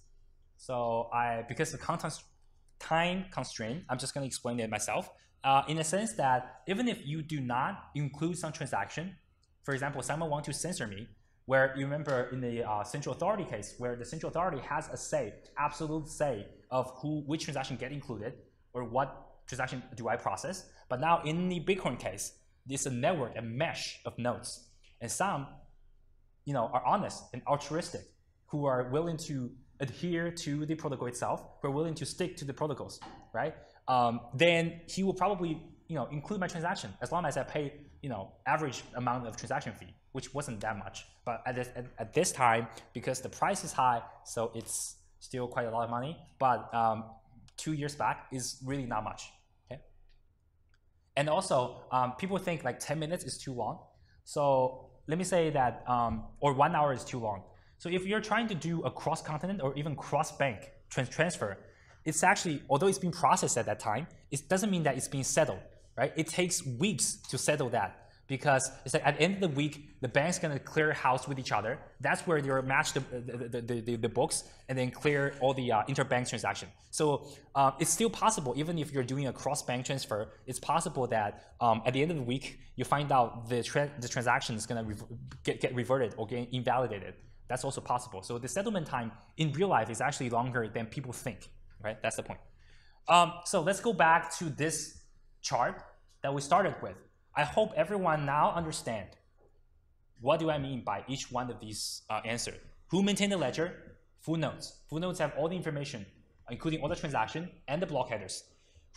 Speaker 1: So I, because the content time constraint, I'm just going to explain it myself. Uh, in a sense that even if you do not include some transaction, for example, someone want to censor me, where you remember in the uh, central authority case, where the central authority has a say, absolute say of who, which transaction get included, or what transaction do I process. But now in the Bitcoin case, there's a network, a mesh of nodes, and some, you know, are honest and altruistic, who are willing to adhere to the protocol itself, who are willing to stick to the protocols, right? Um, then he will probably, you know, include my transaction as long as I pay, you know, average amount of transaction fee, which wasn't that much. But at this, at, at this time, because the price is high, so it's still quite a lot of money. But um, two years back is really not much. Okay. And also, um, people think like 10 minutes is too long. So let me say that, um, or one hour is too long. So if you're trying to do a cross-continent or even cross-bank trans transfer, it's actually, although it's being processed at that time, it doesn't mean that it's being settled, right? It takes weeks to settle that because it's like at the end of the week, the bank's gonna clear house with each other. That's where they're match the, the, the, the, the books and then clear all the uh, interbank transaction. So uh, it's still possible, even if you're doing a cross-bank transfer, it's possible that um, at the end of the week, you find out the, tra the transaction is gonna get, get reverted or get invalidated. That's also possible. So the settlement time in real life is actually longer than people think, right? That's the point. Um, so let's go back to this chart that we started with. I hope everyone now understand what do I mean by each one of these uh, answers. Who maintain the ledger? Full nodes. Full nodes have all the information, including all the transaction and the block headers.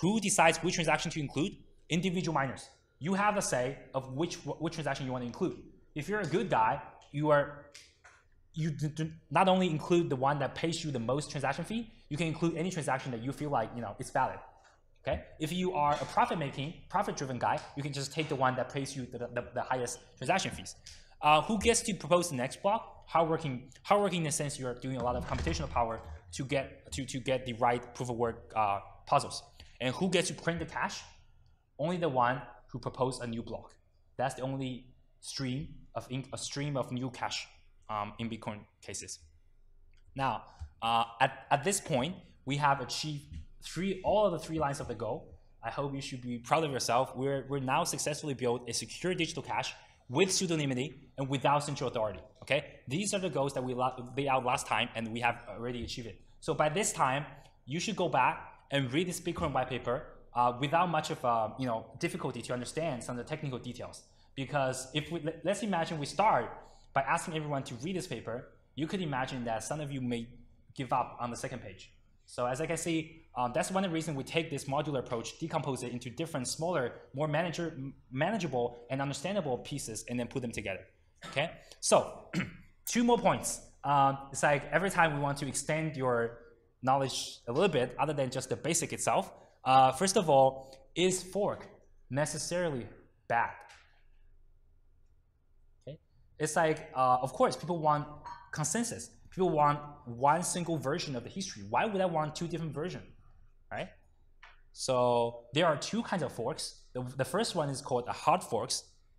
Speaker 1: Who decides which transaction to include? Individual miners. You have a say of which, which transaction you want to include. If you're a good guy, you are you not only include the one that pays you the most transaction fee, you can include any transaction that you feel like you know is valid. Okay. If you are a profit making, profit driven guy, you can just take the one that pays you the, the, the highest transaction fees. Uh, who gets to propose the next block? Hardworking, hardworking in the sense you're doing a lot of computational power to get to, to get the right proof of work uh, puzzles. And who gets to print the cash? Only the one who proposed a new block. That's the only stream of a stream of new cash um, in Bitcoin cases. Now, uh, at, at this point, we have achieved three, all of the three lines of the goal. I hope you should be proud of yourself. We're, we're now successfully built a secure digital cash with pseudonymity and without central authority. Okay, these are the goals that we laid out last time, and we have already achieved it. So by this time, you should go back and read this Bitcoin white paper uh, without much of a you know difficulty to understand some of the technical details. Because if we let's imagine we start by asking everyone to read this paper, you could imagine that some of you may give up on the second page. So as I can see, um, that's one of the reasons we take this modular approach, decompose it into different smaller, more manager, manageable and understandable pieces, and then put them together. Okay, so two more points. Um, it's like every time we want to extend your knowledge a little bit, other than just the basic itself. Uh, first of all, is fork necessarily bad? It's like uh, of course people want consensus. People want one single version of the history. Why would I want two different versions, right? So there are two kinds of forks. The, the first one is called a hard fork.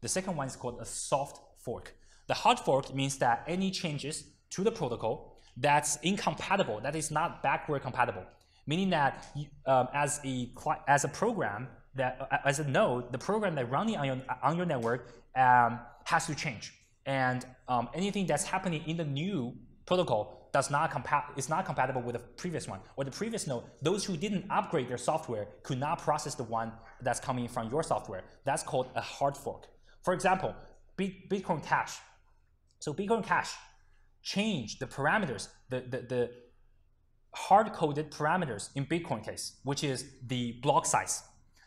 Speaker 1: The second one is called a soft fork. The hard fork means that any changes to the protocol that's incompatible, that is not backward compatible, meaning that you, um, as a as a program that uh, as a node, the program that running on your on your network um, has to change, and um, anything that's happening in the new protocol does not is not compatible with the previous one or the previous node. Those who didn't upgrade their software could not process the one that's coming from your software. That's called a hard fork. For example, Bitcoin Cash. So Bitcoin Cash changed the parameters, the, the, the hard-coded parameters in Bitcoin case, which is the block size.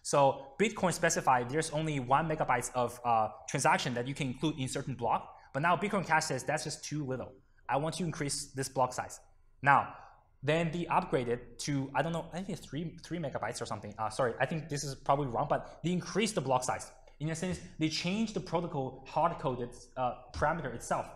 Speaker 1: So Bitcoin specified there's only one megabytes of uh, transaction that you can include in certain block, but now Bitcoin Cash says that's just too little. I want to increase this block size. Now, then they upgraded to, I don't know, I think it's three, three megabytes or something. Uh, sorry, I think this is probably wrong, but they increased the block size. In a sense, they changed the protocol hard-coded uh, parameter itself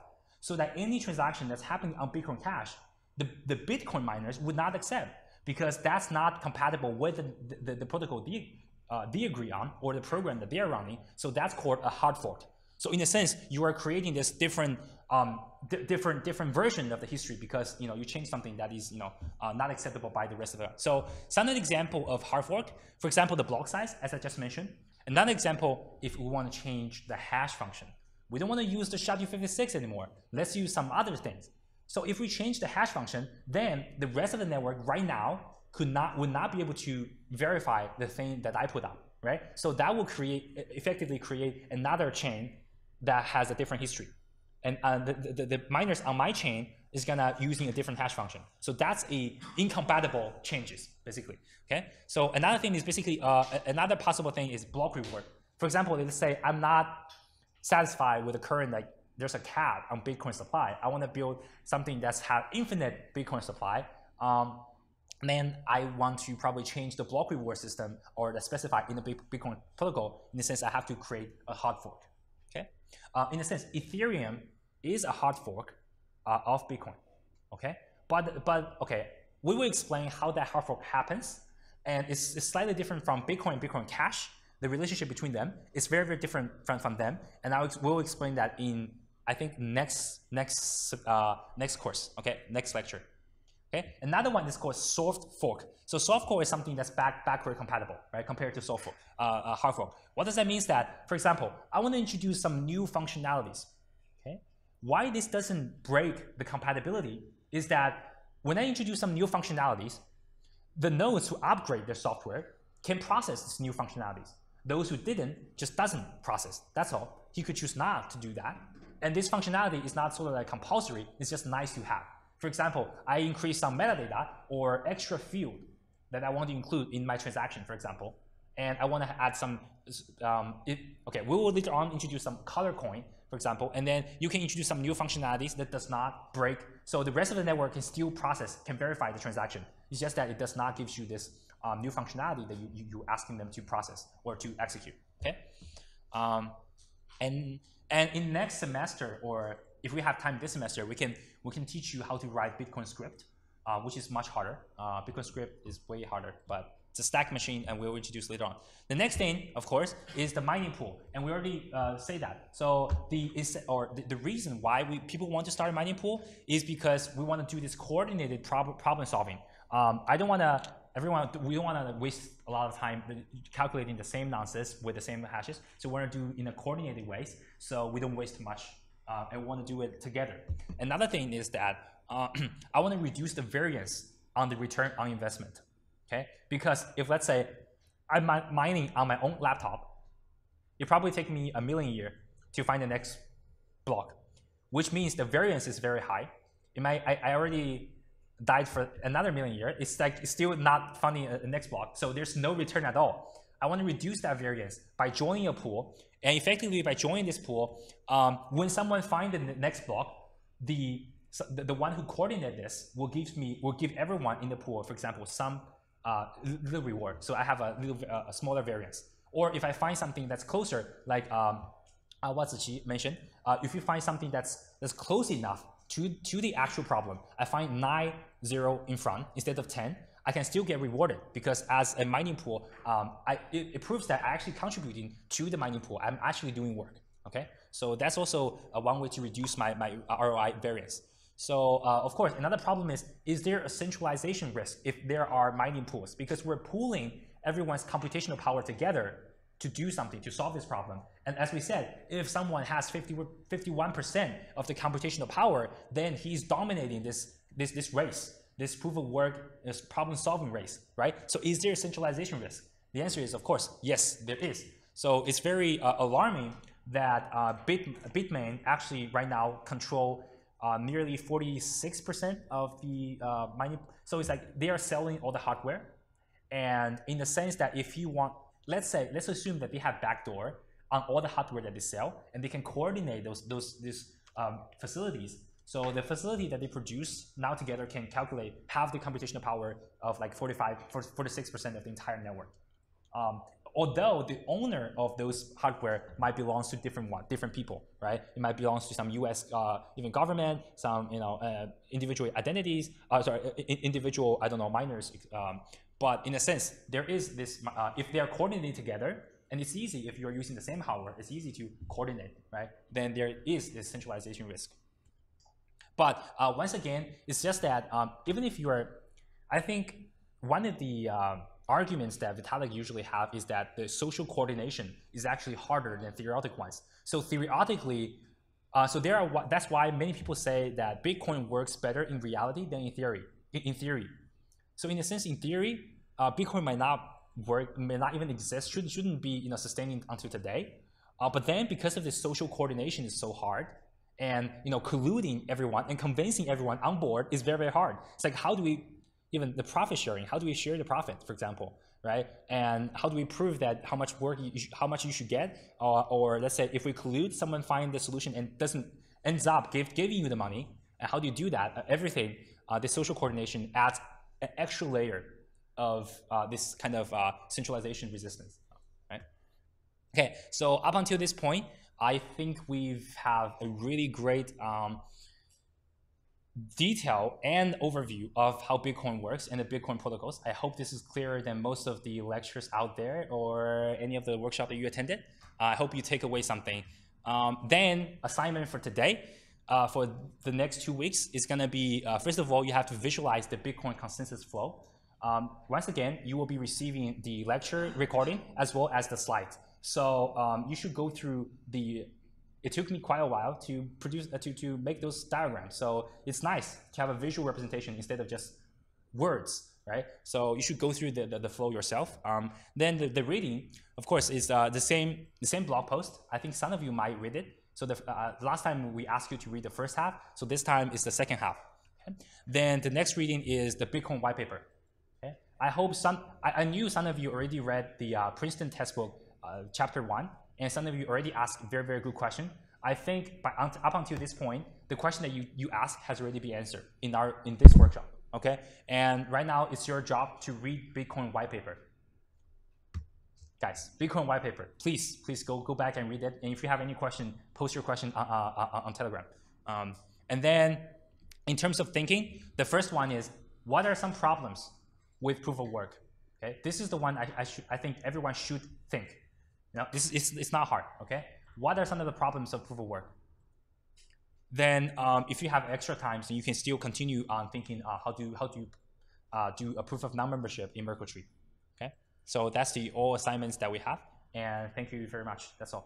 Speaker 1: so that any transaction that's happening on Bitcoin Cash, the, the Bitcoin miners would not accept because that's not compatible with the, the, the protocol they, uh, they agree on or the program that they're running. So that's called a hard fork. So in a sense, you are creating this different, um, different, different version of the history because you know you change something that is you know uh, not acceptable by the rest of the. So standard example of hard fork, for example, the block size, as I just mentioned. Another example, if we want to change the hash function, we don't want to use the SHA-256 anymore. Let's use some other things. So if we change the hash function, then the rest of the network right now could not would not be able to verify the thing that I put up, right? So that will create effectively create another chain that has a different history. And uh, the, the, the, miners on my chain is gonna using a different hash function. So that's a incompatible changes, basically. Okay. So another thing is basically uh, another possible thing is block reward. For example, let's say I'm not satisfied with the current like there's a cap on Bitcoin supply. I want to build something that's have infinite Bitcoin supply. Um, then I want to probably change the block reward system or the specified in the Bitcoin protocol. In the sense, I have to create a hard fork. Okay. Uh, in a sense, Ethereum is a hard fork uh, of Bitcoin. Okay. But but okay, we will explain how that hard fork happens, and it's, it's slightly different from Bitcoin Bitcoin Cash the relationship between them is very, very different from, from them. And I will explain that in, I think, next, next, uh, next course, okay, next lecture. Okay, another one is called soft fork. So soft fork is something that's back, backward compatible, right, compared to soft fork, uh, uh, hard fork. What does that mean is that, for example, I want to introduce some new functionalities, okay? Why this doesn't break the compatibility is that when I introduce some new functionalities, the nodes who upgrade their software can process these new functionalities. Those who didn't just doesn't process. That's all. He could choose not to do that. And this functionality is not sort of like compulsory. It's just nice to have. For example, I increase some metadata or extra field that I want to include in my transaction, for example, and I want to add some, um, it, okay, we will later on introduce some color coin, for example, and then you can introduce some new functionalities that does not break, so the rest of the network can still process, can verify the transaction. It's just that it does not give you this um, new functionality that you, you, you're asking them to process or to execute, okay? Um, and, and in next semester, or if we have time this semester, we can, we can teach you how to write Bitcoin script, uh, which is much harder. Uh, Bitcoin script is way harder, but it's a stack machine and we'll introduce later on. The next thing, of course, is the mining pool. And we already uh, say that. So the, or the, the, reason why we, people want to start a mining pool is because we want to do this coordinated prob problem solving. Um, I don't want to everyone we don't want to waste a lot of time calculating the same nonces with the same hashes. So we want to do in a coordinated ways, so we don't waste much, uh, and want to do it together. Another thing is that uh, I want to reduce the variance on the return on investment. Okay, because if let's say I'm mining on my own laptop, it probably take me a million year to find the next block, which means the variance is very high. It might I, I already died for another million year, it's like it's still not finding a next block. So there's no return at all. I want to reduce that variance by joining a pool, and effectively by joining this pool, um, when someone finds the next block, the, the one who coordinated this will give me will give everyone in the pool, for example, some uh, little reward. So I have a little uh, a smaller variance. Or if I find something that's closer, like um, uh, what Ziqi mentioned, uh, if you find something that's that's close enough to, to the actual problem, I find 9, 0 in front instead of 10, I can still get rewarded because as a mining pool, um, I, it, it, proves that I'm actually contributing to the mining pool. I'm actually doing work, okay? So that's also uh, one way to reduce my, my ROI variance. So uh, of course, another problem is, is there a centralization risk if there are mining pools? Because we're pooling everyone's computational power together to do something to solve this problem. And as we said, if someone has 50, 51% of the computational power, then he's dominating this, this, this race, this proof of work, is problem solving race, right? So is there a centralization risk? The answer is, of course, yes, there is. So it's very uh, alarming that uh, Bit, Bitmain actually right now control uh, nearly 46% of the uh, mining. So it's like they are selling all the hardware. And in the sense that if you want let's say, let's assume that they have backdoor on all the hardware that they sell, and they can coordinate those those these um, facilities. So the facility that they produce now together can calculate half the computational power of like 45, 46% of the entire network. Um, although the owner of those hardware might belongs to different one, different people, right? It might belongs to some U.S. Uh, even government, some you know uh, individual identities, uh, sorry, individual I don't know miners. Um, but in a sense, there is this, uh, if they are coordinating together, and it's easy if you're using the same hardware, it's easy to coordinate, right? Then there is this centralization risk. But uh, once again, it's just that um, even if you are, I think one of the uh, arguments that Vitalik usually have is that the social coordination is actually harder than theoretic ones. So theoretically, uh, so there are that's why many people say that Bitcoin works better in reality than in theory. In, theory, so in a sense, in theory, uh, Bitcoin might not work, may not even exist, should, shouldn't be you know, sustaining until today. Uh, but then because of the social coordination is so hard, and you know, colluding everyone and convincing everyone on board is very, very hard. It's like how do we, even the profit sharing, how do we share the profit, for example, right? And how do we prove that how much work, you, how much you should get, uh, or let's say if we collude, someone find the solution and doesn't ends up give, giving you the money, and how do you do that? Uh, everything, uh, the social coordination adds an extra layer of uh, this kind of uh, centralization resistance, right? Okay, so up until this point, I think we've have a really great um, detail and overview of how Bitcoin works and the Bitcoin protocols. I hope this is clearer than most of the lectures out there or any of the workshop that you attended. Uh, I hope you take away something. Um, then assignment for today uh, for the next two weeks is going to be, uh, first of all, you have to visualize the Bitcoin consensus flow. Um, once again, you will be receiving the lecture recording as well as the slides. So um, you should go through the, it took me quite a while to produce, uh, to, to make those diagrams. So it's nice to have a visual representation instead of just words, right? So you should go through the, the, the flow yourself. Um, then the, the reading, of course, is uh, the, same, the same blog post. I think some of you might read it. So the uh, last time we asked you to read the first half, so this time is the second half. Okay? Then the next reading is the Bitcoin white paper. Okay? I hope some, I, I, knew some of you already read the uh, Princeton textbook, uh, chapter one, and some of you already asked very, very good question. I think by, up until this point, the question that you, you asked has already been answered in, our, in this workshop. Okay? And right now, it's your job to read Bitcoin white paper guys, Bitcoin white paper. Please, please go go back and read it. And if you have any question, post your question on, uh, on Telegram. Um, and then, in terms of thinking, the first one is what are some problems with proof of work? Okay, this is the one I I, I think everyone should think. You know, this is it's, not hard. Okay, what are some of the problems of proof of work? Then, um, if you have extra time, so you can still continue on thinking uh, how to how to uh, do a proof of non-membership in Merkle Tree. Okay, so that's the all assignments that we have, and thank you very much. That's all.